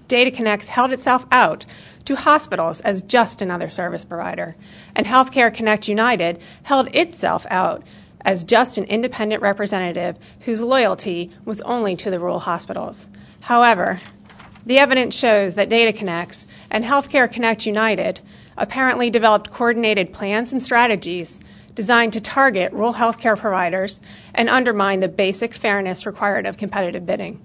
DataConnex held itself out to hospitals as just another service provider, and Healthcare Connect United held itself out as just an independent representative whose loyalty was only to the rural hospitals. However, the evidence shows that DataConnex and Healthcare Connect United apparently developed coordinated plans and strategies designed to target rural healthcare providers and undermine the basic fairness required of competitive bidding.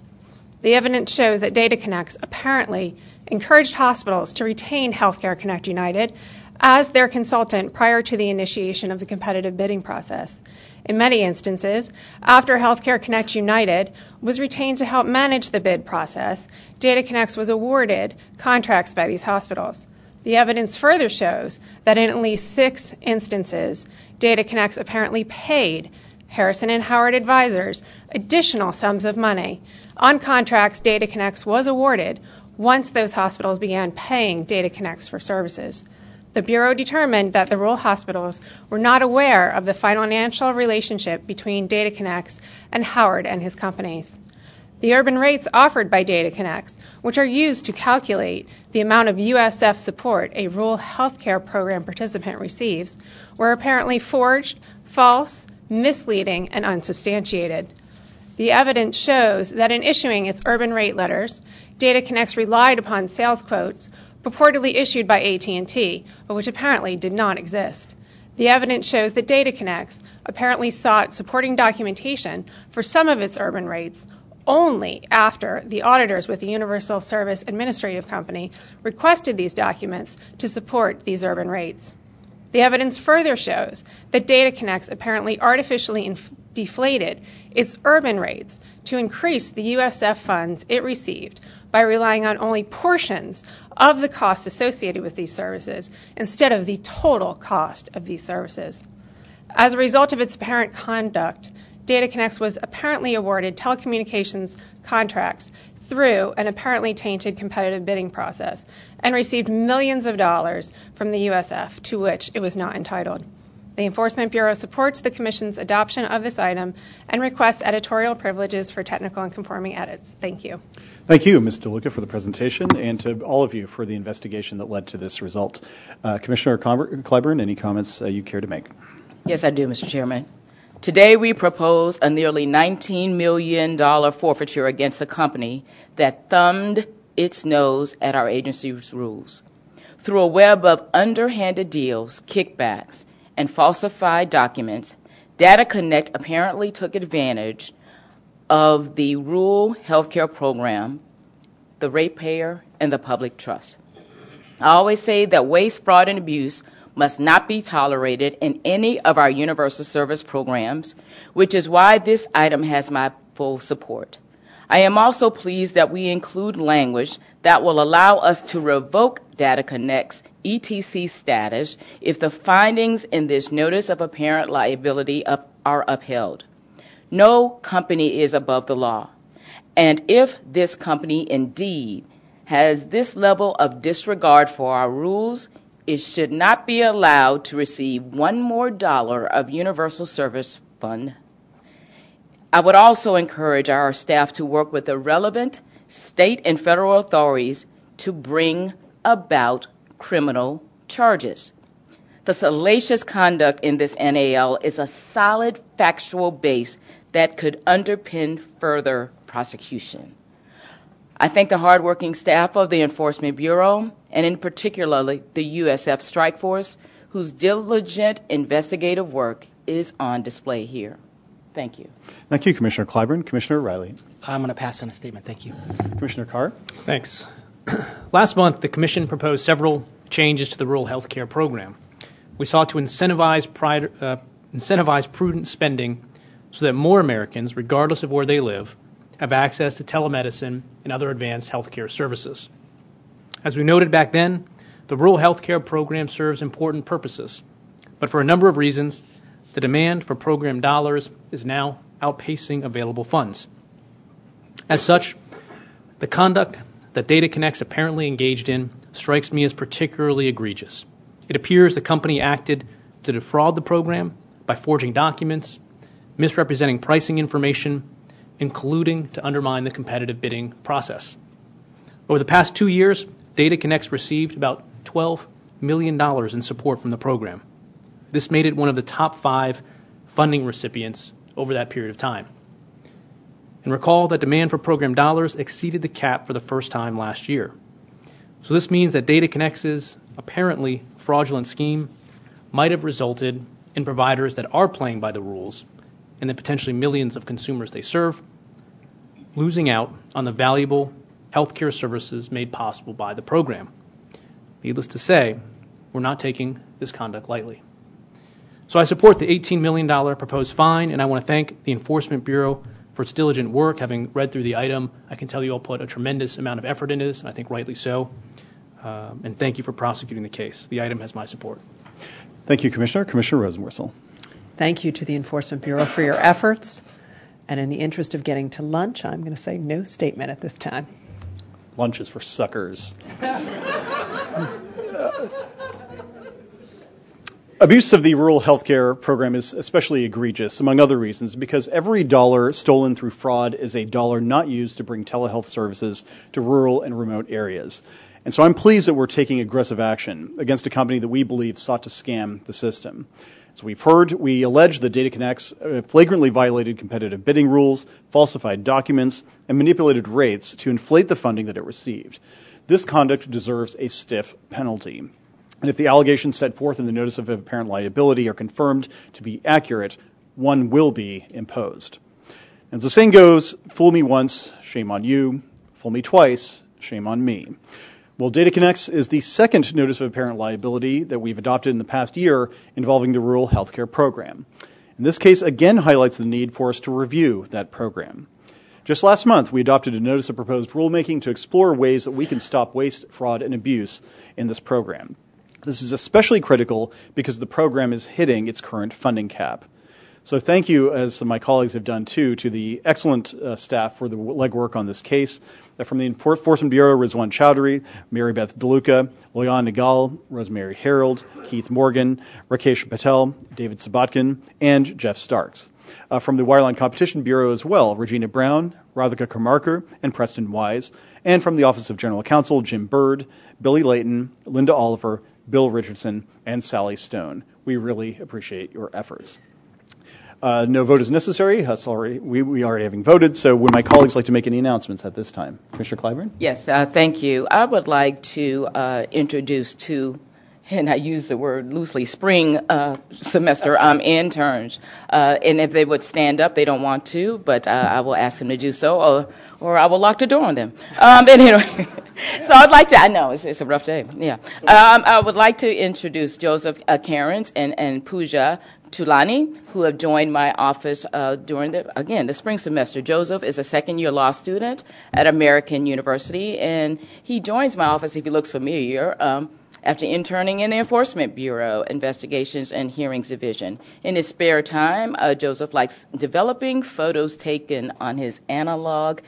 The evidence shows that DataConnex apparently encouraged hospitals to retain Healthcare Connect United as their consultant prior to the initiation of the competitive bidding process. In many instances, after Healthcare Connect United was retained to help manage the bid process, DataConnex was awarded contracts by these hospitals. The evidence further shows that in at least six instances, DataConnex apparently paid Harrison and Howard advisors additional sums of money on contracts DataConnex was awarded once those hospitals began paying DataConnex for services. The Bureau determined that the rural hospitals were not aware of the financial relationship between DataConnex and Howard and his companies. The urban rates offered by DataConnex, which are used to calculate the amount of USF support a rural healthcare program participant receives, were apparently forged, false, misleading, and unsubstantiated. The evidence shows that in issuing its urban rate letters, DataConnex relied upon sales quotes purportedly issued by AT&T, but which apparently did not exist. The evidence shows that DataConnex apparently sought supporting documentation for some of its urban rates only after the auditors with the Universal Service Administrative Company requested these documents to support these urban rates. The evidence further shows that DataConnex apparently artificially deflated its urban rates to increase the USF funds it received by relying on only portions of the costs associated with these services instead of the total cost of these services. As a result of its apparent conduct, DataConnex was apparently awarded telecommunications contracts through an apparently tainted competitive bidding process and received millions of dollars from the USF to which it was not entitled. The Enforcement Bureau supports the Commission's adoption of this item and requests editorial privileges for technical and conforming edits. Thank you. Thank you, Ms. DeLuca, for the presentation, and to all of you for the investigation that led to this result. Uh, Commissioner Clyburn, any comments uh, you care to make? Yes, I do, Mr. Chairman. Today, we propose a nearly $19 million forfeiture against a company that thumbed its nose at our agency's rules. Through a web of underhanded deals, kickbacks, and falsified documents, DataConnect apparently took advantage of the rural healthcare program, the ratepayer, and the public trust. I always say that waste, fraud, and abuse must not be tolerated in any of our universal service programs, which is why this item has my full support. I am also pleased that we include language that will allow us to revoke DataConnex' ETC status if the findings in this notice of apparent liability up, are upheld. No company is above the law. And if this company indeed has this level of disregard for our rules, it should not be allowed to receive one more dollar of Universal Service Fund. I would also encourage our staff to work with the relevant state and federal authorities to bring about criminal charges. The salacious conduct in this NAL is a solid factual base that could underpin further prosecution. I thank the hardworking staff of the Enforcement Bureau, and in particular the USF Strike Force, whose diligent investigative work is on display here. Thank you. Thank you, Commissioner Clyburn. Commissioner Riley. I'm going to pass on a statement. Thank you. Commissioner Carr. Thanks. Last month, the Commission proposed several changes to the rural health care program. We sought to incentivize, pride, uh, incentivize prudent spending so that more Americans, regardless of where they live, have access to telemedicine and other advanced healthcare services. As we noted back then, the rural healthcare program serves important purposes, but for a number of reasons, the demand for program dollars is now outpacing available funds. As such, the conduct that DataConnex apparently engaged in strikes me as particularly egregious. It appears the company acted to defraud the program by forging documents, misrepresenting pricing information, and colluding to undermine the competitive bidding process. Over the past two years, DataConnex received about $12 million in support from the program. This made it one of the top five funding recipients over that period of time. And recall that demand for program dollars exceeded the cap for the first time last year. So this means that DataConnex' apparently fraudulent scheme might have resulted in providers that are playing by the rules and the potentially millions of consumers they serve losing out on the valuable healthcare services made possible by the program. Needless to say, we're not taking this conduct lightly. So I support the $18 million proposed fine, and I want to thank the Enforcement Bureau for its diligent work. Having read through the item, I can tell you all put a tremendous amount of effort into this, and I think rightly so. Um, and thank you for prosecuting the case. The item has my support. Thank you, Commissioner. Commissioner Rosenworcel. Thank you to the Enforcement Bureau for your efforts. And in the interest of getting to lunch, I'm going to say no statement at this time. Lunch is for suckers. Abuse of the rural health care program is especially egregious, among other reasons, because every dollar stolen through fraud is a dollar not used to bring telehealth services to rural and remote areas. And so I'm pleased that we're taking aggressive action against a company that we believe sought to scam the system. As we've heard, we allege that DataConnex uh, flagrantly violated competitive bidding rules, falsified documents, and manipulated rates to inflate the funding that it received. This conduct deserves a stiff penalty. And if the allegations set forth in the notice of apparent liability are confirmed to be accurate, one will be imposed. And the saying goes, fool me once, shame on you. Fool me twice, shame on me. Well, DataConnex is the second notice of apparent liability that we've adopted in the past year involving the rural healthcare program. And this case again highlights the need for us to review that program. Just last month, we adopted a notice of proposed rulemaking to explore ways that we can stop waste, fraud, and abuse in this program. This is especially critical because the program is hitting its current funding cap. So thank you, as my colleagues have done too, to the excellent uh, staff for the legwork on this case. Uh, from the Enforcement Bureau, Rizwan Chowdhury, Mary Beth DeLuca, Loyaan Egal, Rosemary Harold, Keith Morgan, Rakesh Patel, David Sabatkin, and Jeff Starks. Uh, from the Wireline Competition Bureau as well, Regina Brown, Radhika Karmarkar, and Preston Wise. And from the Office of General Counsel, Jim Bird, Billy Layton, Linda Oliver, Bill Richardson, and Sally Stone. We really appreciate your efforts. Uh, no vote is necessary. We, we already having voted. So would my colleagues like to make any announcements at this time? Commissioner Clyburn? Yes, uh, thank you. I would like to uh, introduce two and I use the word loosely, spring uh, semester um, interns. Uh, and if they would stand up, they don't want to, but I will ask them to do so, or, or I will lock the door on them. Um, anyway, so I'd like to, I know it's, it's a rough day, yeah. Um, I would like to introduce Joseph uh, Karens and, and Pooja Tulani, who have joined my office uh, during the again the spring semester. Joseph is a second year law student at American University, and he joins my office if he looks familiar. Um, after interning in the Enforcement Bureau Investigations and Hearings Division. In his spare time, uh, Joseph likes developing photos taken on his analog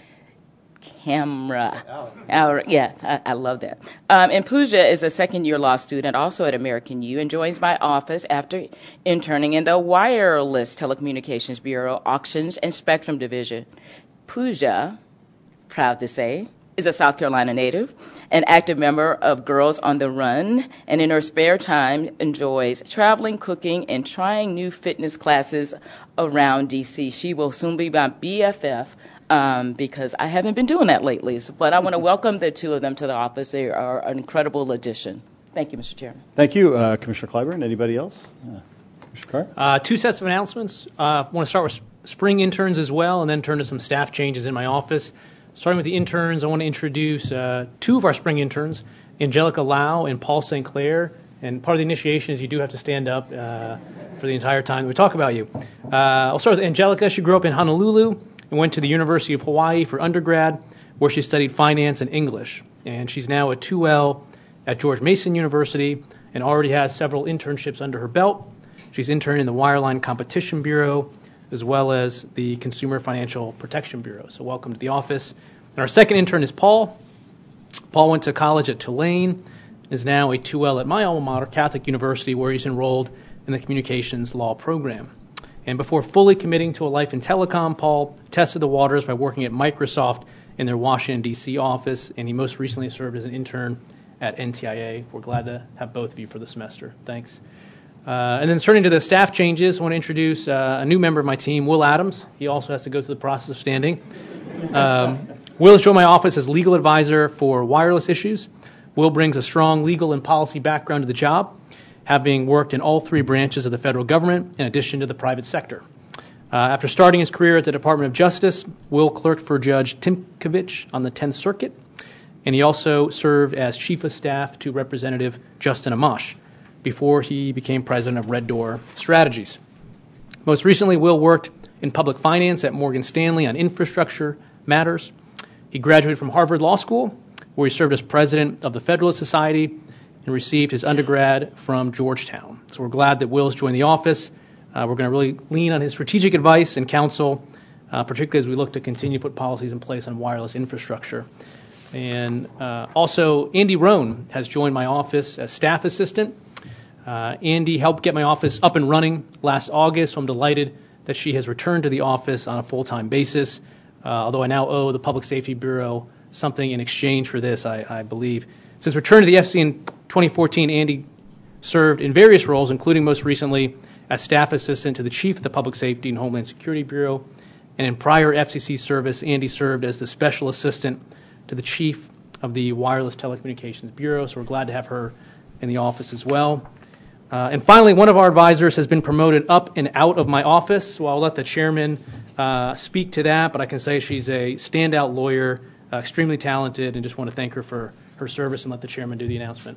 camera. Our, yeah, I, I, love that. Um, and Pooja is a second year law student also at American U and joins my office after interning in the Wireless Telecommunications Bureau Auctions and Spectrum Division. Pooja, proud to say, is a South Carolina native, an active member of Girls on the Run, and in her spare time enjoys traveling, cooking, and trying new fitness classes around DC. She will soon be my BFF um, because I haven't been doing that lately. But I want to welcome the two of them to the office. They are an incredible addition. Thank you, Mr. Chairman. Thank you, uh, Commissioner Clyburn. Anybody else? Uh, Commissioner Carr? Uh, two sets of announcements. I uh, want to start with spring interns as well, and then turn to some staff changes in my office. Starting with the interns, I want to introduce uh, two of our spring interns, Angelica Lau and Paul St. Clair. And part of the initiation is you do have to stand up uh, for the entire time that we talk about you. Uh, I'll start with Angelica. She grew up in Honolulu and went to the University of Hawaii for undergrad, where she studied finance and English. And she's now a 2L at George Mason University and already has several internships under her belt. She's interned in the Wireline Competition Bureau as well as the Consumer Financial Protection Bureau. So, welcome to the office. And our second intern is Paul. Paul went to college at Tulane, is now a 2L at my alma mater, Catholic University, where he's enrolled in the Communications Law program. And before fully committing to a life in telecom, Paul tested the waters by working at Microsoft in their Washington, D.C. office, and he most recently served as an intern at NTIA. We're glad to have both of you for the semester. Thanks. Uh, and then turning to the staff changes, I want to introduce uh, a new member of my team, Will Adams. He also has to go through the process of standing. Um, Will has joined my office as legal advisor for wireless issues. Will brings a strong legal and policy background to the job, having worked in all three branches of the federal government in addition to the private sector. Uh, after starting his career at the Department of Justice, Will clerked for Judge Tymkovich on the 10th Circuit, and he also served as chief of staff to Representative Justin Amash before he became president of Red Door Strategies. Most recently, Will worked in public finance at Morgan Stanley on infrastructure matters. He graduated from Harvard Law School, where he served as president of the Federalist Society and received his undergrad from Georgetown. So we're glad that Will's joined the office. Uh, we're going to really lean on his strategic advice and counsel, uh, particularly as we look to continue to put policies in place on wireless infrastructure. And uh, also, Andy Rohn has joined my office as staff assistant. Uh, Andy helped get my office up and running last August, so I'm delighted that she has returned to the office on a full time basis. Uh, although I now owe the Public Safety Bureau something in exchange for this, I, I believe. Since return to the FC 2014, Andy served in various roles, including most recently as staff assistant to the chief of the Public Safety and Homeland Security Bureau. And in prior FCC service, Andy served as the special assistant to the chief of the Wireless Telecommunications Bureau. So we're glad to have her in the office as well. Uh, and finally, one of our advisors has been promoted up and out of my office. So I'll let the chairman uh, speak to that, but I can say she's a standout lawyer, uh, extremely talented, and just want to thank her for her service and let the chairman do the announcement.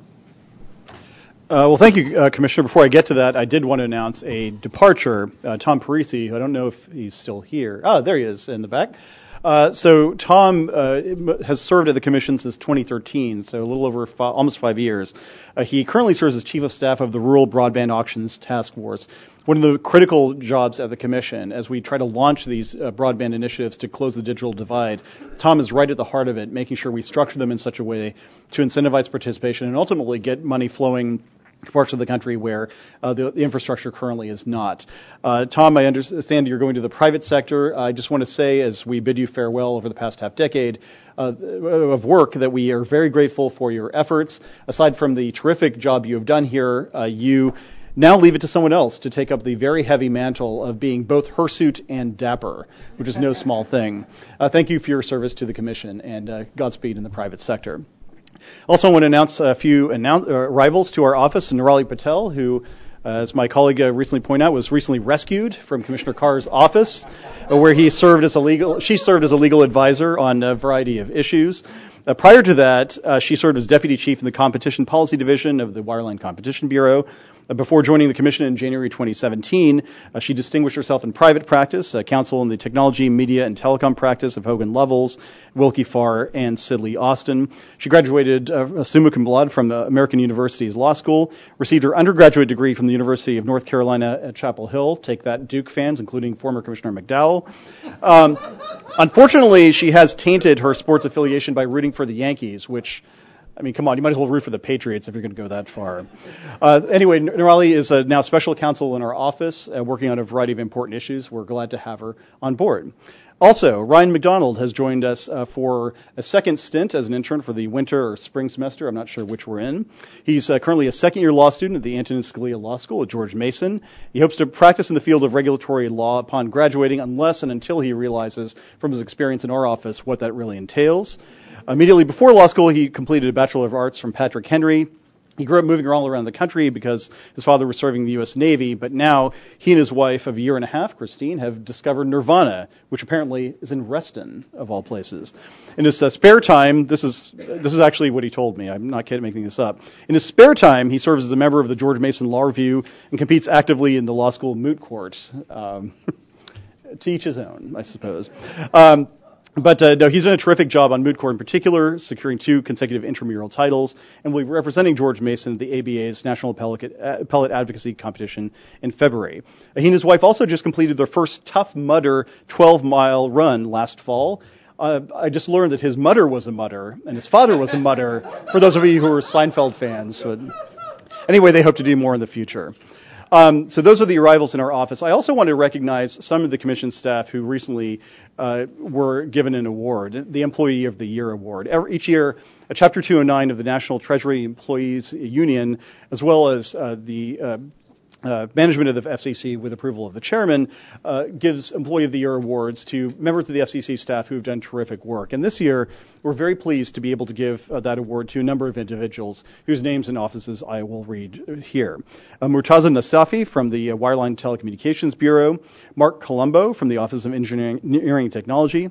Uh, well, thank you, uh, Commissioner. Before I get to that, I did want to announce a departure. Uh, Tom Parisi, I don't know if he's still here. Oh, there he is in the back. Uh, so Tom uh, has served at the commission since 2013, so a little over five, almost five years. Uh, he currently serves as chief of staff of the Rural Broadband Auctions Task Force, one of the critical jobs at the commission as we try to launch these broadband initiatives to close the digital divide. Tom is right at the heart of it, making sure we structure them in such a way to incentivize participation and ultimately get money flowing parts of the country where uh, the, the, infrastructure currently is not. Uh, Tom, I understand you're going to the private sector. I just want to say, as we bid you farewell over the past half decade uh, of work, that we are very grateful for your efforts. Aside from the terrific job you have done here, uh, you now leave it to someone else to take up the very heavy mantle of being both hirsute and dapper, which is no small thing. Uh, thank you for your service to the Commission, and uh, Godspeed in the private sector. Also, I want to announce a few announce, uh, arrivals to our office. Nirali Patel, who, uh, as my colleague uh, recently pointed out, was recently rescued from Commissioner Carr's office, uh, where he served as a legal, she served as a legal advisor on a variety of issues. Uh, prior to that, uh, she served as deputy chief in the competition policy division of the Wireline Competition Bureau, uh, before joining the Commission in January 2017, uh, she distinguished herself in private practice, uh, counsel in the technology, media, and telecom practice of Hogan Lovells, Willkie Farr, and Sidley Austin. She graduated uh, summa cum laude from the American University's Law School, received her undergraduate degree from the University of North Carolina at Chapel Hill. Take that, Duke fans, including former Commissioner McDowell. Um, unfortunately, she has tainted her sports affiliation by rooting for the Yankees, which I mean, come on, you might as well root for the Patriots if you're going to go that far. Uh, anyway, Nirali is uh, now special counsel in our office, uh, working on a variety of important issues. We're glad to have her on board. Also, Ryan McDonald has joined us uh, for a second stint as an intern for the winter or spring semester. I'm not sure which we're in. He's uh, currently a second year law student at the Antonin Scalia Law School at George Mason. He hopes to practice in the field of regulatory law upon graduating, unless and until he realizes from his experience in our office what that really entails. Immediately before law school, he completed a Bachelor of Arts from Patrick Henry. He grew up moving all around the country because his father was serving the U.S. Navy, but now he and his wife of a year and a half, Christine, have discovered Nirvana, which apparently is in Reston, of all places. In his uh, spare time, this is this is actually what he told me. I'm not kidding, making this up. In his spare time, he serves as a member of the George Mason Law Review and competes actively in the law school moot court. Um, to each his own, I suppose. Um, but uh, no, he's done a terrific job on moot court in particular, securing two consecutive intramural titles, and will be representing George Mason at the ABA's National Appellate, Appellate Advocacy Competition in February. He and his wife also just completed their first Tough Mudder 12-mile run last fall. Uh, I just learned that his mother was a mutter and his father was a mutter. For those of you who are Seinfeld fans, but anyway, they hope to do more in the future. Um, so those are the arrivals in our office. I also want to recognize some of the commission staff who recently uh, were given an award, the Employee of the Year award. Every, each year, Chapter 209 of the National Treasury Employees Union, as well as uh, the uh, management of the FCC, with approval of the chairman, uh, gives Employee of the Year awards to members of the FCC staff who have done terrific work. And this year, we're very pleased to be able to give uh, that award to a number of individuals whose names and offices I will read here. Uh, Murtaza Nasafi from the uh, Wireline Telecommunications Bureau, Mark Colombo from the Office of Engineering and Technology,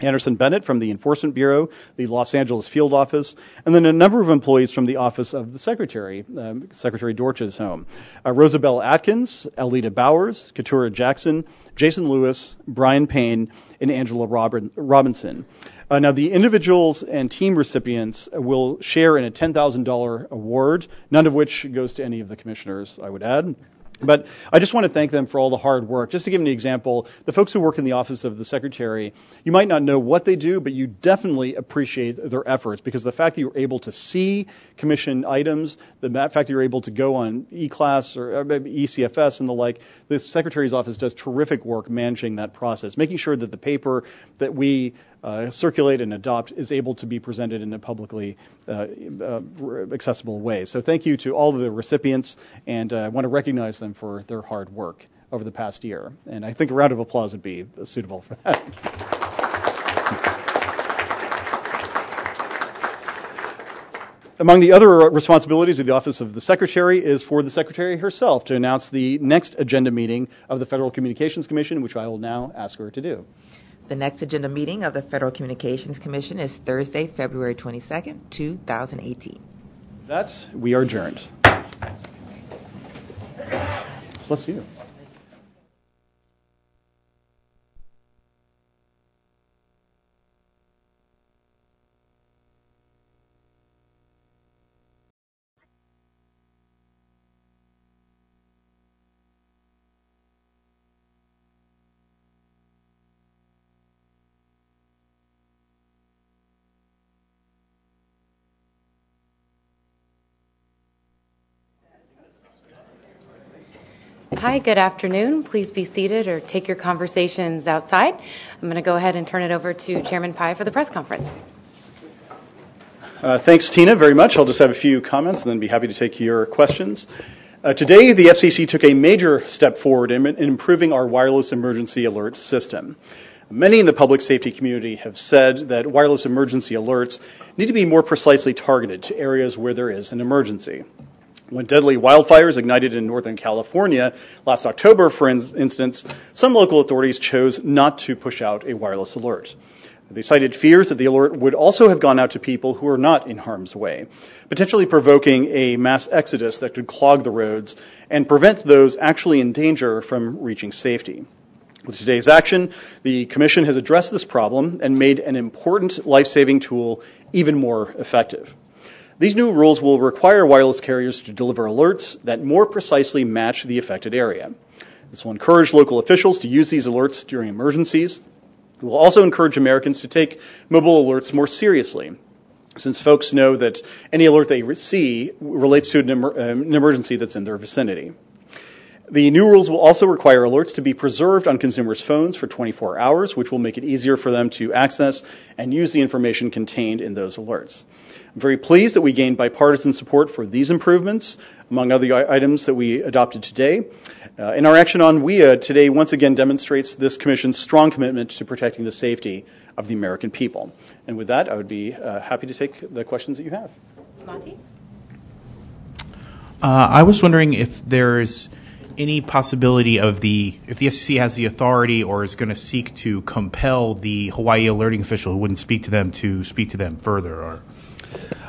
Anderson Bennett from the Enforcement Bureau, the Los Angeles Field Office, and then a number of employees from the Office of the Secretary, um, Secretary Dortch's home. Uh, Rosabelle Atkins, Alita Bowers, Keturah Jackson, Jason Lewis, Brian Payne, and Angela Robin- Robinson. Uh, now, the individuals and team recipients will share in a $10,000 award, none of which goes to any of the commissioners, I would add. But I just want to thank them for all the hard work. Just to give an example, the folks who work in the office of the secretary, you might not know what they do, but you definitely appreciate their efforts because the fact that you're able to see commission items, the fact that you're able to go on E-Class or uh, ECFS and the like, the secretary's office does terrific work managing that process, making sure that the paper that we uh, circulate and adopt is able to be presented in a publicly uh, uh, accessible way. So thank you to all of the recipients, and uh, I want to recognize them for their hard work over the past year. And I think a round of applause would be suitable for that. Among the other responsibilities of the Office of the Secretary is for the Secretary herself to announce the next agenda meeting of the Federal Communications Commission, which I will now ask her to do. The next agenda meeting of the Federal Communications Commission is Thursday, February 22nd, 2018. That's, we are adjourned. Bless you. Pai. Good afternoon. Please be seated or take your conversations outside. I'm going to go ahead and turn it over to Chairman Pai for the press conference. Uh, thanks, Tina, very much. I'll just have a few comments and then be happy to take your questions. Uh, today, the FCC took a major step forward in, in improving our wireless emergency alert system. Many in the public safety community have said that wireless emergency alerts need to be more precisely targeted to areas where there is an emergency. When deadly wildfires ignited in Northern California last October, for instance, some local authorities chose not to push out a wireless alert. They cited fears that the alert would also have gone out to people who are not in harm's way, potentially provoking a mass exodus that could clog the roads and prevent those actually in danger from reaching safety. With today's action, the Commission has addressed this problem and made an important life saving tool even more effective. These new rules will require wireless carriers to deliver alerts that more precisely match the affected area. This will encourage local officials to use these alerts during emergencies it will also encourage Americans to take mobile alerts more seriously, since folks know that any alert they see relates to an, emer- an emergency that's in their vicinity. The new rules will also require alerts to be preserved on consumers' phones for 24 hours, which will make it easier for them to access and use the information contained in those alerts. I'm very pleased that we gained bipartisan support for these improvements, among other items that we adopted today. Uh, and our action on WEA today once again demonstrates this Commission's strong commitment to protecting the safety of the American people. And with that, I would be uh, happy to take the questions that you have. Monty? Uh, I was wondering if there's any possibility of the if the FCC has the authority or is going to seek to compel the Hawaii alerting official who wouldn't speak to them to speak to them further or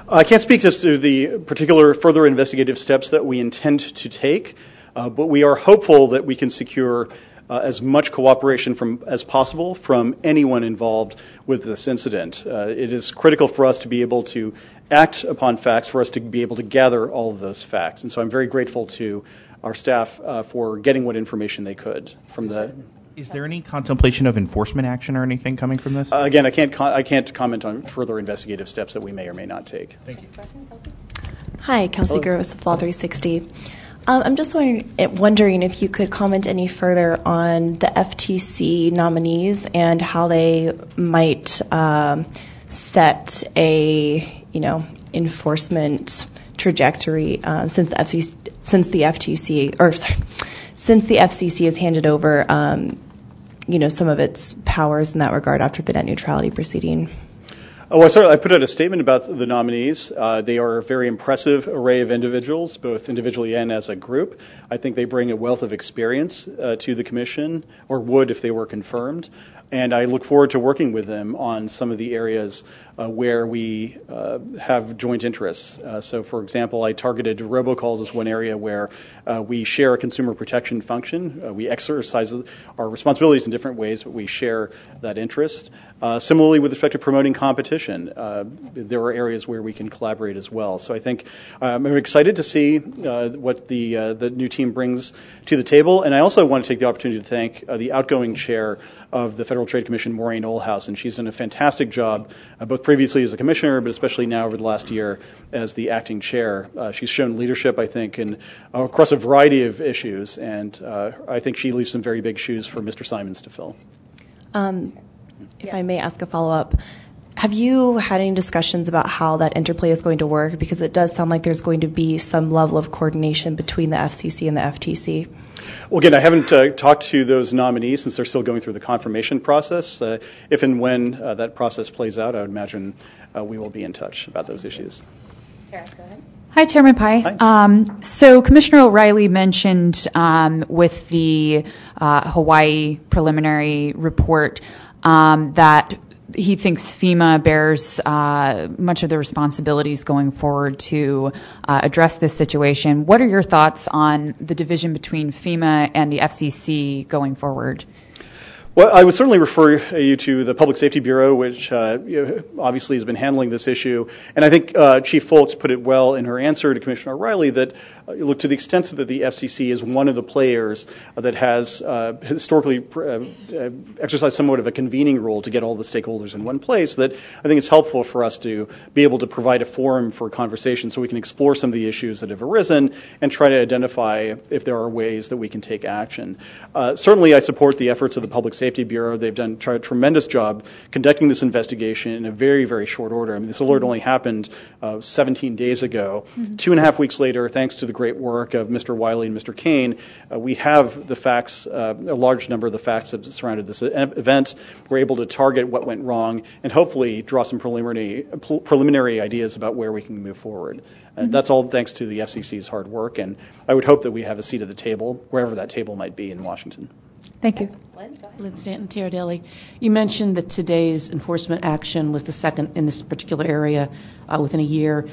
I can't speak to the particular further investigative steps that we intend to take, uh, but we are hopeful that we can secure uh, as much cooperation from, as possible from anyone involved with this incident. Uh, it is critical for us to be able to act upon facts, for us to be able to gather all of those facts. And so I'm very grateful to our staff uh, for getting what information they could from the is there any contemplation of enforcement action or anything coming from this? Uh, again, I can't com- I can't comment on further investigative steps that we may or may not take. Thank you. Hi, Kelsey Gross with Law 360. Um, I'm just wondering, eh, wondering if you could comment any further on the FTC nominees and how they might um, set a you know enforcement trajectory um, since the FCC since the FTC or sorry, since the FCC has handed over um, you know, some of its powers in that regard after the net neutrality proceeding. Oh, well, sorry, I put out a statement about the nominees. Uh, they are a very impressive array of individuals, both individually and as a group. I think they bring a wealth of experience uh, to the commission, or would if they were confirmed. And I look forward to working with them on some of the areas uh, where we uh, have joint interests. Uh, so, for example, I targeted robocalls as one area where uh, we share a consumer protection function. Uh, we exercise our responsibilities in different ways, but we share that interest. Uh, similarly, with respect to promoting competition, there are areas where we can collaborate as well. So, I think um, I'm excited to see what the the new team brings to the table, and I also want to take the opportunity to thank the outgoing chair of the Federal Trade Commission, Maureen Ohlhaus, and she's done a fantastic job, both previously as a commissioner, but especially now over the last year as the acting chair. Uh, she's shown leadership, I think, in, uh, across a variety of issues, and uh, I think she leaves some very big shoes for Mr. Simons to fill. Um, if yeah. I may ask a follow up. Have you had any discussions about how that interplay is going to work? Because it does sound like there's going to be some level of coordination between the FCC and the FTC. Well, again, I haven't uh, talked to those nominees since they're still going through the confirmation process. Uh, if and when uh, that process plays out, I would imagine uh, we will be in touch about those issues. Kara, go ahead. Hi, Chairman Pai. Hi. Um, so Commissioner O'Rielly mentioned um, with the uh, Hawaii preliminary report um, that he thinks FEMA bears uh, much of the responsibilities going forward to uh, address this situation. What are your thoughts on the division between FEMA and the FCC going forward? Well, I would certainly refer you to the Public Safety Bureau, which uh, obviously has been handling this issue. And I think uh, Chief Fowlkes put it well in her answer to Commissioner O'Rielly that, look, to the extent that the FCC is one of the players that has uh, historically uh, uh, exercised somewhat of a convening role to get all the stakeholders in one place, that I think it's helpful for us to be able to provide a forum for conversation so we can explore some of the issues that have arisen and try to identify if there are ways that we can take action. certainly, I support the efforts of the Public Safety Safety Bureau. They've done a tremendous job conducting this investigation in a very, very short order. I mean, this alert only happened uh, 17 days ago. Mm-hmm. Two and a half weeks later, thanks to the great work of Mr. Wiley and Mr. Cain, uh, we have the facts, uh, a large number of the facts that surrounded this event. We're able to target what went wrong and hopefully draw some preliminary, preliminary ideas about where we can move forward. And mm-hmm. that's all thanks to the FCC's hard work. And I would hope that we have a seat at the table, wherever that table might be in Washington. Thank you. Lynn Stanton, TR Daily. You mentioned that today's enforcement action was the second in this particular area uh, within a year.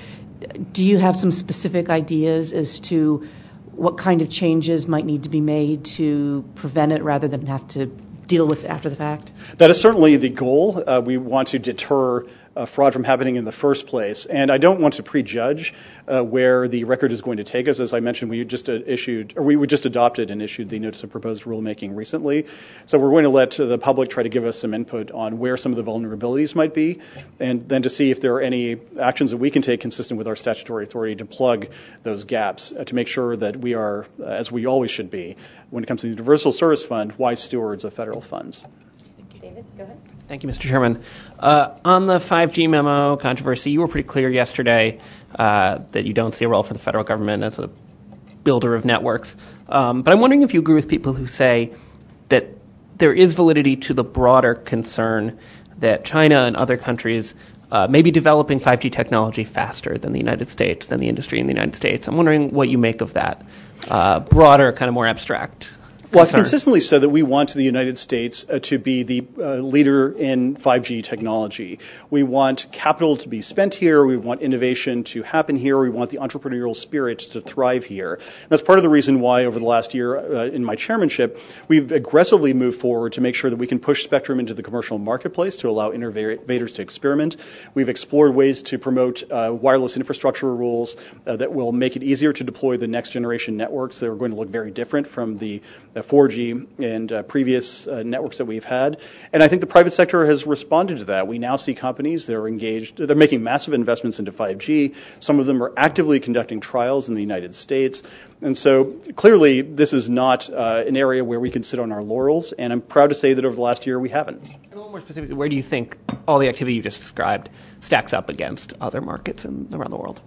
Do you have some specific ideas as to what kind of changes might need to be made to prevent it rather than have to deal with it after the fact? That is certainly the goal. Uh, we want to deter uh, fraud from happening in the first place. And I don't want to prejudge uh, where the record is going to take us. As I mentioned, we just uh, issued, or we just adopted and issued the notice of proposed rulemaking recently. So we're going to let the public try to give us some input on where some of the vulnerabilities might be, and then to see if there are any actions that we can take consistent with our statutory authority to plug those gaps uh, to make sure that we are, uh, as we always should be, when it comes to the Universal Service Fund, wise stewards of federal funds. Thank you, David. Go ahead. Thank you, Mr. Chairman. Uh, on the 5G memo controversy, you were pretty clear yesterday uh, that you don't see a role for the federal government as a builder of networks. Um, but I'm wondering if you agree with people who say that there is validity to the broader concern that China and other countries uh, may be developing 5G technology faster than the United States, than the industry in the United States. I'm wondering what you make of that uh, broader, kind of more abstract well, I've consistently said that we want the United States uh, to be the uh, leader in 5G technology. We want capital to be spent here. We want innovation to happen here. We want the entrepreneurial spirit to thrive here. And that's part of the reason why, over the last year uh, in my chairmanship, we've aggressively moved forward to make sure that we can push spectrum into the commercial marketplace to allow innovators to experiment. We've explored ways to promote uh, wireless infrastructure rules uh, that will make it easier to deploy the next generation networks that are going to look very different from the 4G and uh, previous uh, networks that we've had. And I think the private sector has responded to that. We now see companies that are engaged, they're making massive investments into 5G. Some of them are actively conducting trials in the United States. And so clearly, this is not uh, an area where we can sit on our laurels. And I'm proud to say that over the last year, we haven't. And a little more specifically, where do you think all the activity you just described stacks up against other markets in, around the world?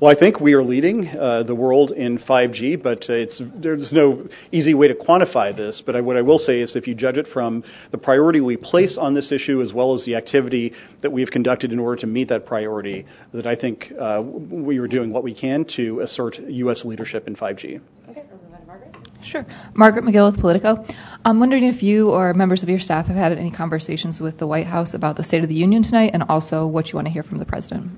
Well, I think we are leading uh, the world in 5G, but it's, there's no easy way to quantify this. But I, what I will say is if you judge it from the priority we place on this issue as well as the activity that we have conducted in order to meet that priority, that I think uh, we are doing what we can to assert U.S. leadership in 5G. Okay. Sure. Margaret McGill with Politico. I'm wondering if you or members of your staff have had any conversations with the White House about the State of the Union tonight and also what you want to hear from the President.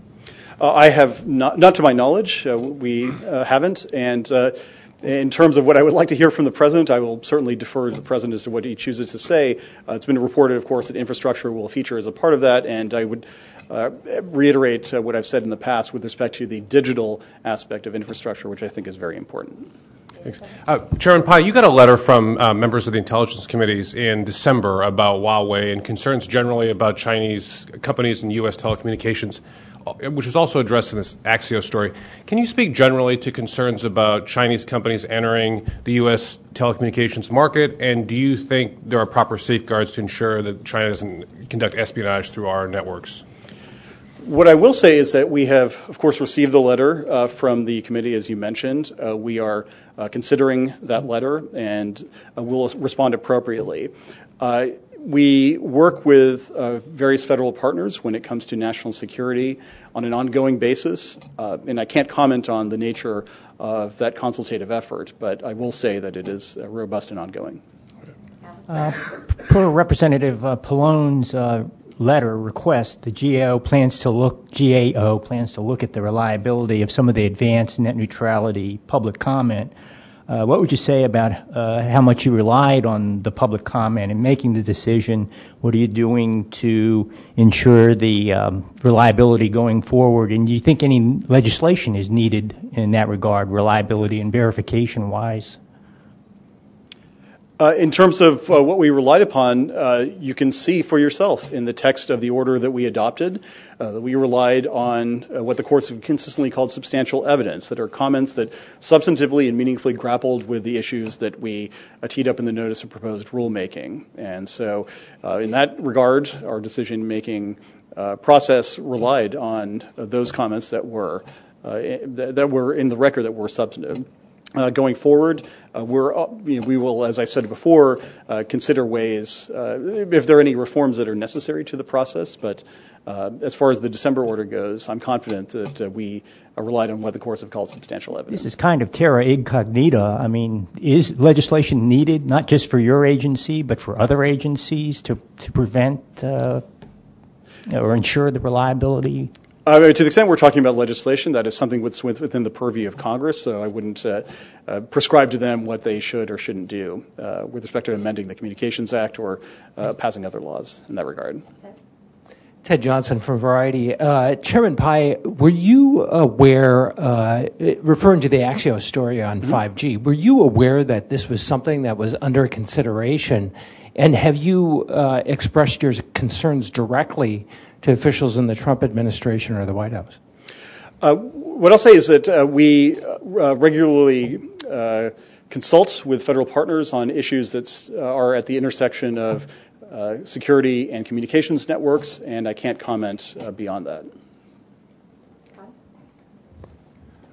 Uh, I have not, not to my knowledge, uh, we uh, haven't. And uh, in terms of what I would like to hear from the President, I will certainly defer to the President as to what he chooses to say. Uh, it's been reported, of course, that infrastructure will feature as a part of that, and I would reiterate what I've said in the past with respect to the digital aspect of infrastructure, which I think is very important. Thanks. Uh, Chairman Pai, you got a letter from uh, members of the intelligence committees in December about Huawei and concerns generally about Chinese companies and U.S. telecommunications, uh, which was also addressed in this Axios story. Can you speak generally to concerns about Chinese companies entering the U.S. telecommunications market, and do you think there are proper safeguards to ensure that China doesn't conduct espionage through our networks? What I will say is that we have, of course, received the letter uh, from the committee, as you mentioned. Uh, we are uh, considering that letter and uh, will respond appropriately. Uh, we work with uh, various federal partners when it comes to national security on an ongoing basis, and I can't comment on the nature of that consultative effort, but I will say that it is robust and ongoing. per Representative Pallone's letter request, the GAO plans to look GAO plans to look at the reliability of some of the advanced net neutrality public comment. Uh, what would you say about uh, how much you relied on the public comment in making the decision? What are you doing to ensure the um, reliability going forward? And do you think any legislation is needed in that regard, reliability and verification wise? Uh, in terms of uh, what we relied upon, uh, you can see for yourself in the text of the order that we adopted uh, that we relied on uh, what the courts have consistently called substantial evidence, that are comments that substantively and meaningfully grappled with the issues that we uh, teed up in the notice of proposed rulemaking. And so, in that regard, our decision making process relied on those comments that were that were in the record that were substantive. Uh, going forward, uh, we're, uh, you know, we will, as I said before, uh, consider ways, uh, if there are any reforms that are necessary to the process. But uh, as far as the December order goes, I'm confident that we relied on what the courts have called substantial evidence. This is kind of terra incognita. I mean, is legislation needed not just for your agency, but for other agencies to, to prevent or ensure the reliability uh, to the extent we're talking about legislation, that is something that's within the purview of Congress, so I wouldn't uh, uh, prescribe to them what they should or shouldn't do uh, with respect to amending the Communications Act or uh, passing other laws in that regard. Ted Johnson from Variety. Uh, Chairman Pai, were you aware, referring to the Axios story on mm-hmm. 5G, were you aware that this was something that was under consideration? And have you expressed your concerns directly to officials in the Trump administration or the White House? Uh, what I'll say is that uh, we uh, regularly uh, consult with federal partners on issues that uh, are at the intersection of uh, security and communications networks, and I can't comment beyond that.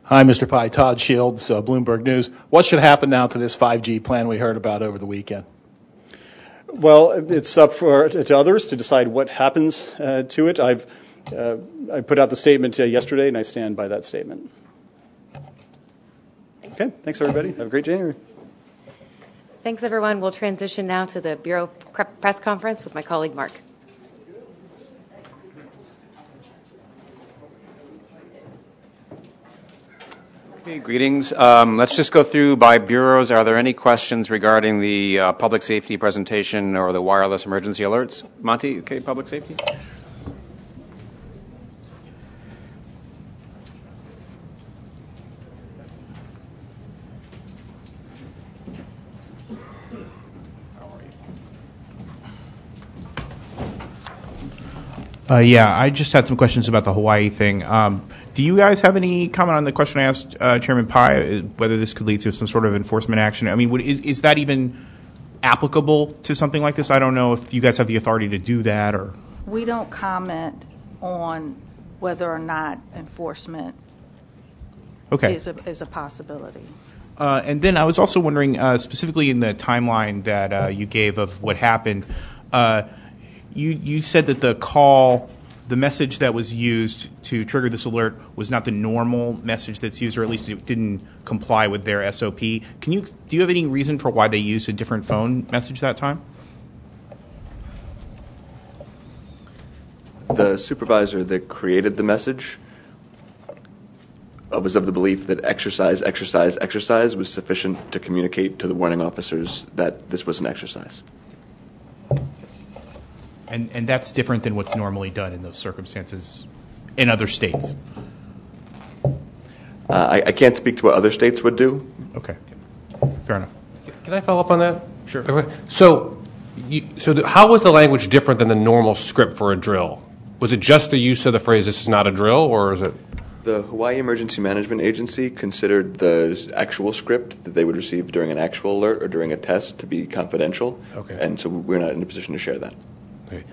Hi, Mr. Pai. Todd Shields, Bloomberg News. What should happen now to this 5G plan we heard about over the weekend? Well, it's up for to others to decide what happens uh, to it. I've uh, I put out the statement uh, yesterday, and I stand by that statement. Okay, thanks everybody. Have a great January. Thanks everyone. We'll transition now to the Bureau press conference with my colleague Mark. Okay, greetings. Um, let's just go through by bureaus. Are there any questions regarding the uh, public safety presentation or the wireless emergency alerts? Monty, okay, public safety? Uh, yeah, I just had some questions about the Hawaii thing. Um, do you guys have any comment on the question I asked uh, Chairman Pai, uh, whether this could lead to some sort of enforcement action? I mean, would, is, is that even applicable to something like this? I don't know if you guys have the authority to do that or. We don't comment on whether or not enforcement okay. is, a, is a possibility. Uh, and then I was also wondering, uh, specifically in the timeline that uh, you gave of what happened, uh, you, you said that the call the message that was used to trigger this alert was not the normal message that's used, or at least it didn't comply with their SOP. Can you do you have any reason for why they used a different phone message that time? The supervisor that created the message uh, was of the belief that exercise, exercise, exercise was sufficient to communicate to the warning officers that this was an exercise. And, and that's different than what's normally done in those circumstances in other states. Uh, I, I can't speak to what other states would do. Okay. Fair enough. Can I follow up on that? Sure. So, you, so the, how was the language different than the normal script for a drill? Was it just the use of the phrase "this is not a drill," or is it? The Hawaii Emergency Management Agency considered the actual script that they would receive during an actual alert or during a test to be confidential. Okay. And so we're not in a position to share that.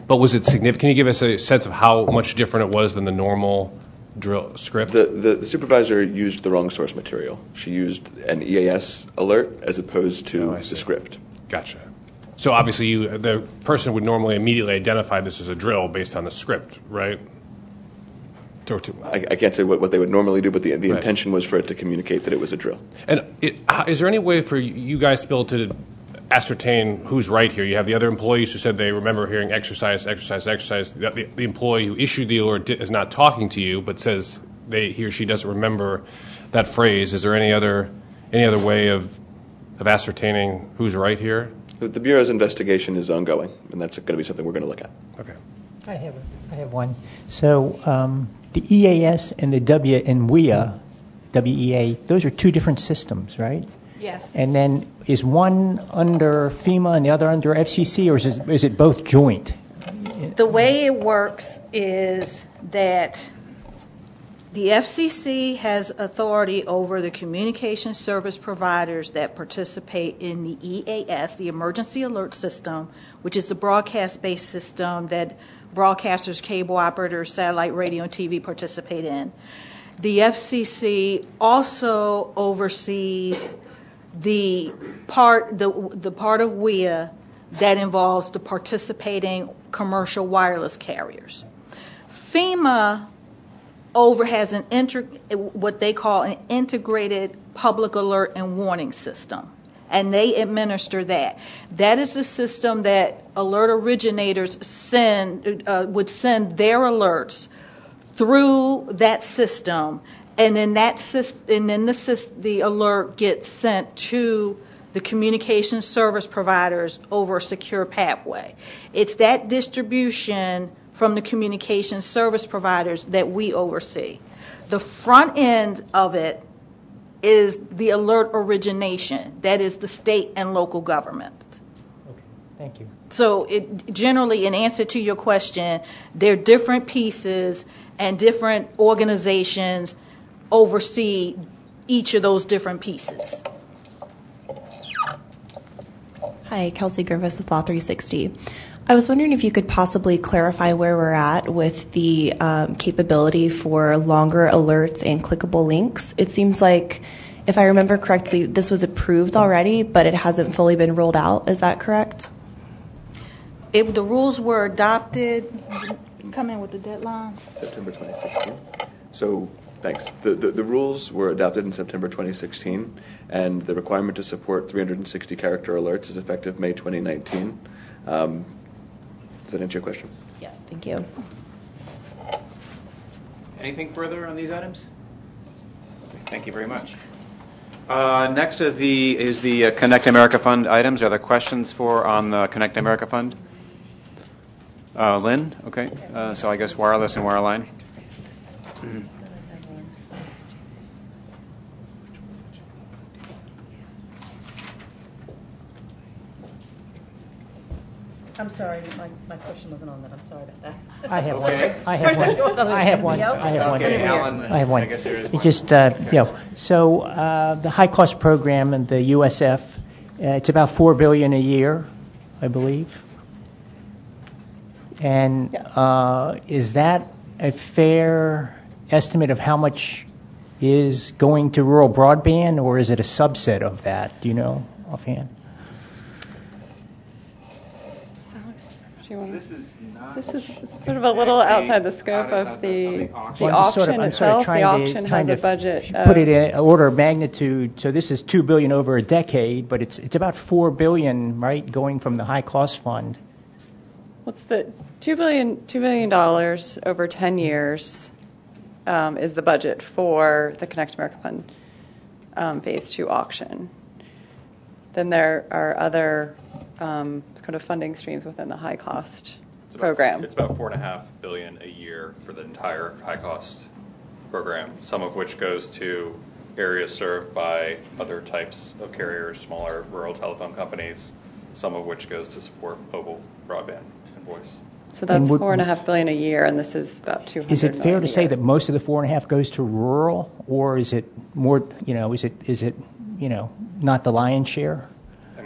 But was it significant? Can you give us a sense of how much different it was than the normal drill script? The, the, the supervisor used the wrong source material. She used an EAS alert as opposed to oh, the script. Gotcha. So obviously, you, the person would normally immediately identify this as a drill based on the script, right? I, I, can't say what, what, they would normally do, but the, the right. intention was for it to communicate that it was a drill. And it, is there any way for you guys to be able to ascertain who's right here. You have the other employees who said they remember hearing exercise, exercise, exercise. The, the, the employee who issued the alert is not talking to you, but says they, he or she doesn't remember that phrase. Is there any other any other way of of ascertaining who's right here? The the Bureau's investigation is ongoing, and that's going to be something we're going to look at. Okay. I have, I have one. So um, the EAS and the W and WEA, WEA, those are two different systems, right? Yes. And then is one under FEMA and the other under FCC, or is it, is it both joint? The way it works is that the FCC has authority over the communication service providers that participate in the EAS, the Emergency Alert System, which is the broadcast-based system that broadcasters, cable operators, satellite radio, and TV participate in. The FCC also oversees the part the the part of WEA that involves the participating commercial wireless carriers. FEMA over has an what they call an integrated public alert and warning system and they administer that that is the system that alert originators send uh, would send their alerts through that system and then that and then the, the alert gets sent to the communication service providers over a secure pathway. It's that distribution from the communication service providers that we oversee. The front end of it is the alert origination. That is the state and local government. Okay, thank you. So it, generally, in answer to your question, they're different pieces and different organizations oversee each of those different pieces. Hi, Kelsey Griffiths with Law 360. I was wondering if you could possibly clarify where we're at with the um, capability for longer alerts and clickable links. It seems like, if I remember correctly, this was approved already, but it hasn't fully been rolled out. Is that correct? If the rules were adopted, come in with the deadlines. September 2016. So Thanks. The, the, the, rules were adopted in September 2016, and the requirement to support 360 character alerts is effective May 2019. Um, does that answer your question? Yes, thank you. Anything further on these items? Thank you very much. Uh, next is the, is the uh, Connect America Fund items. Are there questions for on the Connect America Fund? Uh, Lynn? Okay. Uh, so I guess wireless and wireline. Mm-hmm. I'm sorry, my, my question wasn't on that. I'm sorry about that. I have one. Okay. I have one. I have one. I have one. Okay, Alan, I have one. I guess there is one. just, uh, you know, so uh, the high cost program and the USF, uh, it's about four billion a year, I believe. And uh, is that a fair estimate of how much is going to rural broadband, or is it a subset of that? Do you know offhand? This is This is sort of a little outside the scope of the, the Well, I'm auction sort of- I'm sort of itself. trying The to- auction trying has a to budget Put it in order of magnitude, so this is 2 billion over a decade, but it's, it's about 4 billion, right, going from the high cost fund. what's the, $2 billion, $2 billion over 10 years um, is the budget for the Connect America Fund um, Phase 2 auction. Then there are other um, kind of funding streams within the high cost It's about- program. It's about four and a half billion a year for the entire high-cost program, some of which goes to areas served by other types of carriers, smaller rural telephone companies, some of which goes to support mobile broadband and voice. So that's And would- four and a half billion a year, and this is about 200 Is it fair to say that most of the four and a half goes to rural, or is it more, you know, is it, is it, you know, not the lion's share?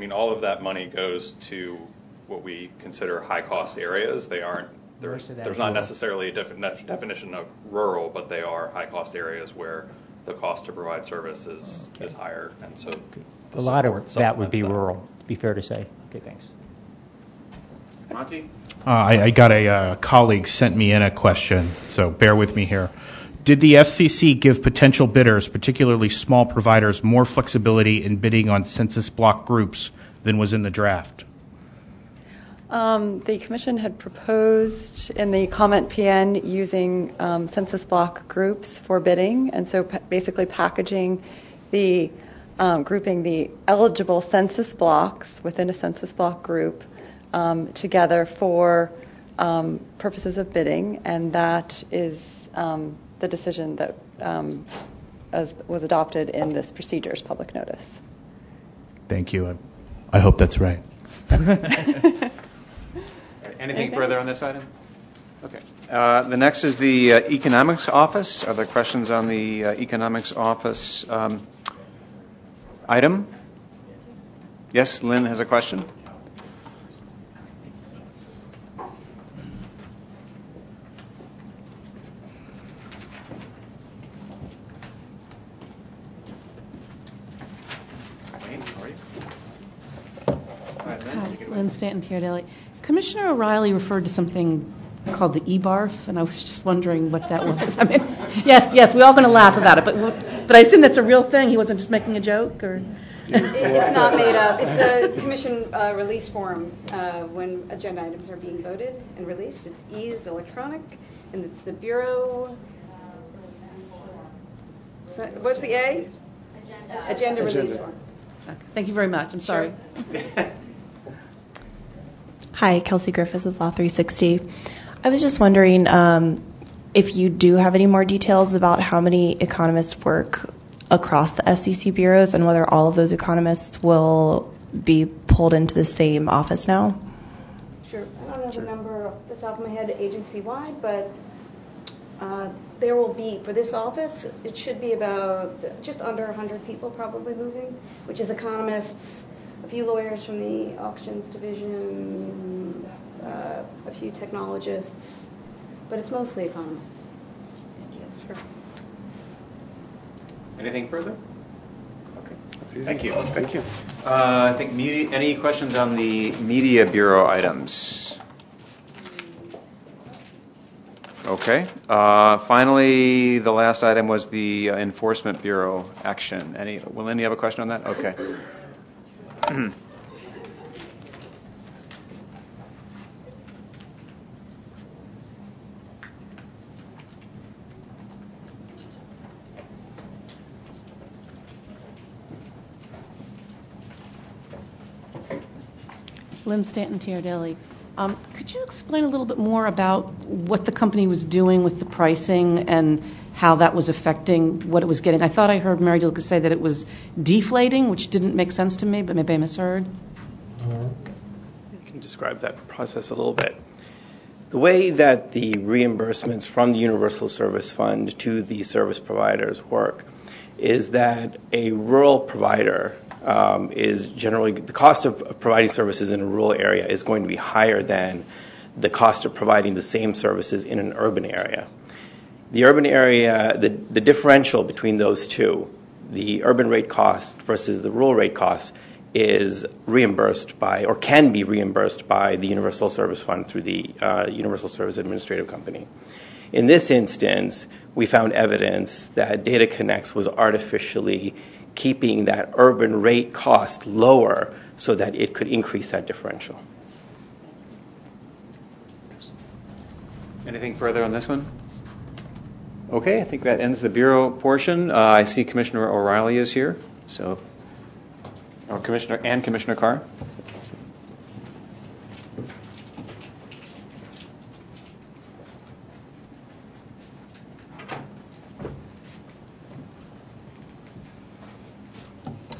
I mean, all of that money goes to what we consider high-cost areas. They aren't, there's, Most of that there's not necessarily a defi- definition of rural, but they are high-cost areas where the cost to provide service is, is higher, and so. A lot of that would be supplements rural, be fair to say. Okay, thanks. Monty? Uh, I, I got a uh, colleague sent me in a question, so bear with me here. Did the FCC give potential bidders, particularly small providers, more flexibility in bidding on census block groups than was in the draft? Um, the commission had proposed in the comment PN using um, census block groups for bidding, and so pa- basically packaging the um, grouping the eligible census blocks within a census block group um, together for um, purposes of bidding, and that is um, the decision that um, as, was adopted in this procedures public notice. Thank you. I, I hope that's right. Anything further on this item? Okay. Uh, The next is the uh, Economics Office. Are there questions on the uh, Economics Office um, item? Yes, Lynn has a question. Hi, Lynn Stanton, Daily. Commissioner O'Rielly referred to something called the e-barf, and I was just wondering what that was. I mean, yes, yes, we're all going to laugh about it, but but I assume that's a real thing. He wasn't just making a joke, or It's not made up. It's a commission uh, release form uh, when agenda items are being voted and released. It's E is electronic, and it's the Bureau. So- What's the A? Agenda release form. Thank you very much. I'm sorry. Hi, Kelsey Griffiths with Law 360. I was just wondering um, if you do have any more details about how many economists work across the FCC bureaus and whether all of those economists will be pulled into the same office now. Sure. I don't know the number off the top of my head agency-wide, but uh, there will be, for this office, it should be about just under 100 people probably moving, which is economists, few lawyers from the auctions division, uh, a few technologists, but it's mostly economists. Thank you. Sure. Anything further? Okay. Thank you. Thank you. Uh, I think media, any questions on the Media Bureau items? Okay. Uh, Finally, the last item was the uh, Enforcement Bureau action. Any, will any have a question on that? Okay. Lynn Stanton, TR Daily. Um, Could you explain a little bit more about what the company was doing with the pricing and how that was affecting what it was getting? I thought I heard Mary Lucas say that it was deflating, which didn't make sense to me, but maybe I misheard. I can describe that process a little bit. The way that the reimbursements from the Universal Service Fund to the service providers work is that a rural provider um, is generally the cost of providing services in a rural area is going to be higher than the cost of providing the same services in an urban area. The urban area, the, the differential between those two, the urban rate cost versus the rural rate cost, is reimbursed by or can be reimbursed by the Universal Service Fund through the uh, Universal Service Administrative Company. In this instance, we found evidence that DataConnex was artificially keeping that urban rate cost lower so that it could increase that differential. Anything further on this one? Okay, I think that ends the Bureau portion. Uh, I see Commissioner O'Rielly is here, so, or Commissioner, and Commissioner Carr.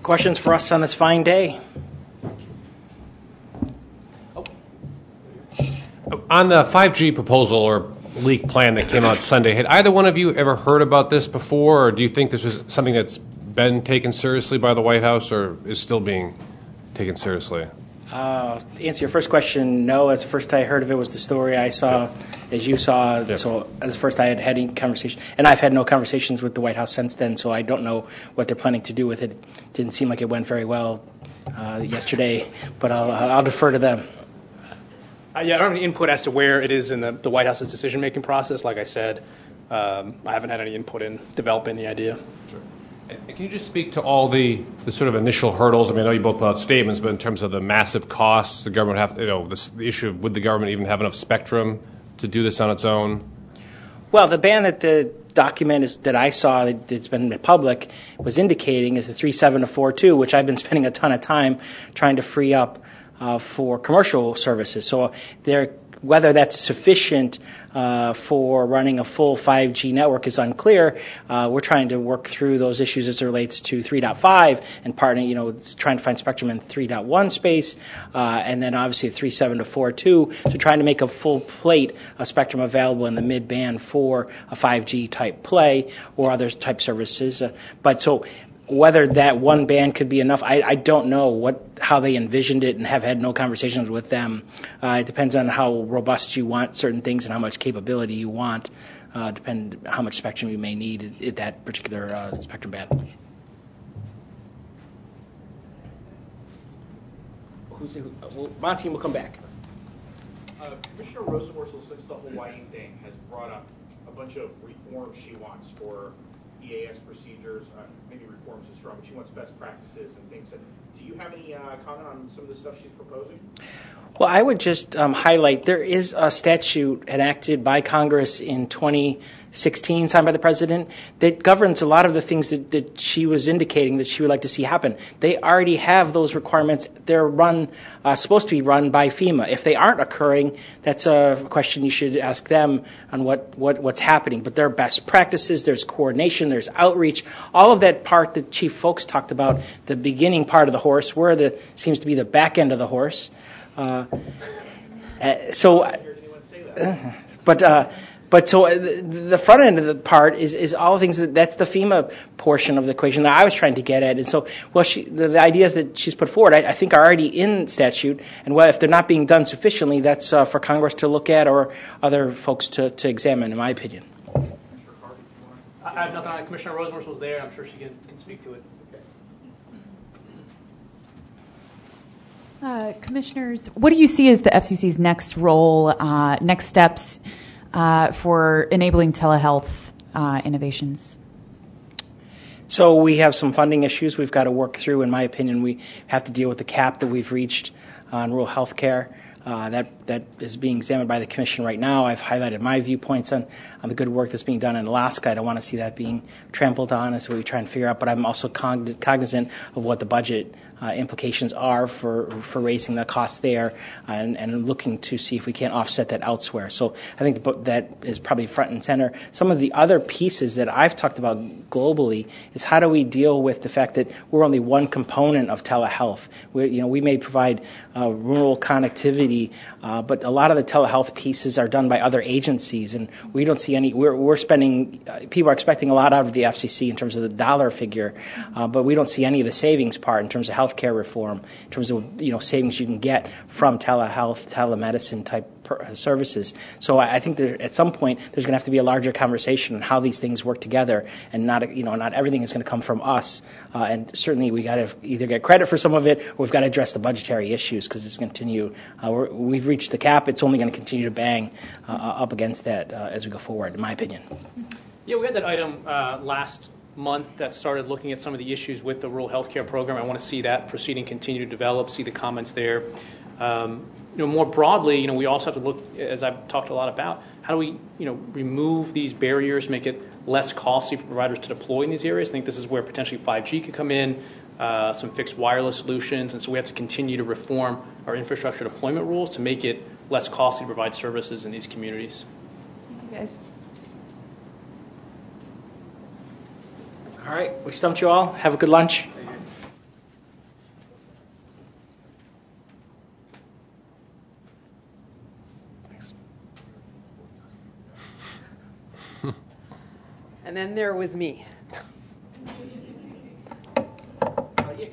Questions for us on this fine day? On the 5G proposal or leak plan that came out Sunday, had either one of you ever heard about this before, or do you think this is something that's been taken seriously by the White House or is still being taken seriously? Uh, to answer your first question, no. As the first I heard of it was the story I saw, as you saw. So as the first I had had any conversation, and I've had no conversations with the White House since then. So I don't know what they're planning to do with it. Didn't seem like it went very well uh, yesterday, but I'll, I'll defer to them. Uh, yeah, I don't have any input as to where it is in the, the White House's decision-making process. Like I said, um, I haven't had any input in developing the idea. Sure. And Can you just speak to all the, the sort of initial hurdles? I mean, I know you both put out statements, but in terms of the massive costs, the government have, you know, this, the issue of would the government even have enough spectrum to do this on its own? Well, the ban that the document is, that I saw that, that's been made public was indicating is the 3742, which I've been spending a ton of time trying to free up uh, for commercial services. So whether that's sufficient uh, for running a full 5G network is unclear. Uh, we're trying to work through those issues as it relates to 3.5 and partnering, you know, trying to find spectrum in 3.1 space, uh, and then obviously 3.7 to 4.2. So trying to make a full plate of spectrum available in the mid band for a 5G type play or other type services. Uh, but so whether that one band could be enough, I, I don't know what how they envisioned it and have had no conversations with them. Uh, it depends on how robust you want certain things and how much capability you want. Uh, depend how much spectrum you may need at that particular uh, spectrum band. Who's, who, well, Monty will come back. Uh, Commissioner Rosenworcel, since the Hawaii thing, has brought up a bunch of reforms she wants for EAS procedures, uh, maybe but she wants best practices and things. Do you have any uh, comment on some of the stuff she's proposing? Well, I would just um, highlight there is a statute enacted by Congress in 2016, signed by the president, that governs a lot of the things that, that she was indicating that she would like to see happen. They already have those requirements. They're run, uh, supposed to be run by FEMA. If they aren't occurring, that's a question you should ask them on what, what what's happening. But there are best practices, there's coordination, there's outreach, all of that part that Chief Fowlkes talked about, the beginning part of the horse, where the seems to be the back end of the horse. Uh, uh, so, but uh, but so the front end of the part is, is all the things that that's the FEMA portion of the equation that I was trying to get at. And so, well, she, the, the ideas that she's put forward, I, I, think, are already in statute. And well, if they're not being done sufficiently, that's uh, for Congress to look at or other folks to, to examine, in my opinion. I have nothing on it. Commissioner Rosenworcel was there. I'm sure she can, can speak to it. Uh, commissioners, what do you see as the FCC's next role, uh, next steps uh, for enabling telehealth uh, innovations? So we have some funding issues we've got to work through. In my opinion, we have to deal with the cap that we've reached on rural health care. Uh, that that is being examined by the commission right now. I've highlighted my viewpoints on, on the good work that's being done in Alaska. I don't want to see that being trampled on as we try and figure out. But I'm also cognizant of what the budget uh, implications are for for raising the cost there, and, and looking to see if we can't offset that elsewhere. So I think that is probably front and center. Some of the other pieces that I've talked about globally is how do we deal with the fact that we're only one component of telehealth. We, you know, we may provide uh, rural connectivity, uh, but a lot of the telehealth pieces are done by other agencies, and we don't see any. We're, we're spending. Uh, people are expecting a lot out of the FCC in terms of the dollar figure, uh, but we don't see any of the savings part in terms of healthcare reform, in terms of you know savings you can get from telehealth, telemedicine type services. So I, think that at some point there's going to have to be a larger conversation on how these things work together, and not you know not everything is going to come from us. Uh, and certainly we got to either get credit for some of it, or we've got to address the budgetary issues because it's continue. Uh, we've reached the cap. It's only going to continue to bang uh, up against that uh, as we go forward, in my opinion. Yeah, we had that item uh, last month that started looking at some of the issues with the rural health care program. I want to see that proceeding continue to develop, see the comments there. Um, you know, more broadly, you know, we also have to look, as I've talked a lot about, how do we, you know, remove these barriers, make it less costly for providers to deploy in these areas? I think this is where potentially 5G could come in, uh, some fixed wireless solutions, and so we have to continue to reform our infrastructure deployment rules to make it less costly to provide services in these communities. Thank you guys. All right, we stumped you all. Have a good lunch. And then there was me. Uh,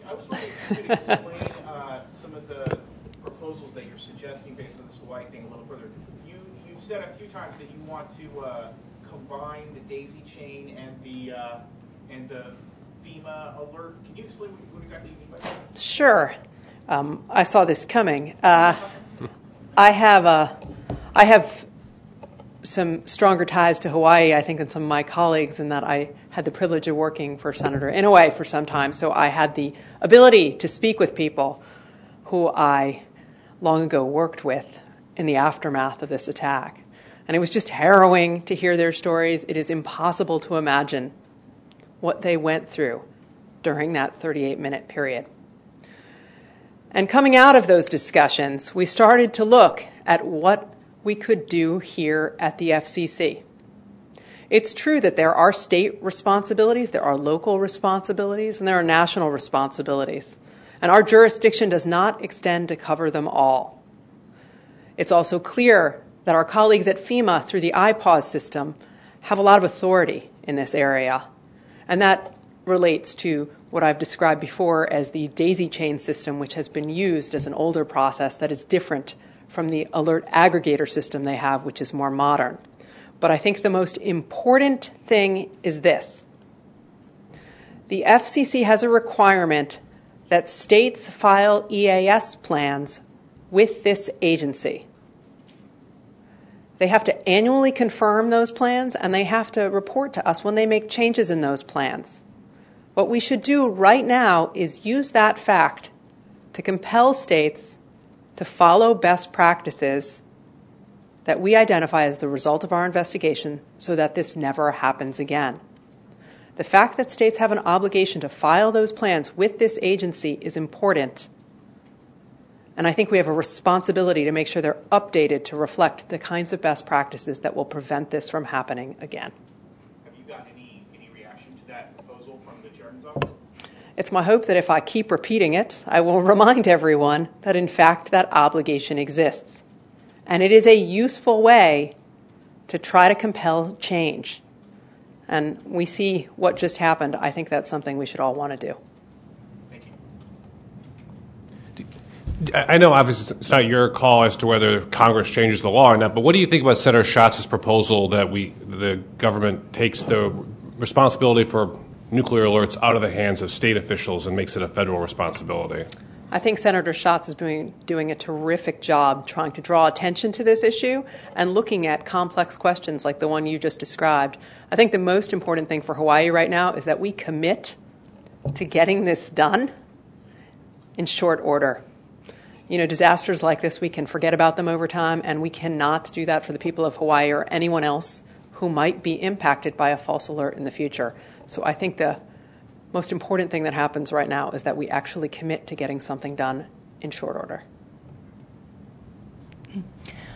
I was wondering if you could explain uh, some of the proposals that you're suggesting based on this Hawaii thing a little further. You you've said a few times that you want to uh, combine the daisy chain and the uh, and the FEMA alert. Can you explain what, what exactly you mean by that? Sure. Um, I saw this coming. Uh, I have a, I have some stronger ties to Hawaii, I think, than some of my colleagues, in that I had the privilege of working for Senator Inouye for some time. So I had the ability to speak with people who I long ago worked with in the aftermath of this attack. And it was just harrowing to hear their stories. It is impossible to imagine what they went through during that 38 minute period. And coming out of those discussions, we started to look at what we could do here at the FCC. It's true that there are state responsibilities, there are local responsibilities, and there are national responsibilities. And our jurisdiction does not extend to cover them all. It's also clear that our colleagues at FEMA through the IPAWS system have a lot of authority in this area. And that relates to what I've described before as the daisy chain system, which has been used as an older process that is different from the alert aggregator system they have, which is more modern. But I think the most important thing is this the FCC has a requirement that states file EAS plans with this agency. They have to annually confirm those plans and they have to report to us when they make changes in those plans. What we should do right now is use that fact to compel states to follow best practices that we identify as the result of our investigation so that this never happens again. The fact that states have an obligation to file those plans with this agency is important. And I think we have a responsibility to make sure they're updated to reflect the kinds of best practices that will prevent this from happening again. Have you gotten any, any reaction to that proposal from the chairman's office? It's my hope that if I keep repeating it, I will remind everyone that in fact that obligation exists. And it is a useful way to try to compel change. And we see what just happened. I think that's something we should all want to do. I know obviously it's not your call as to whether Congress changes the law or not, but what do you think about Senator Schatz's proposal that we the government takes the responsibility for nuclear alerts out of the hands of state officials and makes it a federal responsibility? I think Senator Schatz is doing, doing a terrific job trying to draw attention to this issue and looking at complex questions like the one you just described. I think the most important thing for Hawaii right now is that we commit to getting this done in short order. You know, disasters like this, we can forget about them over time, and we cannot do that for the people of Hawaii or anyone else who might be impacted by a false alert in the future. So I think the most important thing that happens right now is that we actually commit to getting something done in short order.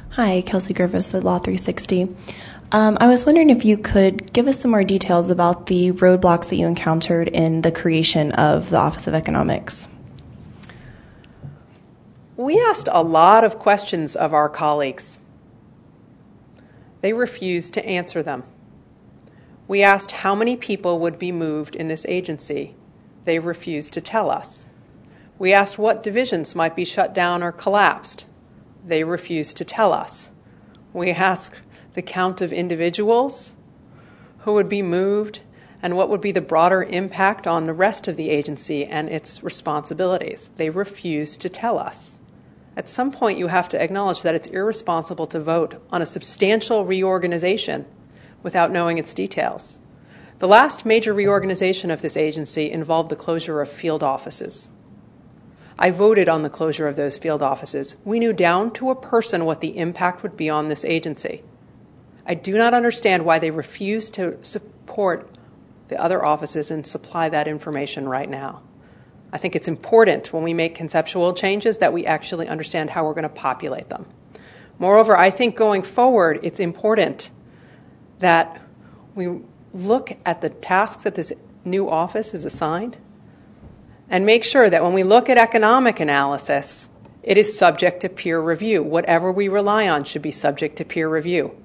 Hi, Kelsey Griffiths at Law 360. Um, I was wondering if you could give us some more details about the roadblocks that you encountered in the creation of the Office of Economics. We asked a lot of questions of our colleagues. They refused to answer them. We asked how many people would be moved in this agency. They refused to tell us. We asked what divisions might be shut down or collapsed. They refused to tell us. We asked the count of individuals who would be moved and what would be the broader impact on the rest of the agency and its responsibilities. They refused to tell us. At some point, you have to acknowledge that it's irresponsible to vote on a substantial reorganization without knowing its details. The last major reorganization of this agency involved the closure of field offices. I voted on the closure of those field offices. We knew down to a person what the impact would be on this agency. I do not understand why they refuse to support the other offices and supply that information right now. I think it's important when we make conceptual changes that we actually understand how we're going to populate them. Moreover, I think going forward, it's important that we look at the tasks that this new office is assigned and make sure that when we look at economic analysis, it is subject to peer review. Whatever we rely on should be subject to peer review.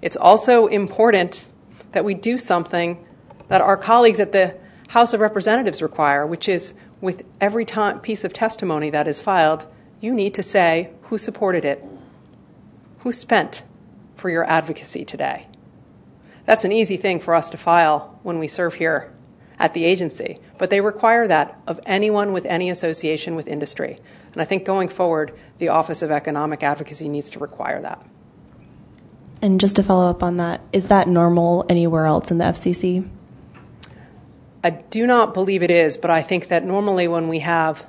It's also important that we do something that our colleagues at the House of Representatives require, which is with every piece of testimony that is filed, you need to say who supported it, who spent for your advocacy today. That's an easy thing for us to file when we serve here at the agency, but they require that of anyone with any association with industry. And I think going forward, the Office of Economic Advocacy needs to require that. And just to follow up on that, is that normal anywhere else in the FCC? I do not believe it is, but I think that normally when we have,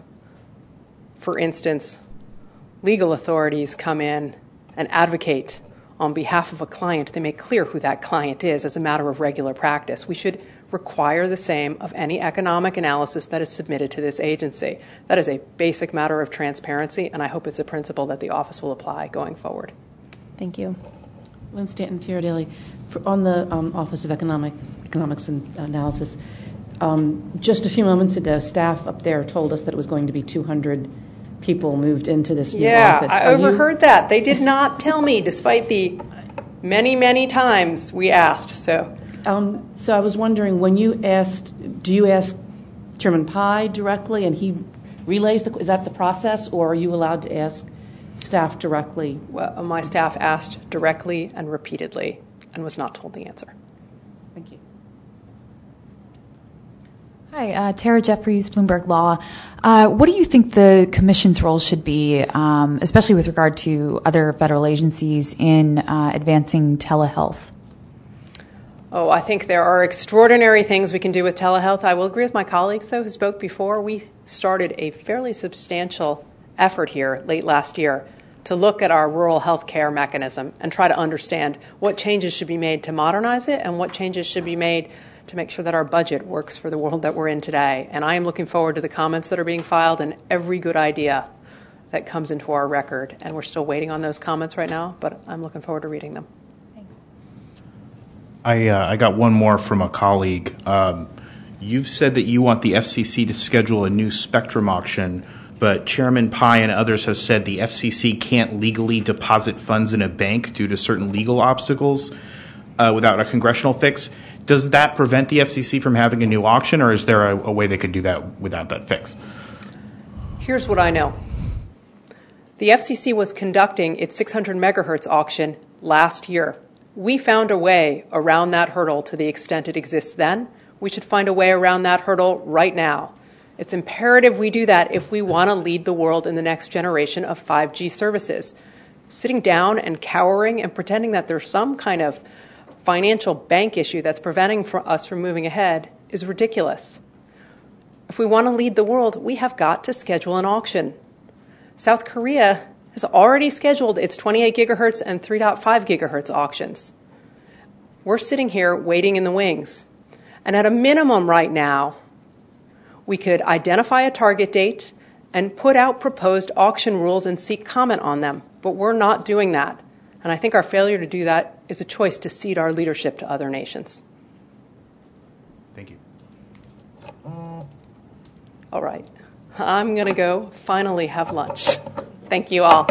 for instance, legal authorities come in and advocate on behalf of a client, they make clear who that client is as a matter of regular practice. We should require the same of any economic analysis that is submitted to this agency. That is a basic matter of transparency, and I hope it's a principle that the office will apply going forward. Thank you. Lynn Stanton, TR Daily. For, on the um, Office of Economic Economics and Analysis, just a few moments ago, staff up there told us that it was going to be 200 people moved into this new yeah, office. I Are you- overheard that. They did not tell me, despite the many, many times we asked. So, Um, so I was wondering, when you asked, do you ask Chairman Pai directly, and he relays the? Is that the process, or are you allowed to ask staff directly? well, my staff asked directly and repeatedly, and was not told the answer. Thank you. Hi, uh, Tara Jeffries, Bloomberg Law. Uh, what do you think the commission's role should be, um, especially with regard to other federal agencies in uh, advancing telehealth? Oh, I think there are extraordinary things we can do with telehealth. I will agree with my colleagues, though, who spoke before. We started a fairly substantial effort here late last year to look at our rural health care mechanism and try to understand what changes should be made to modernize it and what changes should be made to make sure that our budget works for the world that we're in today. And I am looking forward to the comments that are being filed and every good idea that comes into our record. And we're still waiting on those comments right now, but I'm looking forward to reading them. I, uh, I got one more from a colleague. Um, you've said that you want the FCC to schedule a new spectrum auction, but Chairman Pai and others have said the FCC can't legally deposit funds in a bank due to certain legal obstacles uh, without a congressional fix. Does that prevent the FCC from having a new auction, or is there a, a way they could do that without that fix? Here's what I know. The FCC was conducting its 600 megahertz auction last year. We found a way around that hurdle to the extent it exists then. We should find a way around that hurdle right now. It's imperative we do that if we want to lead the world in the next generation of 5G services. Sitting down and cowering and pretending that there's some kind of financial bank issue that's preventing us from moving ahead is ridiculous. If we want to lead the world, we have got to schedule an auction. South Korea has already scheduled its 28 gigahertz and 3.5 gigahertz auctions. We're sitting here waiting in the wings. And at a minimum, right now, we could identify a target date and put out proposed auction rules and seek comment on them. But we're not doing that. And I think our failure to do that is a choice to cede our leadership to other nations. Thank you. All right. I'm going to go finally have lunch. Thank you all.